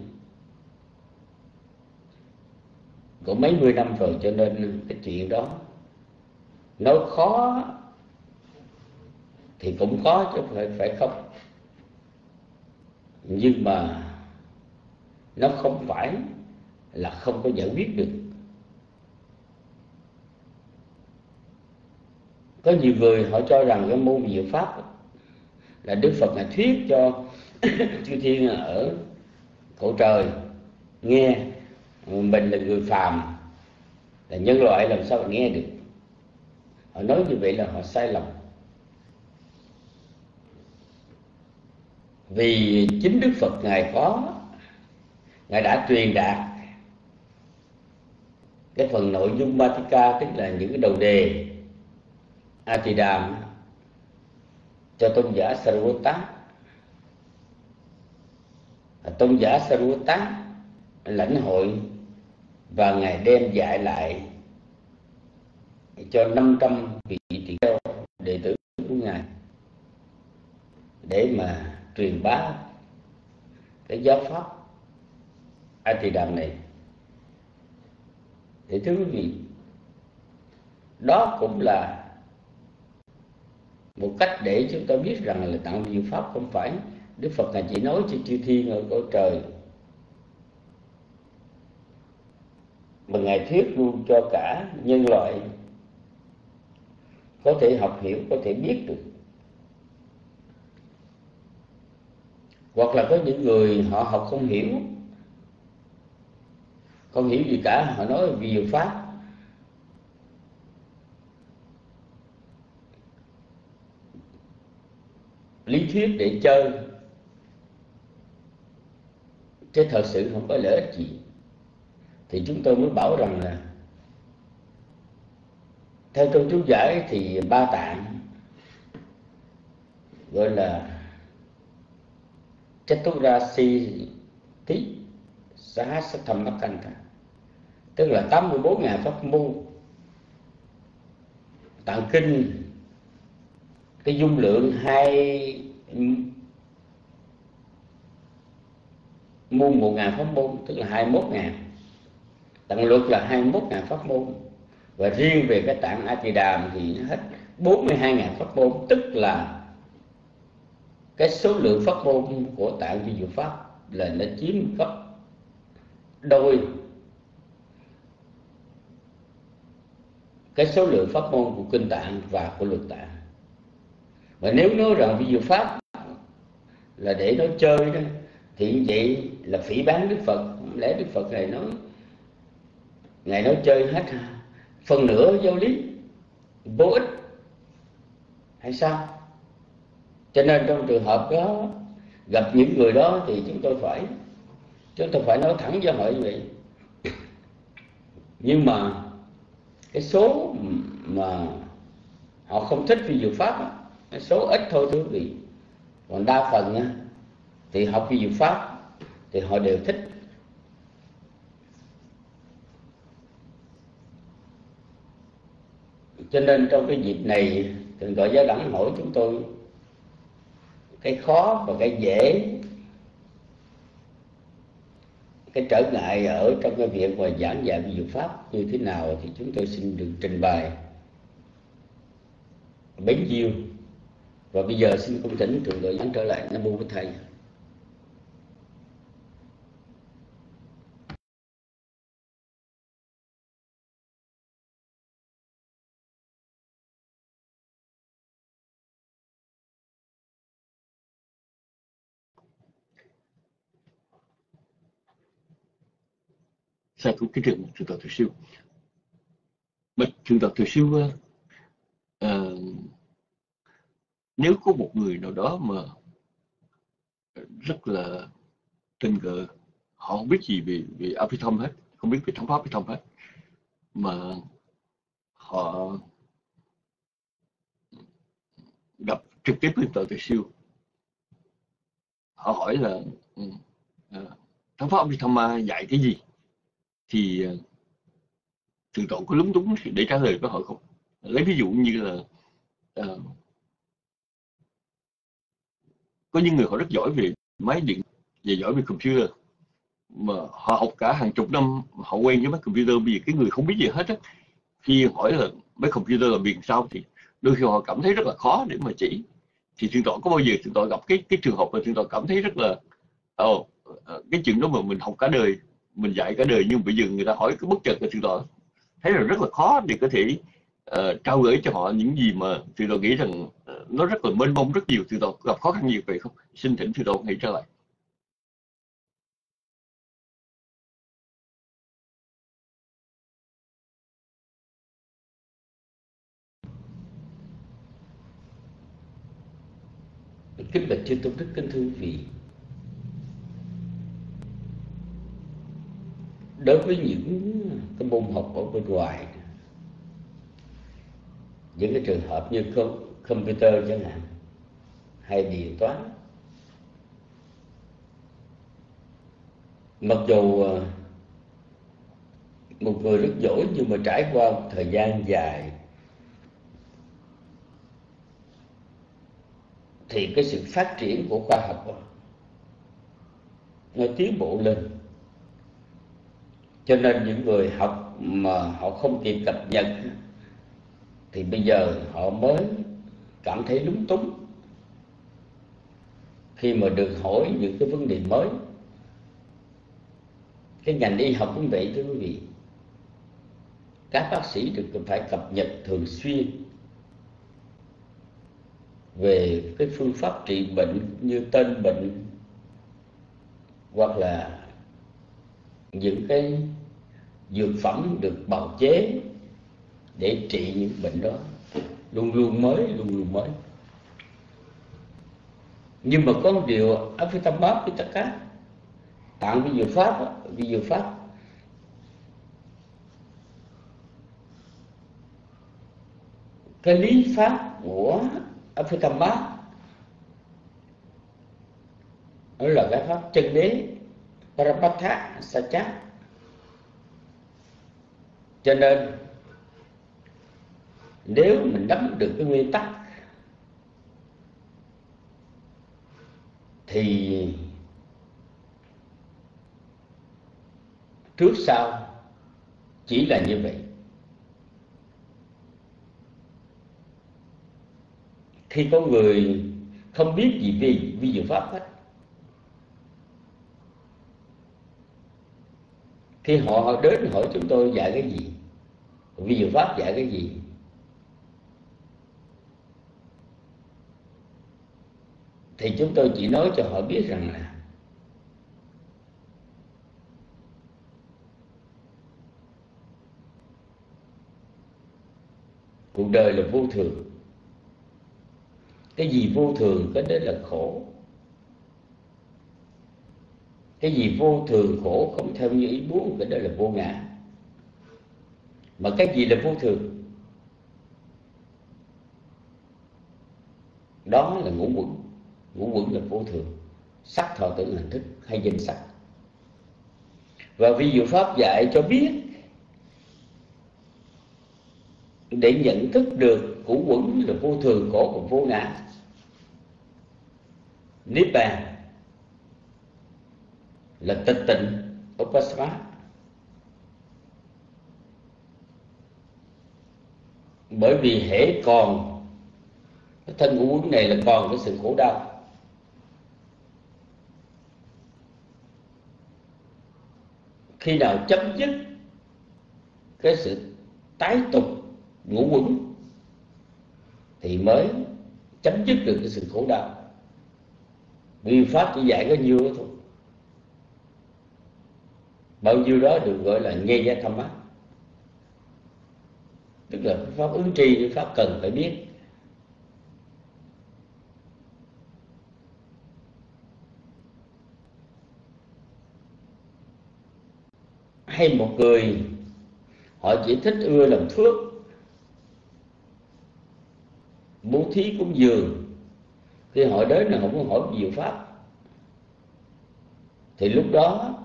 có mấy mươi năm rồi, cho nên cái chuyện đó nói khó thì cũng có chứ phải phải không? Nhưng mà nó không phải là không có giải quyết được. Có nhiều người họ cho rằng cái môn diệu pháp là đức phật là thuyết cho chư thiên ở cổ trời. Nghe, mình là người phàm, là nhân loại, làm sao mà nghe được? Họ nói như vậy là họ sai lầm. Vì chính đức phật ngài có, ngài đã truyền đạt cái phần nội dung Matika, tức là những cái đầu đề Atidam cho tôn giả Sarvata tôn giả Sarvata lãnh hội và ngày đêm dạy lại cho 500 vị tỷ kheo đệ tử của ngài để mà truyền bá cái giáo pháp Atidam này. Thì thưa quý vị, đó cũng là một cách để chúng ta biết rằng là tặng diệu pháp không phải đức phật là chỉ nói cho chư thiên ở cõi trời. Mà ngài thuyết luôn cho cả nhân loại có thể học hiểu, có thể biết được. Hoặc là có những người họ học không hiểu không hiểu gì cả, họ nói vì pháp. Lý thuyết để chơi. Chứ thật sự không có lợi ích gì. Thì chúng tôi mới bảo rằng là, theo tôi chú giải thì ba tạng gọi là Chaturasi Tí Sahasathamakanta, tức là 84 ngàn pháp môn. Tạng kinh cái dung lượng hai môn một ngàn pháp môn, tức là hai mốt ngàn. Tạng luật là hai mốt ngàn pháp môn. Và riêng về cái tạng A Di Đàm thì nó hết 42 ngàn pháp môn, tức là cái số lượng pháp môn của tạng vi diệu pháp là nó chiếm gấp đôi cái số lượng pháp môn của kinh tạng và của luật tạng và nếu nói rằng ví dụ pháp là để nó chơi đó thì vậy là phỉ bán đức phật. Lẽ đức phật này nó ngài nói chơi hết à? phần nửa giáo lý vô ích hay sao? Cho nên trong trường hợp đó gặp những người đó thì chúng tôi phải chúng tôi phải nói thẳng với họ như vậy nhưng mà cái số mà họ không thích phi dược pháp đó, số ít thôi thưa quý vị. Còn đa phần thì học phi dược pháp thì họ đều thích. Cho nên trong cái dịp này, thượng tọa giáo đẳng hỏi chúng tôi, cái khó và cái dễ, cái trở ngại ở trong cái việc mà giảng dạy vi pháp như thế nào thì chúng tôi xin được trình bày. Bấy nhiêu và bây giờ xin công thỉnh thượng đội dẫn trở lại nam mô với thầy Sa cũng kính thưa trường tọa thượng siêu. Bạch trường tọa thượng siêu uh, nếu có một người nào đó mà rất là tình cờ họ không biết gì về về Apithom hết không biết về thống pháp Apithom hết mà họ gặp trực tiếp với tờ tự siêu họ hỏi là ừ, à, thống pháp Apithom dạy cái gì? Thì à, từ tổ có lúng túng để trả lời với họ không? Lấy ví dụ như là uh, có những người họ rất giỏi về máy điện và giỏi về computer. Mà họ học cả hàng chục năm họ quen với máy computer. Bây giờ cái người không biết gì hết á khi hỏi là máy computer là việc sao? thì đôi khi họ cảm thấy rất là khó để mà chỉ. Thì thượng tọa có bao giờ thượng tọa gặp cái cái trường hợp mà thượng tọa cảm thấy rất là oh, cái chuyện đó mà mình học cả đời mình dạy cả đời nhưng bây giờ người ta hỏi cái bất chợt là thượng tọa thấy là rất là khó để có thể uh, trao gửi cho họ những gì mà thượng tọa nghĩ rằng nó rất là mênh mông, rất nhiều từ đầu gặp khó khăn nhiều vậy không? Xin thỉnh từ đầu nghĩ trở lại. Kính bạch chư tôn đức kính thưa quý vị. Đối với những cái môn học ở bên ngoài, những cái trường hợp như không computer chẳng hạn, hay điện toán. Mặc dù ờ, một người rất giỏi nhưng mà trải qua một thời gian dài, thì cái sự phát triển của khoa học nó tiến bộ lên. Cho nên những người học mà họ không kịp cập nhật, thì bây giờ họ mới cảm thấy lúng túng. Khi mà được hỏi những cái vấn đề mới, cái ngành y học cũng vậy thưa quý vị. Các bác sĩ được phải cập nhật thường xuyên về cái phương pháp trị bệnh như tên bệnh hoặc là những cái dược phẩm được bào chế để trị những bệnh đó luôn luôn mới, luôn luôn mới. Nhưng mà có một điều Aphitamab với tất cả tặng vi dược pháp vi dược pháp. Cái lý pháp của Aphitamab đó là cái pháp chân đế Parapatha Sacha cho nên nếu mình nắm được cái nguyên tắc, thì trước sau chỉ là như vậy. Khi có người không biết gì về vi diệu pháp hết khi họ đến hỏi chúng tôi dạy cái gì? Vi diệu pháp dạy cái gì? Thì chúng tôi chỉ nói cho họ biết rằng là cuộc đời là vô thường. Cái gì vô thường, cái đó là khổ. Cái gì vô thường, khổ, không theo như ý muốn, cái đó là vô ngã. Mà cái gì là vô thường? Đó là ngũ quẩn ngũ quẩn là vô thường. Sắc thọ tưởng hành thức hay danh sắc. Và vi diệu pháp dạy cho biết, để nhận thức được ngũ quẩn là vô thường khổ cùng vô ngã. Niết bàn là tịch tịnh upasma bởi vì hễ còn, cái thân ngũ quẩn này là còn cái sự khổ đau. Khi nào chấm dứt cái sự tái tục ngũ quẩn, thì mới chấm dứt được cái sự khổ đau. Vì pháp chỉ dạy có nhiêu đó thôi. Bao nhiêu đó được gọi là nghe giá thâm mắt tức là pháp ứng tri pháp cần phải biết. Hay một người, họ chỉ thích ưa làm phước. Bố thí cúng dường, khi họ đến là không có hỏi nhiều pháp. Thì lúc đó,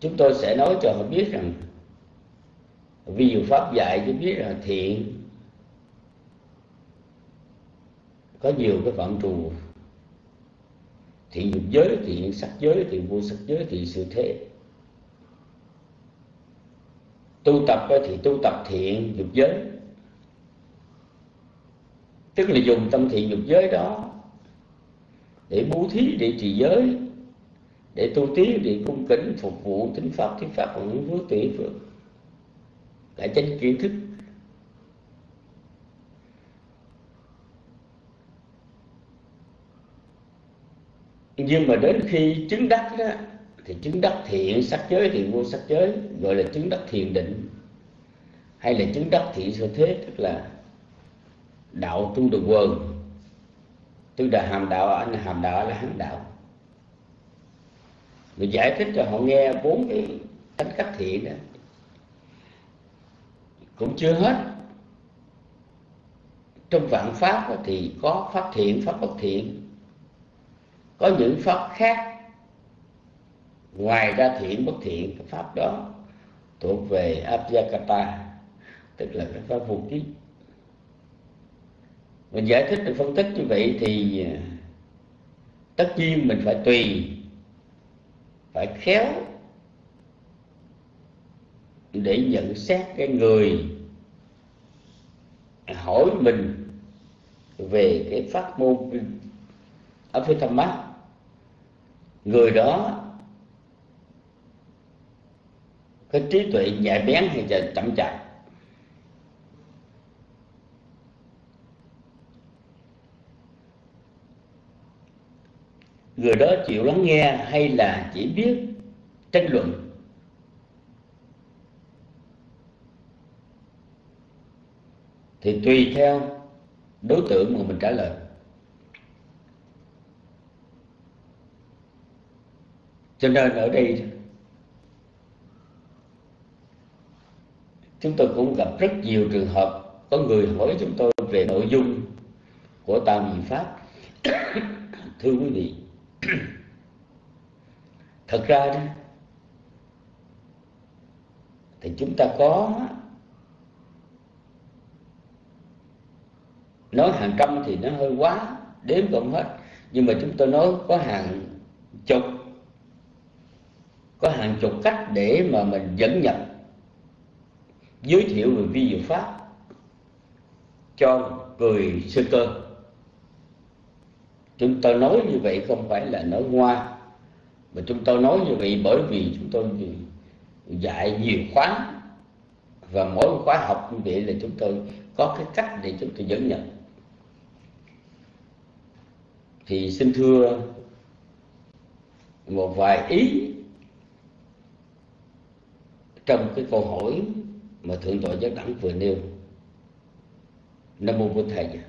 chúng tôi sẽ nói cho họ biết rằng, vì diệu pháp dạy chúng biết là thiện, có nhiều cái phạm trù. Thiện dục giới thiện sắc giới thiện vô sắc giới thiện sự thế tu tập thì tu tập thiện dục giới. Tức là dùng tâm thiện dục giới đó để bố thí, để trì giới, để tu tiến, để cung kính, phục vụ tính pháp. Thuyết pháp của những phước tỷ phước. Lại tranh kiến thức. Nhưng mà đến khi chứng đắc đó thì chứng đắc thiện, sắc giới thì vô sắc giới, gọi là chứng đắc thiền định. Hay là chứng đắc thiện sơ thế, tức là đạo tu được quần. Tức là hàm đạo anh hàm đạo là hắn đạo. Mình giải thích cho họ nghe bốn cái tánh cách thiện đó. Cũng chưa hết. Trong vạn pháp thì có pháp thiện, pháp bất thiện. Có những pháp khác ngoài ra thiện bất thiện, cái pháp đó thuộc về abhyakata tức là cái pháp vô ký. Mình giải thích được phân tích như vậy thì à, tất nhiên mình phải tùy, phải khéo để nhận xét cái người hỏi mình về cái pháp môn Abhidhamma người đó cái trí tuệ nhạy bén hay là chậm chạp? Người đó chịu lắng nghe hay là chỉ biết tranh luận? Thì tùy theo đối tượng mà mình trả lời. Cho nên ở đây chúng tôi cũng gặp rất nhiều trường hợp có người hỏi chúng tôi về nội dung của tam diệu pháp. Thưa quý vị, thật ra đó, thì chúng ta có nói hàng trăm thì nó hơi quá, đếm không hết. Nhưng mà chúng tôi nói có hàng chục, có hàng chục cách để mà mình dẫn nhập giới thiệu về vi diệu pháp cho người sơ cơ. Chúng tôi nói như vậy không phải là nói ngoa, mà chúng tôi nói như vậy bởi vì chúng tôi dạy nhiều khóa và mỗi khóa học như vậy là chúng tôi có cái cách để chúng tôi dẫn nhận. Thì xin thưa một vài ý trong cái câu hỏi mà thượng tọa giác đẳng vừa nêu nam mô bổn thầy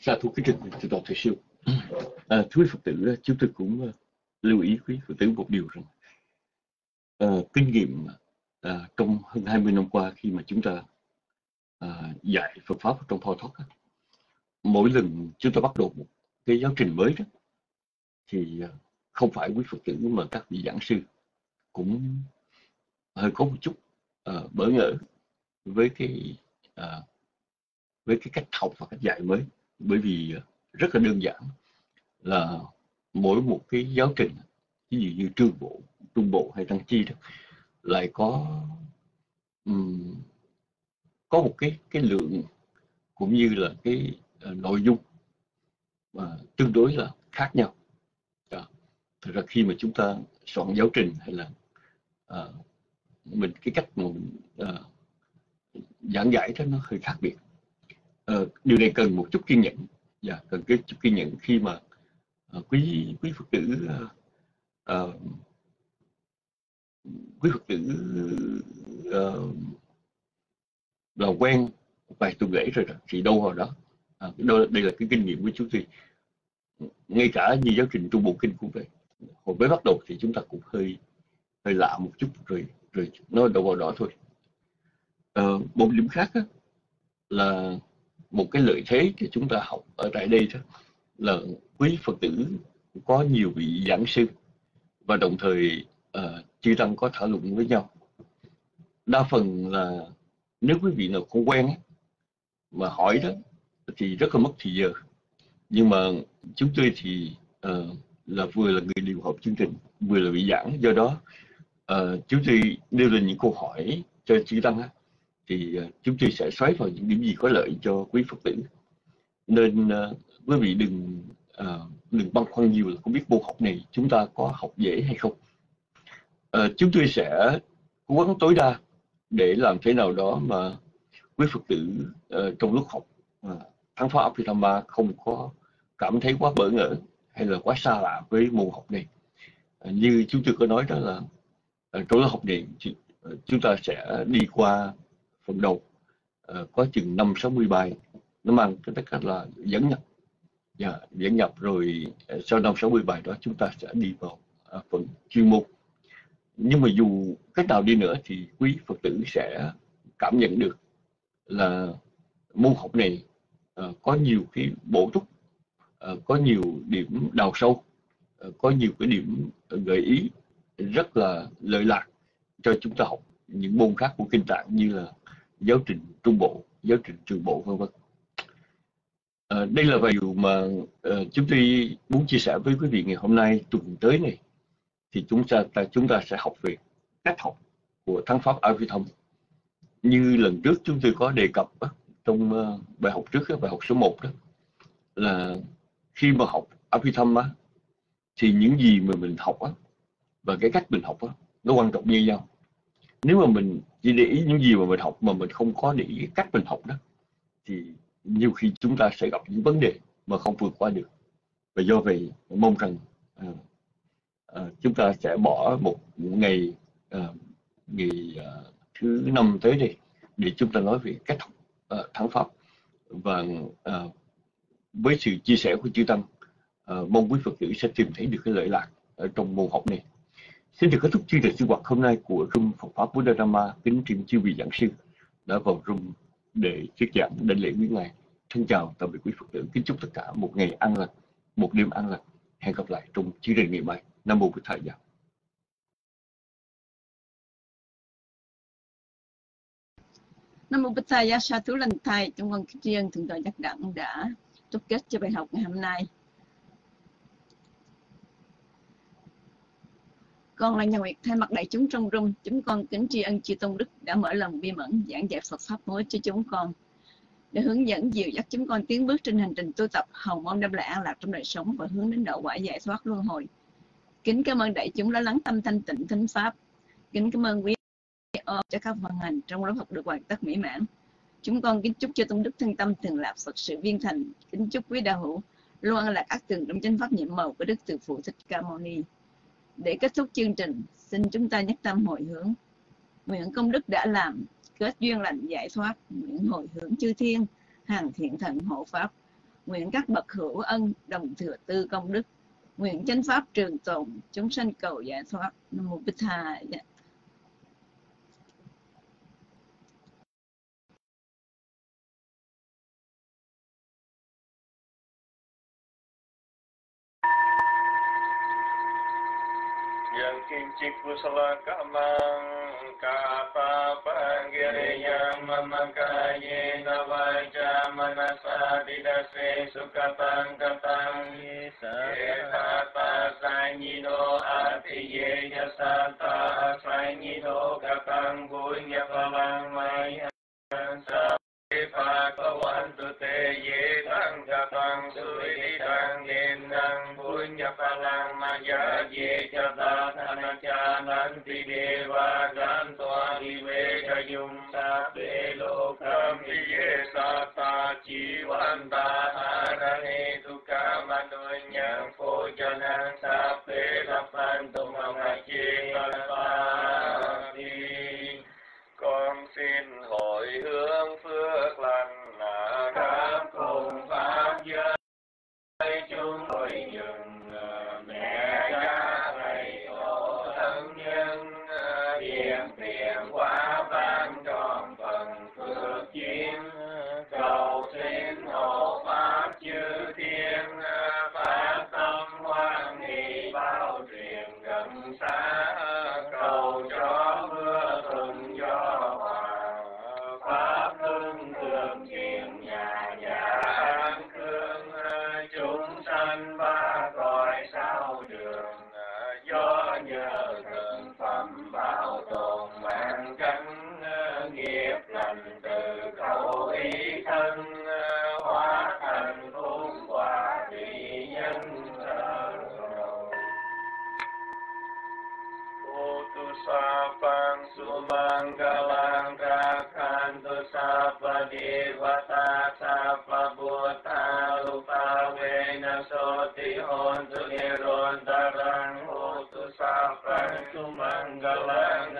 Sa thú kính trình từ toàn thầy siêu. À, thưa quý Phật tử, chúng tôi cũng ờ, lưu ý quý Phật tử một điều rằng uh, kinh nghiệm uh, trong hơn 20 năm qua khi mà chúng ta uh, dạy Phật pháp trong thoi thoát mỗi lần chúng ta bắt đầu một cái giáo trình mới đó thì uh, không phải quý Phật tử mà các vị giảng sư cũng hơi có một chút uh, bỡ ngỡ với cái uh, với cái cách học và cách dạy mới. Bởi vì rất là đơn giản là mỗi một cái giáo trình ví dụ như trương bộ trung bộ hay tăng chi đó lại có um, có một cái cái lượng cũng như là cái uh, nội dung mà tương đối là khác nhau. Đó. thật ra khi mà chúng ta soạn giáo trình hay là uh, mình cái cách mà mình uh, giảng giải đó nó hơi khác biệt. Uh, điều này cần một chút kiên nhẫn. Và yeah, cần cái chút kiên nhẫn khi mà uh, quý quý phật tử uh, uh, quý phật tử uh, là quen vài tuần lễ rồi đó thì đâu hồi đó. À, đây, đây là cái kinh nghiệm của chúng tôi ngay cả như giáo trình trung bộ kinh cũng vậy. Hồi mới bắt đầu thì chúng ta cũng hơi hơi lạ một chút rồi rồi nó đâu vào đó thôi. À, một điểm khác á, là một cái lợi thế cho chúng ta học ở tại đây đó là quý phật tử có nhiều vị giảng sư và đồng thời uh, chư tăng có thảo luận với nhau. Đa phần là nếu quý vị nào không quen mà hỏi đó thì rất là mất thời giờ. Nhưng mà chúng tôi thì uh, là vừa là người điều hợp chương trình vừa là vị giảng. Do đó uh, chúng tôi nêu lên những câu hỏi cho chư tăng á, thì uh, chúng tôi sẽ xoáy vào những điểm gì có lợi cho quý phật tử. Nên uh, quý vị đừng uh, đừng băn khoăn nhiều là không biết môn học này chúng ta có học dễ hay không. Uh, chúng tôi sẽ cố gắng tối đa để làm thế nào đó mà quý phật tử uh, trong lúc học uh, thắng pháp Abhidhamma không có cảm thấy quá bỡ ngỡ hay là quá xa lạ với môn học này. Uh, như chúng tôi có nói đó là uh, trong lớp học này chúng ta sẽ đi qua phần đầu uh, có chừng năm sáu mươi bài. Nó mang cái tất cả là dẫn nhập dạ, diễn nhập rồi ờ, sau năm sáu mươi bài đó chúng ta sẽ đi vào à, phần chuyên môn. Nhưng mà dù cách nào đi nữa thì quý phật tử sẽ cảm nhận được là môn học này ờ, có nhiều cái bổ túc ờ, có nhiều điểm đào sâu có nhiều cái điểm gợi ý rất là lợi lạc cho chúng ta học những môn khác của kinh tạng như là giáo trình trung bộ giáo trình trường bộ vân vân. Ờ, đây là vài điều mà uh, chúng tôi muốn chia sẻ với quý vị ngày hôm nay tuần tới này thì chúng ta, ta chúng ta sẽ học về cách học của thắng pháp Avitham như lần trước chúng tôi có đề cập đó, trong uh, bài học trước bài học số 1 đó là khi mà học Avitham á, thì những gì mà mình học á, và cái cách mình học á, nó quan trọng như nhau. Nếu mà mình chỉ để ý những gì mà mình học mà mình không có để ý cách mình học đó thì nhiều khi chúng ta sẽ gặp những vấn đề mà không vượt qua được. Và do vậy mong rằng uh, uh, chúng ta sẽ bỏ một ngày uh, ngày uh, thứ năm tới đây để chúng ta nói về cách học uh, thắng pháp. Và uh, với sự chia sẻ của chư tăng uh, mong quý phật tử sẽ tìm thấy được cái lợi lạc ở trong môn học này. Xin được kết thúc chương trình sinh hoạt hôm nay của Trung Phật pháp Buddha Dhamma. Kính trình chư vị giảng sư đã vào rung để thuyết giảng đến lễ quý ngài thân chào tạm biệt quý phật tử. Kính chúc tất cả một ngày an lành một đêm an lành. Hẹn gặp lại trong chương trình ngày mai. Nam mô bổn thầy giáo Nam mô Bích Thầy Giá Sa Thú Lành Thầy, chúng con kính riêng thượng tọa giác đặng đã đúc kết cho bài học ngày hôm nay. Con là nhà Nguyệt thay mặt đại chúng trong rung. Chúng con kính tri ân chư Tôn Đức đã mở lòng bi mẫn giảng dạy Phật Pháp mới cho chúng con để hướng dẫn dìu dắt chúng con tiến bước trên hành trình tu tập hồng mong đem lại an lạc trong đời sống và hướng đến độ quả giải thoát luân hồi. Kính cảm ơn đại chúng đã lắng tâm thanh tịnh thính pháp. Kính cảm ơn quý ơn cho các vận hành trong lớp học được hoàn tất mỹ mãn. Chúng con kính chúc cho Tôn Đức thân tâm thường lạc Phật sự viên thành. Kính chúc quý đạo hữu luôn an lạc ác tường trong chánh pháp nhiệm màu của Đức Từ Phụ Thích Ca Mâu Ni. Để kết thúc chương trình, xin chúng ta nhất tâm hồi hướng. Nguyện công đức đã làm, kết duyên lành giải thoát, nguyện hồi hướng chư thiên, hàng thiện thần hộ pháp. Nguyện các bậc hữu ân đồng thừa tư công đức. Nguyện chánh pháp trường tồn, chúng sanh cầu giải thoát. Nam mô Bích กินจิกุสลกรรมังกาปะปังกิริยามมะกายนวาจามนัสสาดิดาเสสุขตังกตังเอตาปัสสานิโนอาติเยยสัตตาสัญญิโนกตังบุญญาพลังไมยสั Thầy. yang kincik kusala kamang kapa panggiriyam mamakaye navaja manasa didase sukatang katang Ekata sanyino atiye yasata sanyino katang bunya palang maya Phật có quan tu tê ye tăng ca tăng suy đi tăng niệm năng buôn nhập pha lang ma ya ye cha ta thana cha nan ti đề va gan toa đi về ca yung sa bê lô cam đi ye sa ta chi văn ta tha ra ni tu ca ma nuôi nhang phô cha nan sa bê la phan tu ma ma chi ta ta xin hồi hướng phước lành. Do nhờ phẩm bảo tồn mạng cánh nghiệp lành từ khẩu ý thân hóa thành phúc quả vị nhân thờ Putusapang sumanggalang rakantu sapa devata sapa buta lupa vena soti ni ron Putusapang rang Mangalang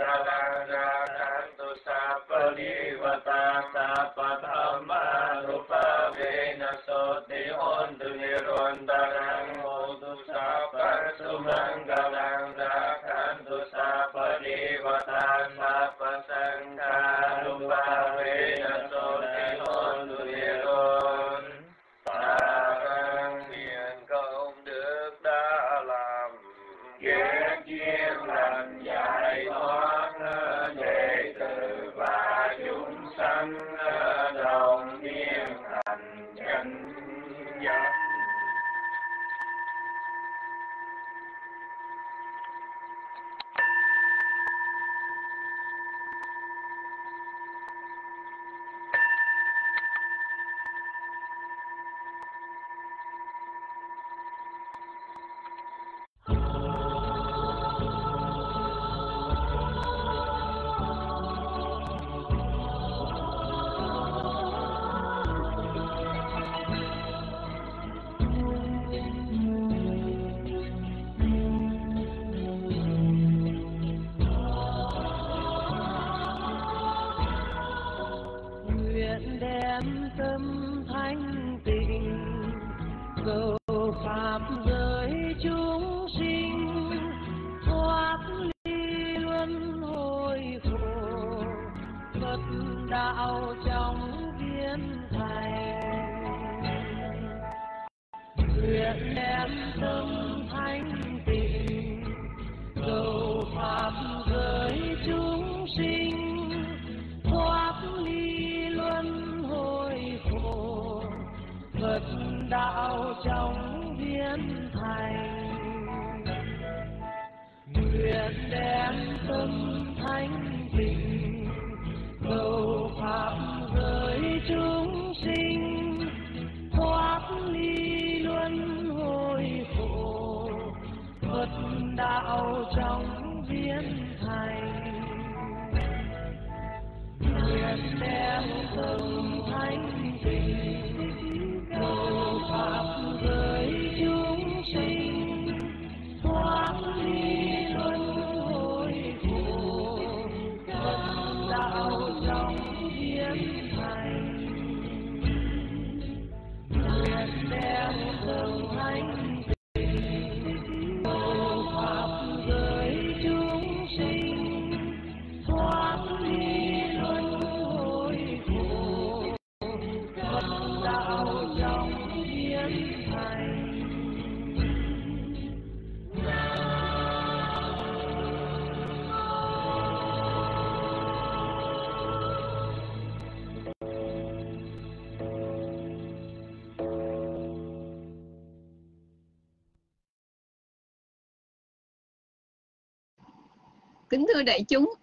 Kính thưa đại chúng,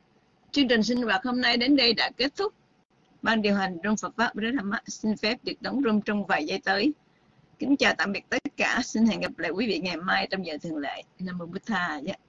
chương trình sinh hoạt hôm nay đến đây đã kết thúc. Ban điều hành trong Phật pháp Brit Hama xin phép được đóng rung trong vài giây tới. Kính chào tạm biệt tất cả. Xin hẹn gặp lại quý vị ngày mai trong giờ thường lệ. Nam mô Bụt Tha. Yeah.